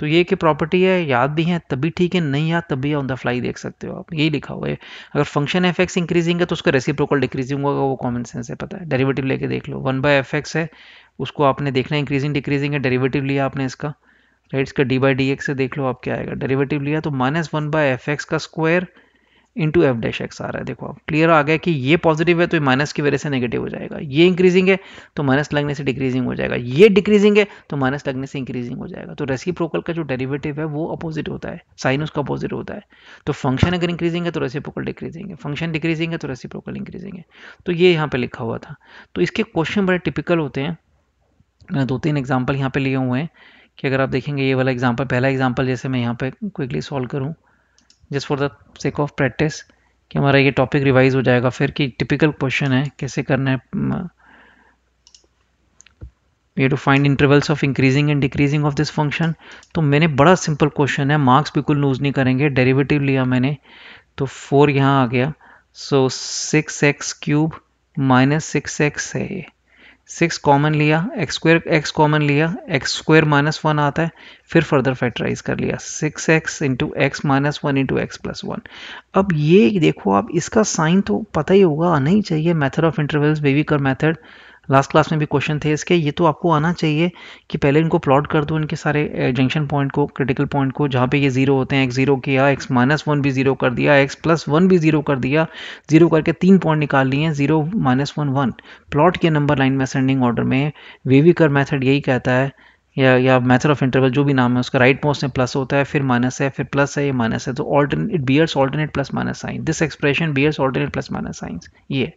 तो ये कि प्रॉपर्टी है, याद भी है, तभी ठीक है, नहीं याद, तभी ऑन द फ्लाई देख सकते हो आप। यही लिखा हुआ है। अगर फ़ंक्शन एफ़ एक्स इंक्रीजिंग है तो उसका रेसिप्रोकल डिक्रीजिंग होगा, वो कॉमन सेंस है, पता है। डेरिवेटिव लेके देख लो। वन बाय एफ़ एक्स है, उसको आपने देखना इंक्रीजिंग डिक्रीजिंग है डेरिवेटिव लिया आपने इसका। राइट इसका डी बाई डी एक्स से देख लो आप क्या आएगा। डेरिवेटिव लिया तो minus one by F X का square into F dash X आ रहा है। देखो आप क्लियर आ गया कि ये पॉजिटिव है तो ये माइनस की वजह से नेगेटिव हो जाएगा। ये इंक्रीजिंग है तो माइनस लगने से डिक्रीजिंग हो जाएगा। ये डिक्रीजिंग है तो माइनस लगने से इंक्रीजिंग हो जाएगा। तो रेसिप्रोकल का जो डेरिवेटिव है वो अपोजिट होता है। साइन उसका अपोजिट होता है। तो फ़ंक्शन अगर इंक्रीजिंग है तो रेसिप्रोकल डिक्रीजिंग है। फ़ंक्शन डिक्रीजिंग है तो रेसिप्रोकल इंक्रीजिंग है। तो ये यहाँ पे लिखा हुआ था। तो इसके क्वेश्चन बड़े टिपिकल होते हैं। मैं दो तीन एग्ज़ाम्पल यहाँ पे लिए हुए हैं। कि अगर आप देखेंगे ये वाला एग्ज़ाम्पल पहला एग्ज़ाम्पल जैसे मैं यहाँ पे क्विकली सॉल्व करूँ just for the sake of practice कि हमारा ये टॉपिक रिवाइज हो जाएगा। फिर कि टिपिकल क्वेश्चन है, कैसे करना है ये to find intervals of increasing and decreasing of this function तो मैंने बड़ा सिंपल क्वेश्चन है मार्क्स बिल्कुल लूज नहीं करेंगे डेरिवेटिव लिया मैंने तो फोर यहाँ आ गया। So six X cube minus six X है ये। सिक्स कॉमन लिया एक्स स्क्वेयर एक्स कॉमन लिया एक्स स्क्वेयर माइनस वन आता है, फिर फर्दर फैक्टराइज कर लिया six X into X minus one into X plus one अब ये देखो आप, इसका साइन तो पता ही होगा, आना ही चाहिए मेथड ऑफ़ इंटरवल्स बेबी कर मेथड लास्ट क्लास में भी क्वेश्चन थे इसके। ये तो आपको आना चाहिए कि पहले इनको प्लॉट कर दो इनके सारे जंक्शन पॉइंट को क्रिटिकल पॉइंट को, जहाँ पे ये ज़ीरो होते हैं एक्स ज़ीरो किया एक्स माइनस वन भी ज़ीरो कर दिया एक्स प्लस वन भी ज़ीरो कर दिया ज़ीरो करके तीन पॉइंट निकाल लिए zero minus one one plot के नंबर लाइन में असेंडिंग ऑर्डर में वेवी कर मैथड यही कहता है या या मेथड ऑफ़ इंटरवल जो भी नाम है, उसका राइट मोस्ट में प्लस होता है, फिर माइनस है, फिर प्लस है, ये माइनस है तो alternate it bears alternate plus minus sign this expression bears alternate plus minus signs ये.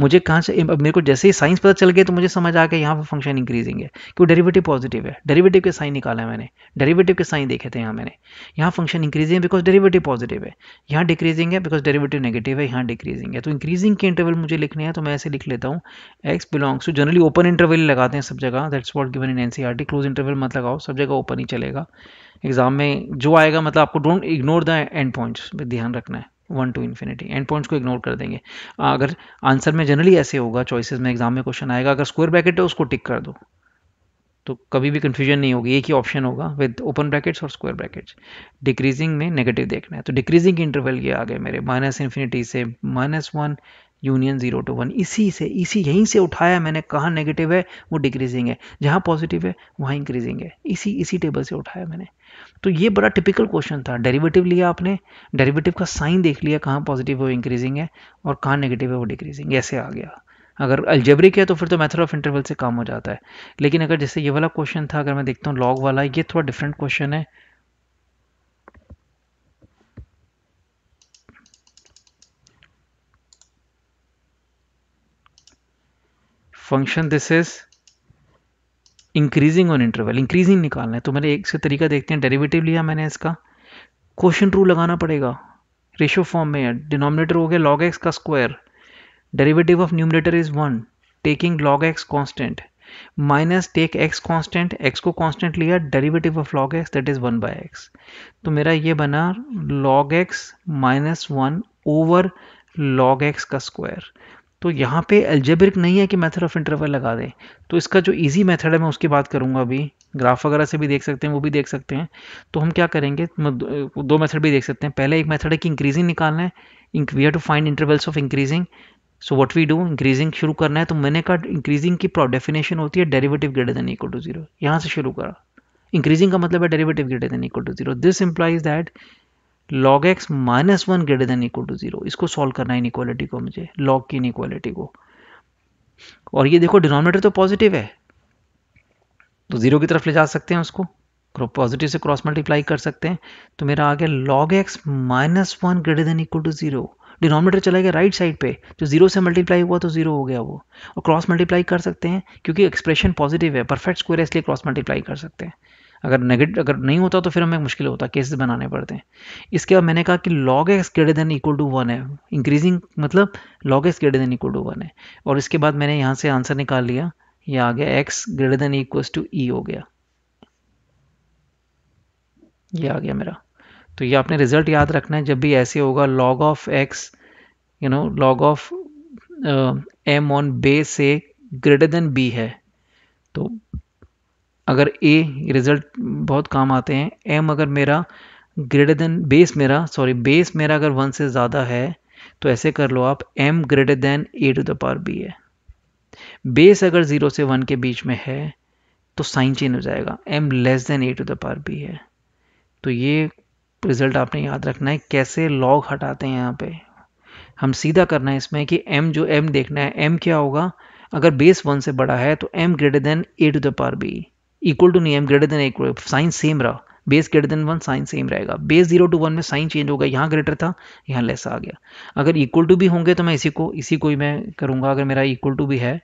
मुझे कहाँ से, अब मेरे को जैसे ही साइंस पता चल गया तो मुझे समझ आ गया यहाँ पर फ़ंक्शन इंक्रीजिंग है क्यों डेरिवेटिव पॉजिटिव है. डेरिवेटिव के साइन निकाला है मैंने. डेरिवेटिव के साइन देखे थे यहाँ मैंने. यहाँ फ़ंक्शन इंक्रीजिंग है बिकॉज़ डेरिवेटिव पॉजिटिव है. यहाँ डिक्रीजिंग है बिकॉज़ डेरिवेटिव नेगेटिव है, यहाँ डिक्रीजिंग है तो इंक्रीजिंग के इंटरवल मुझे लिखने हैं तो मैं ऐसे लिख लेता हूँ. X belongs to generally open interval लगाते हैं सब जगह. That's what given in NCERT close interval मत लगाओ, सब जगह ओपन ही चलेगा। एग्ज़ाम में जो आएगा मतलब आपको don't ignore the end points में ध्यान रखना है। One to infinity end points को इग्नोर कर देंगे। अगर आंसर में जनरली ऐसे होगा चॉइसेस में एग्ज़ाम में क्वेश्चन आएगा, अगर स्क्वायर ब्रैकेट है, उसको टिक कर दो। तो कभी भी कंफ्यूजन नहीं होगी। एक ही ऑप्शन होगा विद ओपन ब्रैकेट्स और स्क्वायर ब्रैकेट्स डिक्रीजिंग में नेगेटिव देखना है। तो डिक्रीजिंग इंटरवल ये आ गए मेरे माइनस इन्फिनिटी से minus one union zero to one. इसी से, इसी यहीं से उठाया मैंने, कहा नेगेटिव है, वो डिक्रीजिंग है। जहाँ पॉजिटिव है, वहाँ इंक्रीजिंग है। इसी इसी टेबल से उठाया मैंने। तो ये बड़ा टिपिकल क्वेश्चन था। डेरिवेटिव लिया आपने। डेरिवेटिव का साइन देख लिया, कहाँ पॉजिटिव है, वो इंक्रीजिंग है, और कहाँ नेगेटिव है, वो डिक्रीजिंग ऐसे आ गया। अगर अल्जेब्रिक है तो फिर तो मेथड ऑफ़ इंटरवल से काम हो जाता है। लेकिन अगर जैसे ये वाला क्वेश्चन था, अगर मैं देखता हूँ लॉग वाला, ये थोड़ा डिफरेंट क्वेश्चन है। Function this is increasing on interval increasing निकालना है। तो मैंने एक से तरीका देखते हैं डेरिवेटिव लिया मैंने इसका। क्वेश्चन रूल लगाना पड़ेगा। रेशियो फॉर्म में है। डिनोमिनेटर हो गया लॉग एक्स का square derivative of numerator is one taking log X constant minus take X constant X को कांस्टेंट लिया। Derivative of log X that is one by X तो मेरा ये बना log X minus one over log X का square तो यहाँ पे एल्जेब्रिक नहीं है कि मेथड ऑफ़ इंटरवल लगा दें। तो इसका जो इजी मेथड है, मैं उसकी बात करूँगा अभी। ग्राफ वगैरह से भी देख सकते हैं, वो भी देख सकते हैं। तो हम क्या करेंगे? दो मेथड भी देख सकते हैं। पहले एक मेथड है कि इंक्रीजिंग निकालना है। We are to find intervals of increasing so what we do increasing शुरू करना है। तो मैंने कहा इंक्रीजिंग की डेफिनेशन होती है derivative greater than equal to zero यहाँ से शुरू करा। इंक्रीजिंग का मतलब है derivative greater than equal to zero this implies that log X minus one greater than equal to zero इसको सॉल्व करना है इनक्वालिटी को मुझे लॉग की इनक्वालिटी को। और ये देखो डिनोमिनेटर तो पॉजिटिव है। तो ज़ीरो की तरफ़ ले जा सकते हैं उसको। पॉजिटिव से क्रॉस मल्टीप्लाई कर सकते हैं। तो मेरा आ गया log X minus one greater than equal to zero denominator चला गया राइट साइड पे। जो ज़ीरो से मल्टीप्लाई हुआ तो ज़ीरो हो गया वो। और क्रॉस मल्टीप्लाई कर सकते हैं, क्योंकि एक्सप्रेशन पॉजिटिव है। परफेक्ट स्क्वायर है, इसलिए क्रॉस मल्टीप्लाई कर सकते हैं। अगर नेगेटिव अगर नहीं होता तो फिर हमें मुश्किल होता केसेस बनाने पड़ते हैं। इसके बाद मैंने कहा कि log X greater than equal to one है। इंक्रीजिंग मतलब log X greater than equal to one है। और इसके बाद मैंने यहाँ से आंसर निकाल लिया, ये आ गया X greater than equal to E हो गया। ये आ गया मेरा। तो ये आपने रिज़ल्ट याद रखना है, जब भी ऐसे होगा log of X you know log of M on base से ग्रेटर देन बी है। तो अगर ए रिज़ल्ट बहुत काम आते हैं एम अगर मेरा ग्रेटर देन बेस मेरा सॉरी बेस मेरा अगर वन से ज़्यादा है तो ऐसे कर लो आप M greater than A to the power B है। बेस अगर ज़ीरो से वन के बीच में है तो साइन चेंज हो जाएगा। M less than A to the power B है। तो ये रिज़ल्ट आपने याद रखना है, कैसे लॉग हटाते हैं यहाँ पे। हम सीधा करना है इसमें कि m जो m देखना है, m क्या होगा? अगर बेस वन से बड़ा है तो m greater than A to the power B equal to नहीं m greater than equal sign same रहा। Base greater than one sign same रहेगा। बेस ज़ीरो टू वन में साइन चेंज होगा यहाँ ग्रेटर था, यहाँ लेस आ गया। अगर इक्वल टू भी होंगे तो मैं इसी को इसी को ही मैं करूँगा। अगर मेरा इक्वल टू भी है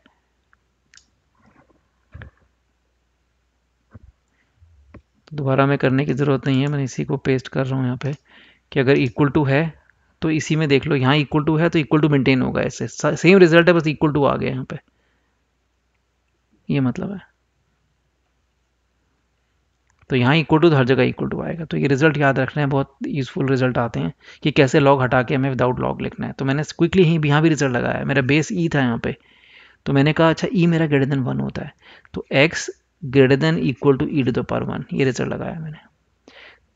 दोबारा में करने की ज़रूरत नहीं है। मैं इसी को पेस्ट कर रहा हूँ यहाँ पे कि अगर इक्वल टू है तो इसी में देख लो। यहाँ इक्वल टू है तो इक्वल टू मेंटेन होगा ऐसे। सेम रिज़ल्ट है, बस इक्वल टू आ गया यहाँ पे। ये मतलब है। तो यहाँ इक्वल टू हर जगह इक्वल टू आएगा। तो ये रिज़ल्ट याद रखना है, बहुत यूजफुल रिज़ल्ट आते हैं कि कैसे लॉग हटा के हमें विदाउट लॉग लिखना है। तो मैंने क्विकली ही यहाँ भी रिज़ल्ट लगाया मेरा बेस ई e था यहाँ पे। तो मैंने कहा अच्छा ई e मेरा ग्रेटर देन वन होता है। तो X greater than equal to E to the power one ये रिज़ल्ट लगाया मैंने।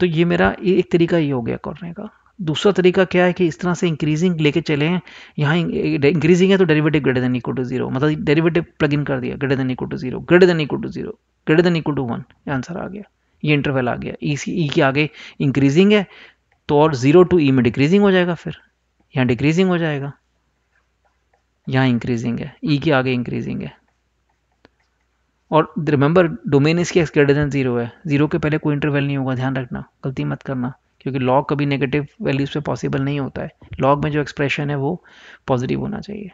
तो ये मेरा एक तरीका ये हो गया करने का। दूसरा तरीका क्या है कि इस तरह से इंक्रीजिंग लेके चले हैं। यहाँ इंक्रीजिंग है तो derivative greater than equal to zero मतलब डेरिवेटिव प्लग इन कर दिया greater than equal to zero greater than equal to zero greater than equal to one answer आ गया। ये इंटरवल आ गया। ई सी ई के आगे इंक्रीजिंग है तो और ज़ीरो टू ई में डिक्रीजिंग हो जाएगा फिर। यहाँ डिक्रीजिंग हो जाएगा। यहाँ इंक्रीजिंग है। ई e के आगे इंक्रीजिंग है। और रिमेंबर डोमेन इसकी एक्स ग्रेटर देन ज़ीरो है। ज़ीरो के पहले कोई इंटरवल नहीं होगा, ध्यान रखना। गलती मत करना। क्योंकि लॉग कभी नेगेटिव वैल्यूज़ पे पॉसिबल नहीं होता है। लॉग में जो एक्सप्रेशन है, वो पॉजिटिव होना चाहिए।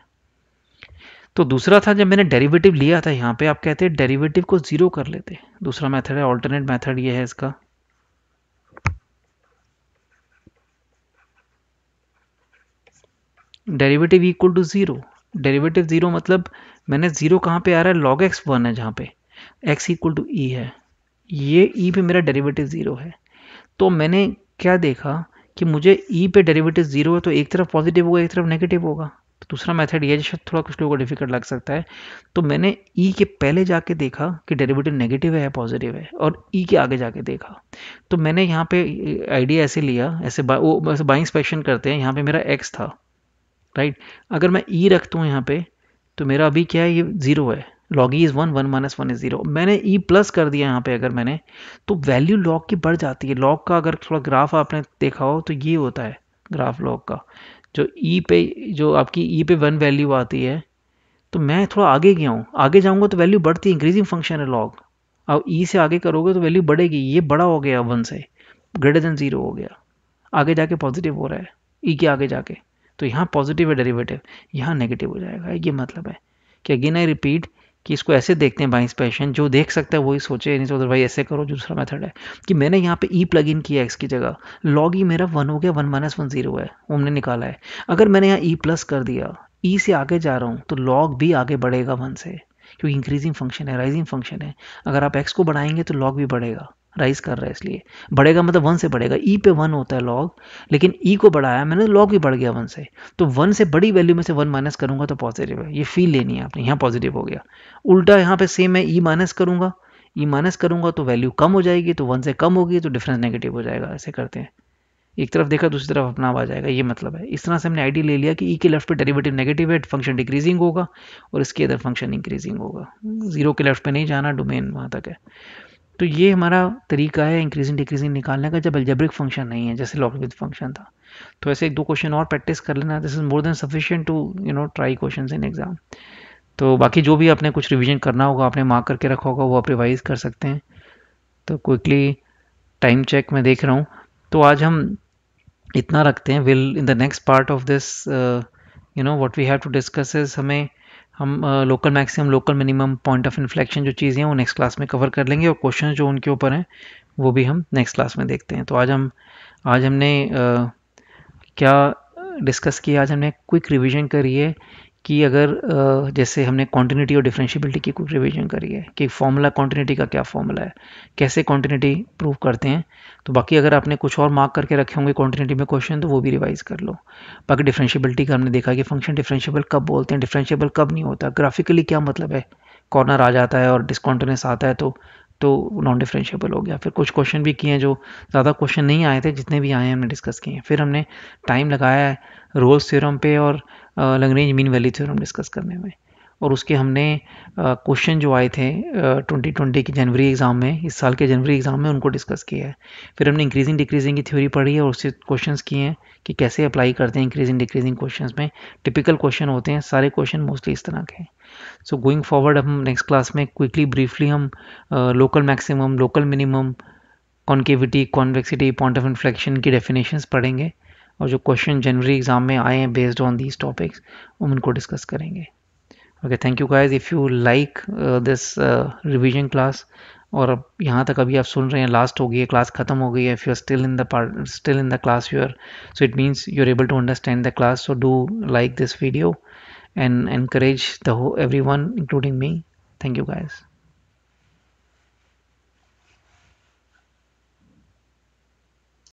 तो दूसरा था जब मैंने डेरिवेटिव लिया था, यहाँ पे आप कहते हैं डेरिवेटिव को ज़ीरो कर लेते हैं। दूसरा मेथड है ऑल्टरनेट मेथड ये है इसका। Derivative equal to zero derivative zero मतलब मैंने ज़ीरो कहाँ पे आ रहा है? लॉग एक्स वन है जहाँ पे। एक्स इक्वल टू ई है। ये ई e पे मेरा डेरिवेटिव ज़ीरो है। तो मैंने क्या देखा कि मुझे ई e पे डेरिवेटिव ज़ीरो है तो एक तरफ़ पॉजिटिव होगा, एक तरफ़ नेगेटिव होगा। तो दूसरा मेथड ये शायद थोड़ा कुछ लोगों को डिफ़िकल्ट लग सकता है। तो मैंने ई e के पहले जाके देखा कि डेरिवेटिव नेगेटिव है या पॉजिटिव है और ई e के आगे जाके देखा। तो मैंने यहाँ पे आइडिया ऐसे लिया ऐसे बा, वो ऐसे बाइंग स्पेक्शन करते हैं यहाँ पे मेरा एक्स था राइट अगर मैं ई रखता हूँ यहाँ पे तो मेरा अभी क्या है ये ज़ीरो है। Log E is one one minus one is zero मैंने ई e प्लस कर दिया यहाँ पे अगर मैंने तो वैल्यू लॉग की बढ़ जाती है। लॉग का अगर थोड़ा ग्राफ आपने देखा हो तो ये होता है ग्राफ लॉग का। जो ई e पे, जो आपकी ई e पे वन वैल्यू आती है तो मैं थोड़ा आगे गया हूँ। आगे जाऊँगा तो वैल्यू बढ़ती है इंक्रीजिंग फ़ंक्शन है लॉग अब ई से आगे करोगे तो वैल्यू बढ़ेगी। ये बड़ा हो गया वन से। ग्रेटर देन ज़ीरो हो गया। आगे जाके पॉजिटिव हो रहा है। ई के आगे जाके। तो यहाँ पॉजिटिव है डेरिवेटिव यहाँ नेगेटिव हो जाएगा। ये मतलब है कि अगेन आई रिपीट कि इसको ऐसे देखते हैं बाइंस पेशेंट जो देख सकता है वही सोचे, नहीं सोचे भाई, ऐसे करो, दूसरा मेथड है। कि मैंने यहाँ पे ई प्लग इन किया एक्स की जगह। लॉग ई मेरा वन हो गया वन माइनस वन ज़ीरो है, हमने निकाला है। अगर मैंने यहाँ ई e प्लस कर दिया ई e से आगे जा रहा हूँ तो लॉग भी आगे बढ़ेगा वन से, क्योंकि इंक्रीजिंग फ़ंक्शन है राइजिंग फ़ंक्शन है। अगर आप एक्स को बढ़ाएँगे तो लॉग भी बढ़ेगा। राइज कर रहा है इसलिए। बढ़ेगा मतलब वन से बढ़ेगा। ई e पे वन होता है लॉग लेकिन ई e को बढ़ाया मैंने लॉग भी बढ़ गया वन से। तो वन से बड़ी वैल्यू में से वन माइनस करूँगा तो पॉजिटिव है। ये फील लेनी है आपने, यहाँ पॉजिटिव हो गया। उल्टा यहाँ पे सेम है ई माइनस करूँगा। ई माइनस करूँगा तो वैल्यू कम हो जाएगी तो वन से कम होगी तो डिफरेंस नेगेटिव हो जाएगा। ऐसे करते हैं। एक तरफ़ देखा, दूसरी तरफ़ अपना आ जाएगा ये मतलब है। इस तरह से हमने आईडी ले लिया कि ई e के लेफ़्ट पे डेरिवेटिव नेगेटिव है फ़ंक्शन डिक्रीजिंग होगा, और इसके इधर फ़ंक्शन इंक्रीजिंग होगा। ज़ीरो के लेफ़्ट पे नहीं जाना डोमेन वहाँ तक है। तो ये हमारा तरीका है इंक्रीजिंग डिक्रीजिंग निकालने का, जब अल्जेब्रिक फ़ंक्शन नहीं है, जैसे लॉगरिथम फ़ंक्शन था। तो ऐसे एक दो क्वेश्चन और प्रैक्टिस कर लेना this is more than sufficient to you know try question in exam तो बाकी जो भी आपने कुछ रिविजन करना होगा, आपने मार्क करके रखा होगा, वो आप रिवाइज कर सकते हैं। तो क्विकली टाइम चेक मैं देख रहा हूँ। तो आज हम इतना रखते हैं। Will in the next part of this you know what we have to discuss is हमें हम local maximum local minimum point of inflection जो चीज़ें हैं वो नेक्स्ट क्लास में कवर कर लेंगे और क्वेश्चन जो उनके ऊपर हैं वो भी हम नेक्स्ट क्लास में देखते हैं। तो आज हम आज हमने uh, क्या डिस्कस किया? आज हमने क्विक रिवीजन करी है। कि अगर जैसे हमने कॉन्टिन्यूटी और डिफ्रेंशियबिलिटी की कुछ रिवीजन करी है, कि फॉर्मूला कॉन्टिन्यूटी का क्या फॉर्मूला है, कैसे कॉन्टिन्यूटी प्रूव करते हैं तो बाकी अगर आपने कुछ और मार्क करके रखे होंगे कॉन्टिन्यूटी में क्वेश्चन तो वो भी रिवाइज कर लो। बाकी डिफ्रेंशियबिलिटी का हमने देखा कि फ़ंक्शन डिफ्रेंशियबल कब बोलते हैं डिफ्रेंशियबल कब नहीं होता ग्राफिकली क्या मतलब है? कॉर्नर आ जाता है और डिस्कॉन्टिन्यूस आता है तो तो नॉन डिफरेंशियबल हो गया। फिर कुछ क्वेश्चन भी किए हैं जो ज़्यादा क्वेश्चन नहीं आए थे, जितने भी आए हैं, हमने डिस्कस किए हैं। फिर हमने टाइम लगाया है रोल्स थ्योरम पे और Lagrange mean value theorem discuss करने में। और उसके हमने क्वेश्चन जो आए थे ट्वेंटी ट्वेंटी के जनवरी एग्ज़ाम में, इस साल के जनवरी एग्ज़ाम में उनको डिस्कस किया है। फिर हमने इंक्रीजिंग डिक्रीजिंग की थ्योरी पढ़ी है और उससे क्वेश्चन किए हैं कि कैसे अप्लाई करते हैं इंक्रीजिंग डिक्रीजिंग क्वेश्चन में। टिपिकल क्वेश्चन होते हैं, सारे क्वेश्चन मोस्टली इस तरह के हैं। सो गोइंग फॉरवर्ड हम नेक्स्ट क्लास में क्विकली ब्रीफली हम local maximum local minimum concavity convexity point of inflection की डेफिनेशंस पढ़ेंगे। और जो क्वेश्चन जनवरी एग्ज़ाम में आए हैं बेस्ड ऑन दीज टॉपिक्स उनको डिस्कस करेंगे। Okay thank you guys if you like this revision class और अब यहाँ तक अभी आप सुन रहे हैं लास्ट हो गई है क्लास खत्म हो गई है if you are still in the part still in the class you are so it means you are able to understand the class so do like this video and encourage the हो everyone including me thank you guys.